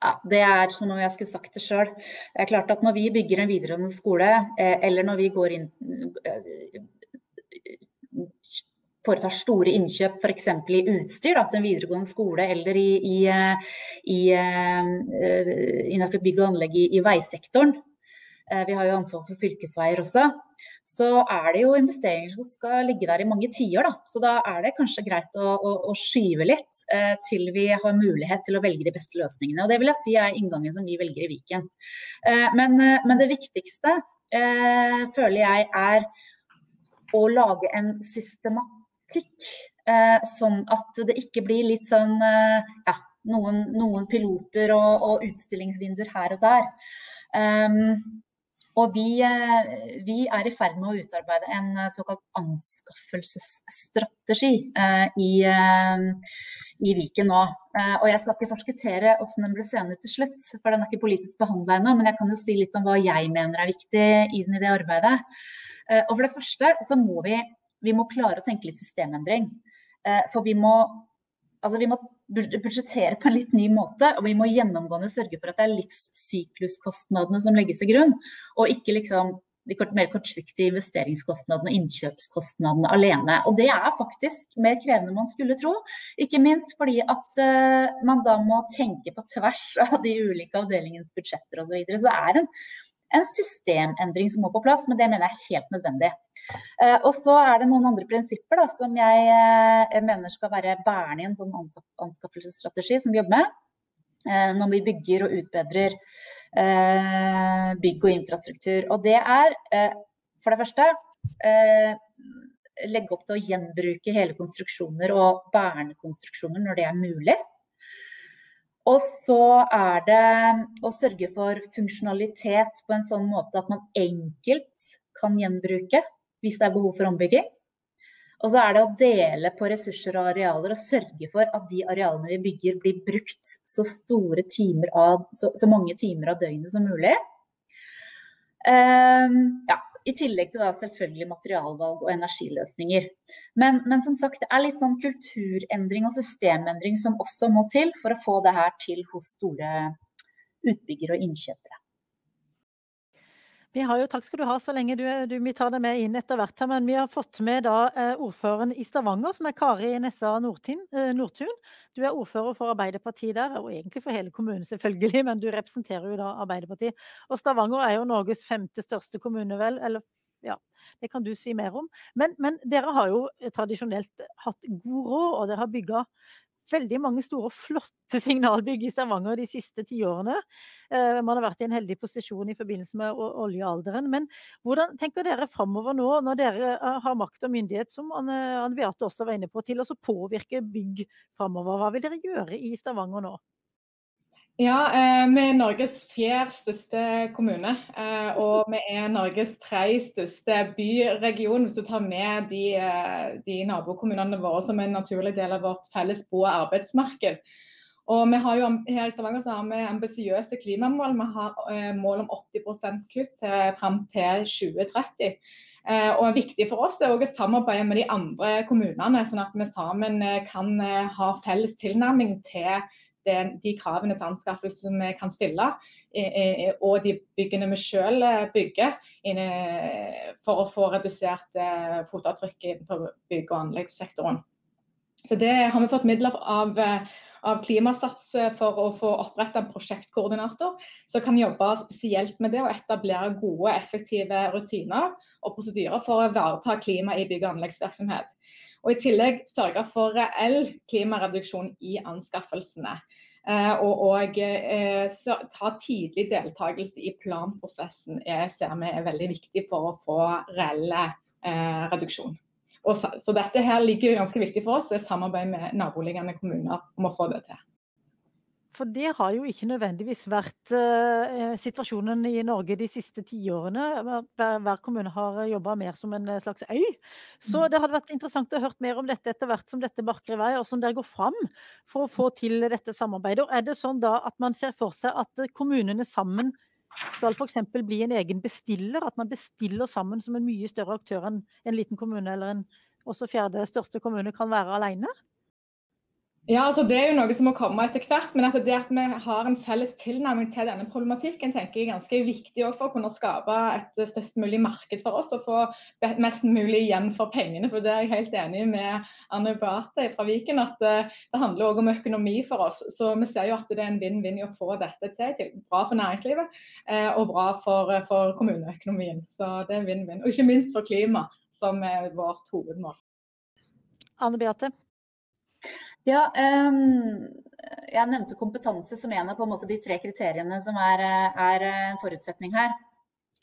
Ja, Det er som om jeg skulle sagt det sjøl. Det er klart at når vi bygger en videregående skole, eh, eller når vi går inn foretar store innkjøp f.eks. i utstyr da, til en videregående skole eller i, i, eh, i, uh, innenfor bygg og anlegg i, i veisektoren, vi har jo ansvar for fylkesveier også, så er det jo investeringer som skal ligge der i mange tiår. Så da er det kanskje greit å, å, å skyve litt eh, til vi har mulighet til å velge de beste løsningene. Og Det vil jeg si er inngangen som vi velger i Viken. Men, men, det viktigste føler jeg er å lage en systematikk politikk, eh, sånn at det ikke blir litt sånn eh, ja, noen, noen piloter og, og, utstillingsvinduer her og der. Um, og vi, eh, vi, er i ferd med å utarbeide en såkalt anskaffelsesstrategi eh, i, eh, i, Viken nå. Eh, og jeg skal ikke forskuttere hvordan den blir seende til slutt, for den er ikke politisk behandla ennå. Men jeg kan jo si litt om hva jeg mener er viktig inn i det arbeidet. Og for det første så må vi vi må klare å tenke litt systemendring. Eh, for vi må, altså må budsjettere på en litt ny måte, og vi må gjennomgående sørge for at det er livssykluskostnadene som legges til grunn, og ikke liksom de mer kortsiktige investeringskostnadene og innkjøpskostnadene alene. Og det er faktisk mer krevende enn man skulle tro. Ikke minst fordi at uh, man da må tenke på tvers <laughs> av de ulike avdelingens budsjetter osv. Så, videre. så det er en, en systemendring som må på plass, men det mener jeg er helt nødvendig. Uh, og så er det noen andre prinsipper da, som jeg uh, mener skal være bærende i en sånn anskaffelsesstrategi som vi jobber med. Uh, når vi bygger og utbedrer bygg og infrastruktur. Og det er for det første legge opp til å gjenbruke hele konstruksjoner og vernekonstruksjoner når det er mulig. Og så er det å sørge for funksjonalitet på en sånn måte at man enkelt kan gjenbruke hvis det er behov for ombygging. Og så er det å dele på ressurser og arealer og sørge for at de arealene vi bygger blir brukt så, av, så, så mange timer av døgnet som mulig. Um, ja, I tillegg til da selvfølgelig materialvalg og energiløsninger. Men, men, som sagt, det er litt sånn kulturendring og systemendring som også må til for å få det her til hos store utbyggere og innkjøpere. Vi har jo, Takk skal du ha så lenge du, du vi tar det med inn etter hvert. her, men Vi har fått med da eh, ordføreren i Stavanger, som er Kari Nessa. Eh, Nordtun. Du er ordfører for Arbeiderpartiet der, og egentlig for hele kommunen selvfølgelig, men du representerer jo da Arbeiderpartiet. Og Stavanger er jo Norges femte største kommune, vel? Eller ja, det kan du si mer om. Men, men, dere har jo tradisjonelt hatt god råd, og dere har bygga veldig mange store, og flotte signalbygg i Stavanger de siste tiårene. Eh, man har vært i en heldig posisjon i forbindelse med oljealderen. Men hvordan tenker dere framover nå, når dere eh, har makt og myndighet, som Anne, Beate også var inne på, til å påvirke bygg framover? Hva vil dere gjøre i Stavanger nå? Ja, eh, vi er Norges fjerde største kommune. Eh, og vi er Norges tredje største byregion, hvis du tar med de, eh, de nabokommunene våre som er en naturlig del av vårt felles bo- og arbeidsmarked. Og jo, Her i Stavanger så har vi ambisiøse klimamål. Vi har mål om 80% kutt fram til 2030. Og Viktig for oss er å samarbeide med de andre kommunene, sånn at vi sammen kan ha felles tilnærming til den, de kravene til anskaffelse vi kan stille, og de byggene vi selv eh, bygger, for å få redusert eh, fotavtrykk innenfor bygg- og anleggssektoren. Så Det har vi fått midler av, av Klimasats for å få oppretta en prosjektkoordinator som kan jobbe spesielt med det å etablere gode, effektive rutiner og prosedyrer for å ivareta klima i bygg- og anleggsvirksomhet. Og I tillegg sørge for reell klimareduksjon i anskaffelsene. Eh, og, og eh, ta tidlig deltakelse i planprosessen er, ser vi er veldig viktig for å få reell eh, reduksjon. Og så, så, dette her ligger ganske viktig for oss, det er samarbeid med naboliggende kommuner om å få det til. For det har jo ikke nødvendigvis vært uh, situasjonen i Norge de siste tiårene. Hver, hver kommune har jobba mer som en slags øy. Så mm. det hadde vært interessant å høre mer om dette etter hvert som dette barker i vei, og som dere går fram for å få til dette samarbeidet. Og er det sånn da at man ser for seg at kommunene sammen skal f.eks. bli en egen bestiller? At man bestiller sammen som en mye større aktør enn en liten kommune eller en også fjerde største kommune kan være alene? Ja, altså Det er jo noe som må komme etter hvert. Men at det at vi har en felles tilnærming til denne problematikken, tenker jeg er ganske viktig for å kunne skape et størst mulig marked for oss og få mest mulig igjen for pengene. For det er jeg helt enig med Anne Beate fra Viken, at eh, det handler også om økonomi for oss. Så vi ser jo at det er en vinn-vinn i å få dette til. Bra for næringslivet eh, og bra for, for kommuneøkonomien. Så det er vinn-vinn. Og ikke minst for klima, som er vårt hovedmål. Anne Beate? Ja, um, jeg nevnte kompetanse som en av måte, de tre kriteriene som er, er en forutsetning her.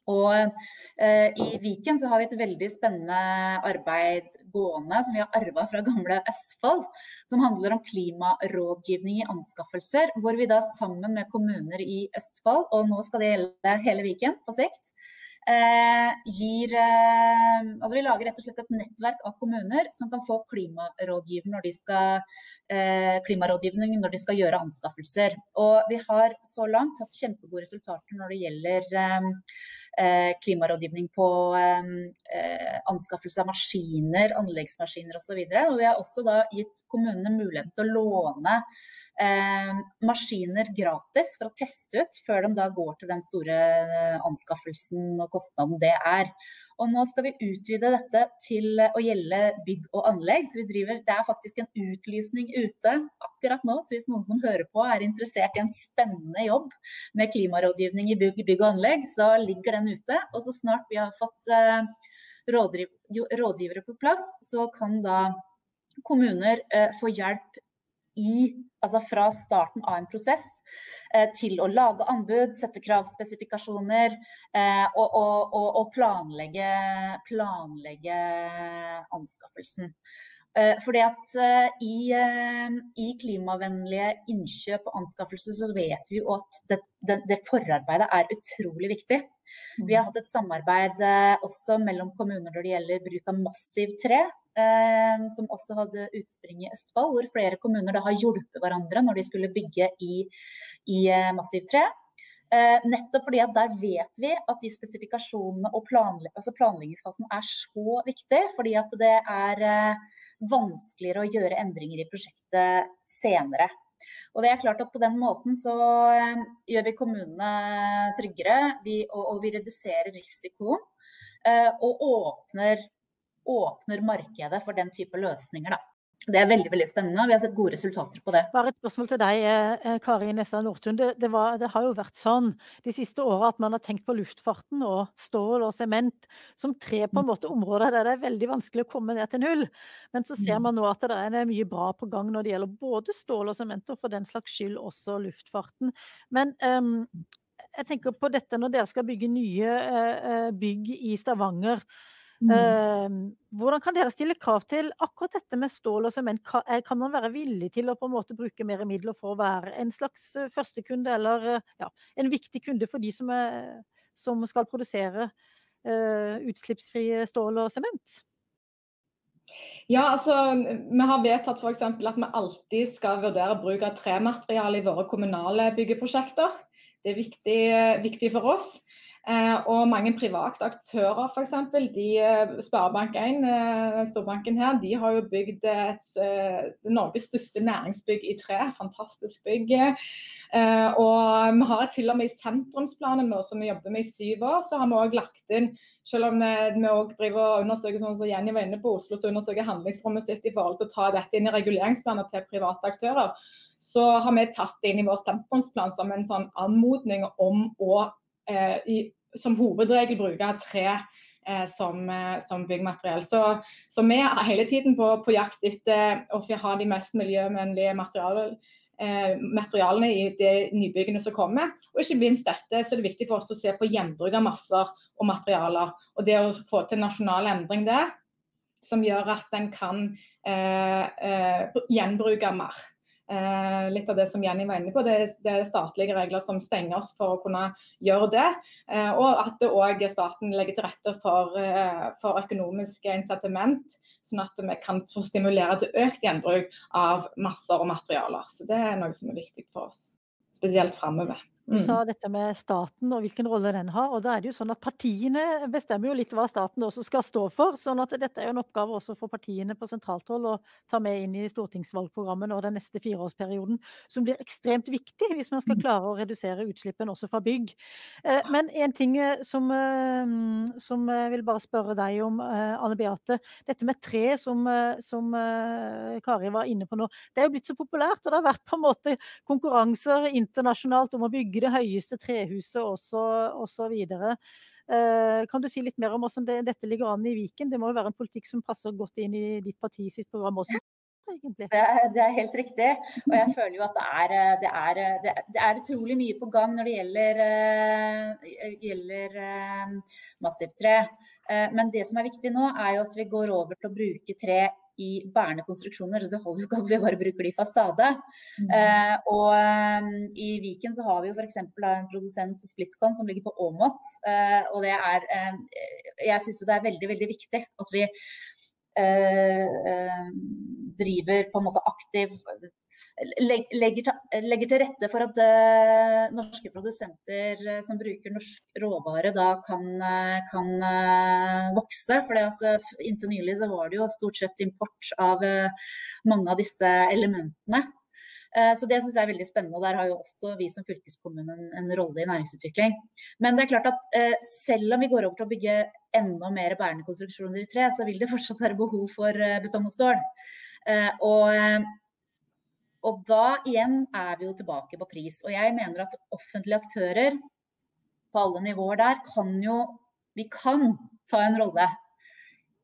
Og uh, I Viken så har vi et veldig spennende arbeid gående som vi har arva fra gamle Østfold. Som handler om klimarådgivning i anskaffelser. Hvor vi da sammen med kommuner i Østfold, og nå skal det gjelde hele Viken på sikt, Eh, gir eh, Altså vi lager rett og slett et nettverk av kommuner som kan få klimarådgivning når de skal, eh, klimarådgivning når de skal gjøre anskaffelser. Og vi har så langt hatt kjempegode resultater når det gjelder klimarådgivning på anskaffelse av maskiner, anleggsmaskiner osv. Og, så og vi har også da gitt kommunene muligheten til å låne eh, maskiner gratis for å teste ut, før de da går til den store eh, anskaffelsen og kostnaden det er. Og nå skal vi utvide dette til å gjelde bygg og anlegg. så vi driver, Det er faktisk en utlysning ute akkurat nå. Så hvis noen som hører på er interessert i en spennende jobb med klimarådgivning i bygg, bygg og anlegg, så ligger den ute. Og så snart vi har fått eh, rådgivere på plass, så kan da kommuner eh, få hjelp i, altså fra starten av en prosess eh, til å lage anbud, sette kravspesifikasjoner eh, og, og, og, og planlegge, planlegge, anskaffelsen. Eh, fordi at eh, i, eh, i, klimavennlige innkjøp og anskaffelser så vet vi jo at det, det, det, forarbeidet er utrolig viktig. Vi har hatt et samarbeid eh, også mellom kommuner når det gjelder bruk av massiv tre. Eh, som også hadde utspring i Østfold, hvor flere kommuner da har hjulpet hverandre når de skulle bygge i, i eh, massivt tre. Eh, nettopp fordi at der vet vi at de spesifikasjonene og planle altså planleggingsfasen er så viktig. Fordi at det er vanskeligere å gjøre endringer i prosjektet senere. Og det er klart at På den måten så gjør vi kommunene tryggere, vi, og, og, vi reduserer risikoen. Og åpner åpner markedet for den type løsninger. Da. Det er veldig veldig spennende, og vi har sett gode resultater på det. Bare et spørsmål til deg, eh, Kari Nessa Nordtun. Det, det, det, har jo vært sånn de siste åra at man har tenkt på luftfarten og stål og sement som tre på en måte områder der det er veldig vanskelig å komme ned til null. Men så ser mm. man nå at det er mye bra på gang når det gjelder både stål og sement, og for den slags skyld også luftfarten. Men um, jeg tenker på dette når dere skal bygge nye uh, bygg i Stavanger. Mm. Hvordan kan dere stille krav til akkurat dette med stål og sement? Kan man være villig til å på en måte bruke mer midler for å være en slags førstekunde, eller ja, en viktig kunde for de som, er, som skal produsere uh, utslippsfrie stål og sement? Ja, altså, Vi har vedtatt for at vi alltid skal vurdere bruk av tremateriale i våre kommunale byggeprosjekter. Det er viktig, viktig for oss. Eh, og mange private aktører, f.eks. Eh, Sparebank1, eh, storbanken her, de har jo bygd et, Norges største næringsbygg i tre. Fantastisk bygg. og vi har til og med i sentrumsplanen vår, som vi jobbet med i syv år, så har vi òg lagt inn selv om vi også driver og undersøker sånn som Jenny var inne på Oslo, så undersøker handlingsrommet sitt i forhold til å ta dette inn i reguleringsplaner til private aktører, så har vi tatt det inn i vår sentrumsplan som en sånn anmodning om å i, som hovedregel bruke tre eh, som, eh, som, byggmateriell. Så, så, vi er hele tiden på, på jakt etter å ha de mest miljøvennlige materialene materialene i de nybyggene som kommer. Og ikke minst dette, så er det viktig for oss å se på gjenbruk av masser og materialer. Og det å få til nasjonal endring der, som gjør at en kan eh, eh, gjenbruke mer. Eh, litt av det som Jenny var inne på, det, det, er statlige regler som stenger oss for å kunne gjøre det. Eh, og at det òg staten legger til rette for, eh, for økonomiske incitament, sånn at vi kan få stimulere til økt gjenbruk av masser og materialer. Så det er noe som er viktig for oss, spesielt framover. Du sa mm. dette med staten og hvilken rolle den har. og da er det jo sånn at Partiene bestemmer jo litt hva staten også skal stå for. sånn at Dette er jo en oppgave også for partiene på sentralt hold å ta med inn i stortingsvalgprogrammet nå den neste fireårsperioden, som blir ekstremt viktig hvis man skal mm. klare å redusere utslippene også fra bygg. Eh, men en ting eh, som, eh, som jeg vil bare spørre deg om, Anne Beate. Dette med tre som, som Kari var inne på nå. Det er jo blitt så populært, og det har vært på en måte konkurranser internasjonalt om å bygge bygge det høyeste trehuset osv. Eh, kan du si litt mer om hvordan det, dette ligger an i Viken? Det må jo være en politikk som passer godt inn i ditt parti sitt program også? Det er, det er, helt riktig. Og jeg føler jo at det er, det, er, det er, utrolig mye på gang når det gjelder, gjelder massivt tre. Men det som er viktig nå, er jo at vi går over til å bruke tre i bærende konstruksjoner. Så det holder jo ikke at vi bare bruker det i fasade. Mm. Eh, og um, i Viken så har vi jo f.eks. en produsent, Splitcon, som ligger på Åmot. Eh, og det er eh, Jeg syns jo det er veldig, veldig viktig at vi eh, driver på en måte aktiv legger, legger, til rette for at uh, norske produsenter uh, som bruker norsk råvare, da kan, uh, kan vokse. For inntil nylig så var det jo stort sett import av mange av disse elementene. Så det synes jeg er veldig spennende. og Der har jo også vi som fylkeskommune en, en rolle i næringsutvikling. Men det er klart at selv om vi går over til å bygge enda mer bærende konstruksjoner i tre, så vil det fortsatt være behov for betong og stål. Og og da igjen er vi jo tilbake på pris. Og jeg mener at offentlige aktører på alle nivåer der kan jo Vi kan ta en rolle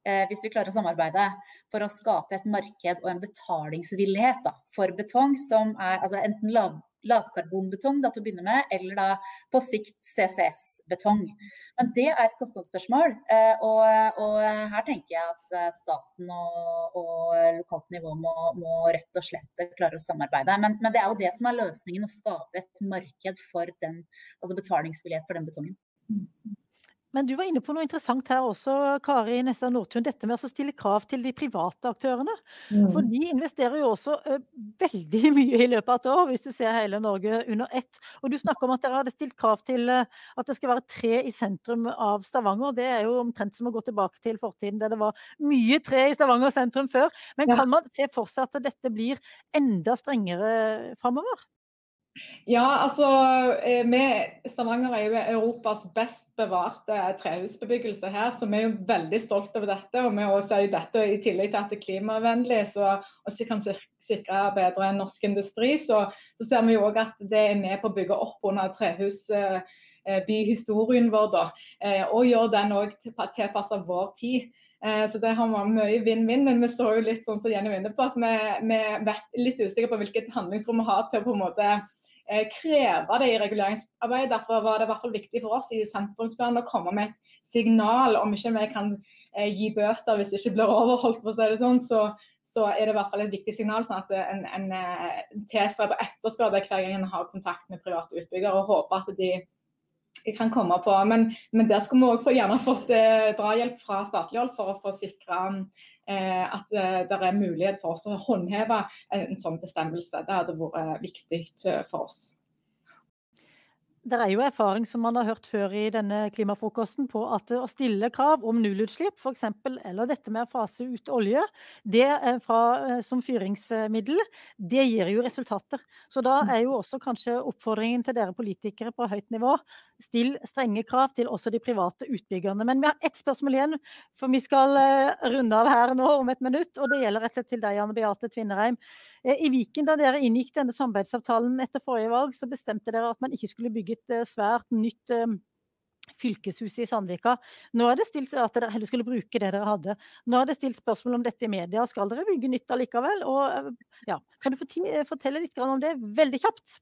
eh, hvis vi klarer å samarbeide for å skape et marked og en betalingsvillighet da, for betong som er altså enten lav, lavkarbonbetong da, til å begynne med, eller da på sikt CCS-betong. Men det er et kostnadsspørsmål. Eh, og, og, her tenker jeg at eh, staten og, og lokalt nivå må, må, rett og slett klare å samarbeide. Men, men, det er jo det som er løsningen, å skape et marked for den, altså betalingsvillighet for den betongen. Men du var inne på noe interessant her også, Kari Nestad Nordtun. Dette med å stille krav til de private aktørene. Mm. For de investerer jo også uh, veldig <laughs> mye i løpet av et år, hvis du ser hele Norge under ett. Og du snakker om at dere hadde stilt krav til uh, at det skal være tre i sentrum av Stavanger. Det er jo omtrent som å gå tilbake til fortiden der det var mye tre i Stavanger sentrum før. Men kan man se for seg at dette blir enda strengere framover? Ja, altså eh, vi, Stavanger er jo Europas best bevarte trehusbebyggelse her, så vi er jo veldig stolte over dette. Og vi også jo dette i tillegg til at det er klimavennlig så også kan sikre bedre enn norsk industri, så, så ser vi jo òg at det er med på å bygge opp under trehusbyhistorien eh, vår, da. Eh, og gjør den òg tilpassa vår tid. Så det har vært mye vinn-vinn. Men vi så jo litt sånn som Jenny var inne på, at vi, vi er litt usikre på hvilket handlingsrom vi har til å på en måte kreve det i reguleringsarbeidet. Derfor var det i hvert fall viktig for oss i sentrumsplanen å komme med et signal. Om ikke vi kan gi bøter hvis det ikke blir overholdt, for å si det sånn, så, så er det i hvert fall et viktig signal. sånn at en, en tilstreber å etterspørre det hver gang en har kontakt med private utbyggere, og håper at de kan komme på. Men, men der skulle vi òg gjerne fått eh, drahjelp fra statlig hold for å få sikra eh, at eh, det er mulighet for oss å håndheve en, en sånn bestemmelse. Det hadde vært eh, viktig eh, for oss. Det er jo erfaring som man har hørt før i denne klimafrokosten på at å stille krav om nullutslipp, f.eks., eller dette med å fase ut olje det fra, eh, som fyringsmiddel, det gir jo resultater. Så da er jo også kanskje oppfordringen til dere politikere på høyt nivå still strenge krav til også de private utbyggerne. Men vi har ett spørsmål igjen, for vi skal eh, runde av her nå om et minutt. Og det gjelder rett og slett til deg, Anne Beate Tvinnereim. Eh, I Viken, da dere inngikk denne samarbeidsavtalen etter forrige valg, så bestemte dere at man ikke skulle bygge et eh, svært nytt fylkeshuset i Sandvika. Nå er det stilt at dere heller skulle bruke det dere hadde. Nå er det stilt spørsmål om dette i media. Skal dere bygge nytt allikevel? Og, ja, kan du fortelle litt om det veldig kjapt?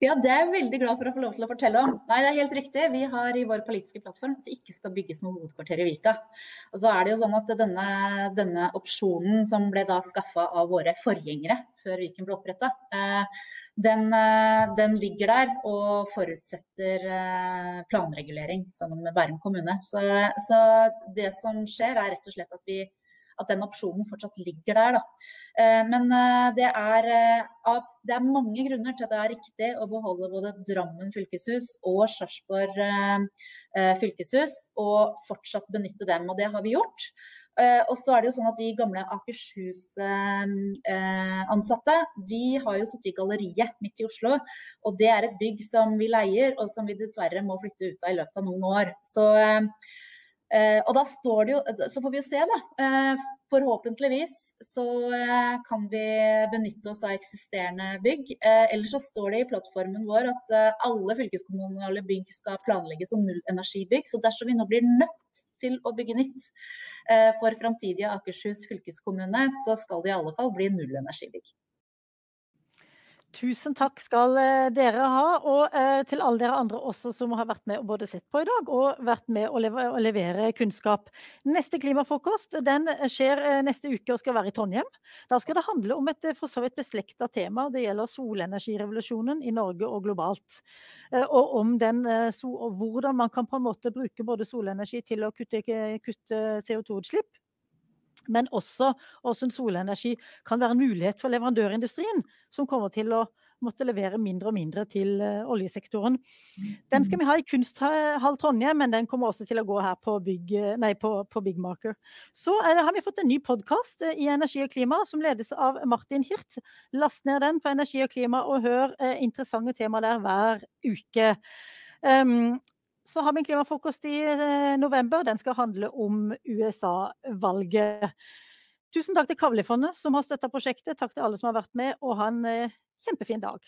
Ja, det er jeg veldig glad for å få lov til å fortelle om. Nei, det er helt riktig. Vi har i vår politiske plattform at det ikke skal bygges noe hovedkvarter i Vika. Og så er det jo sånn at denne, denne opsjonen som ble da skaffa av våre forgjengere før Viken ble oppretta, eh, den, eh, den, ligger der og forutsetter eh, planregulering sammen med Bærum kommune. Så, så det som skjer er rett og slett at vi at den opsjonen fortsatt ligger der. Da. Eh, men eh, det er, eh, det er, mange grunner til at det er riktig å beholde både Drammen fylkeshus og Sarpsborg fylkeshus, og fortsatt benytte dem. Og det har vi gjort. Og så er det jo sånn at De gamle Akershus-ansatte de har jo sittet i galleriet midt i Oslo. og Det er et bygg som vi leier, og som vi dessverre må flytte ut av i løpet av noen år. Så og da står det jo, Så får vi jo se, da. Eh, forhåpentligvis så eh, kan vi benytte oss av eksisterende bygg. Eh, ellers så står det i plattformen vår at eh, alle fylkeskommunale bygg skal planlegges som nullenergibygg. Så dersom vi nå blir nødt til å bygge nytt eh, for framtidige Akershus fylkeskommune, så skal det i alle fall bli nullenergibygg. Tusen takk skal eh, dere ha, og eh, til alle dere andre også som har vært med og både sett på i dag og vært med å, levere kunnskap. Neste klimafrokost den skjer eh, neste uke og skal være i Trondheim. Da skal det handle om et for så vidt beslekta tema. Det gjelder solenergirevolusjonen i Norge og globalt. Og om den, og hvordan man kan på en måte bruke både solenergi til å kutte, kutte CO2-utslipp men også hvordan solenergi kan være en mulighet for leverandørindustrien, som kommer til å måtte levere mindre og mindre til uh, oljesektoren. Den skal vi ha i Kunsthall Trondheim, men den kommer også til å gå her på, Big, nei, på, på Big Marker. Så det, har vi fått en ny podkast i Energi og klima som ledes av Martin Hirt. Last ned den på Energi og klima og hør uh, interessante temaer der hver uke. Um, så har vi en klimafrokost i eh, november. Den skal handle om USA-valget. Tusen takk til Kavlifondet som har støtta prosjektet. Takk til alle som har vært med, og ha en eh, kjempefin dag.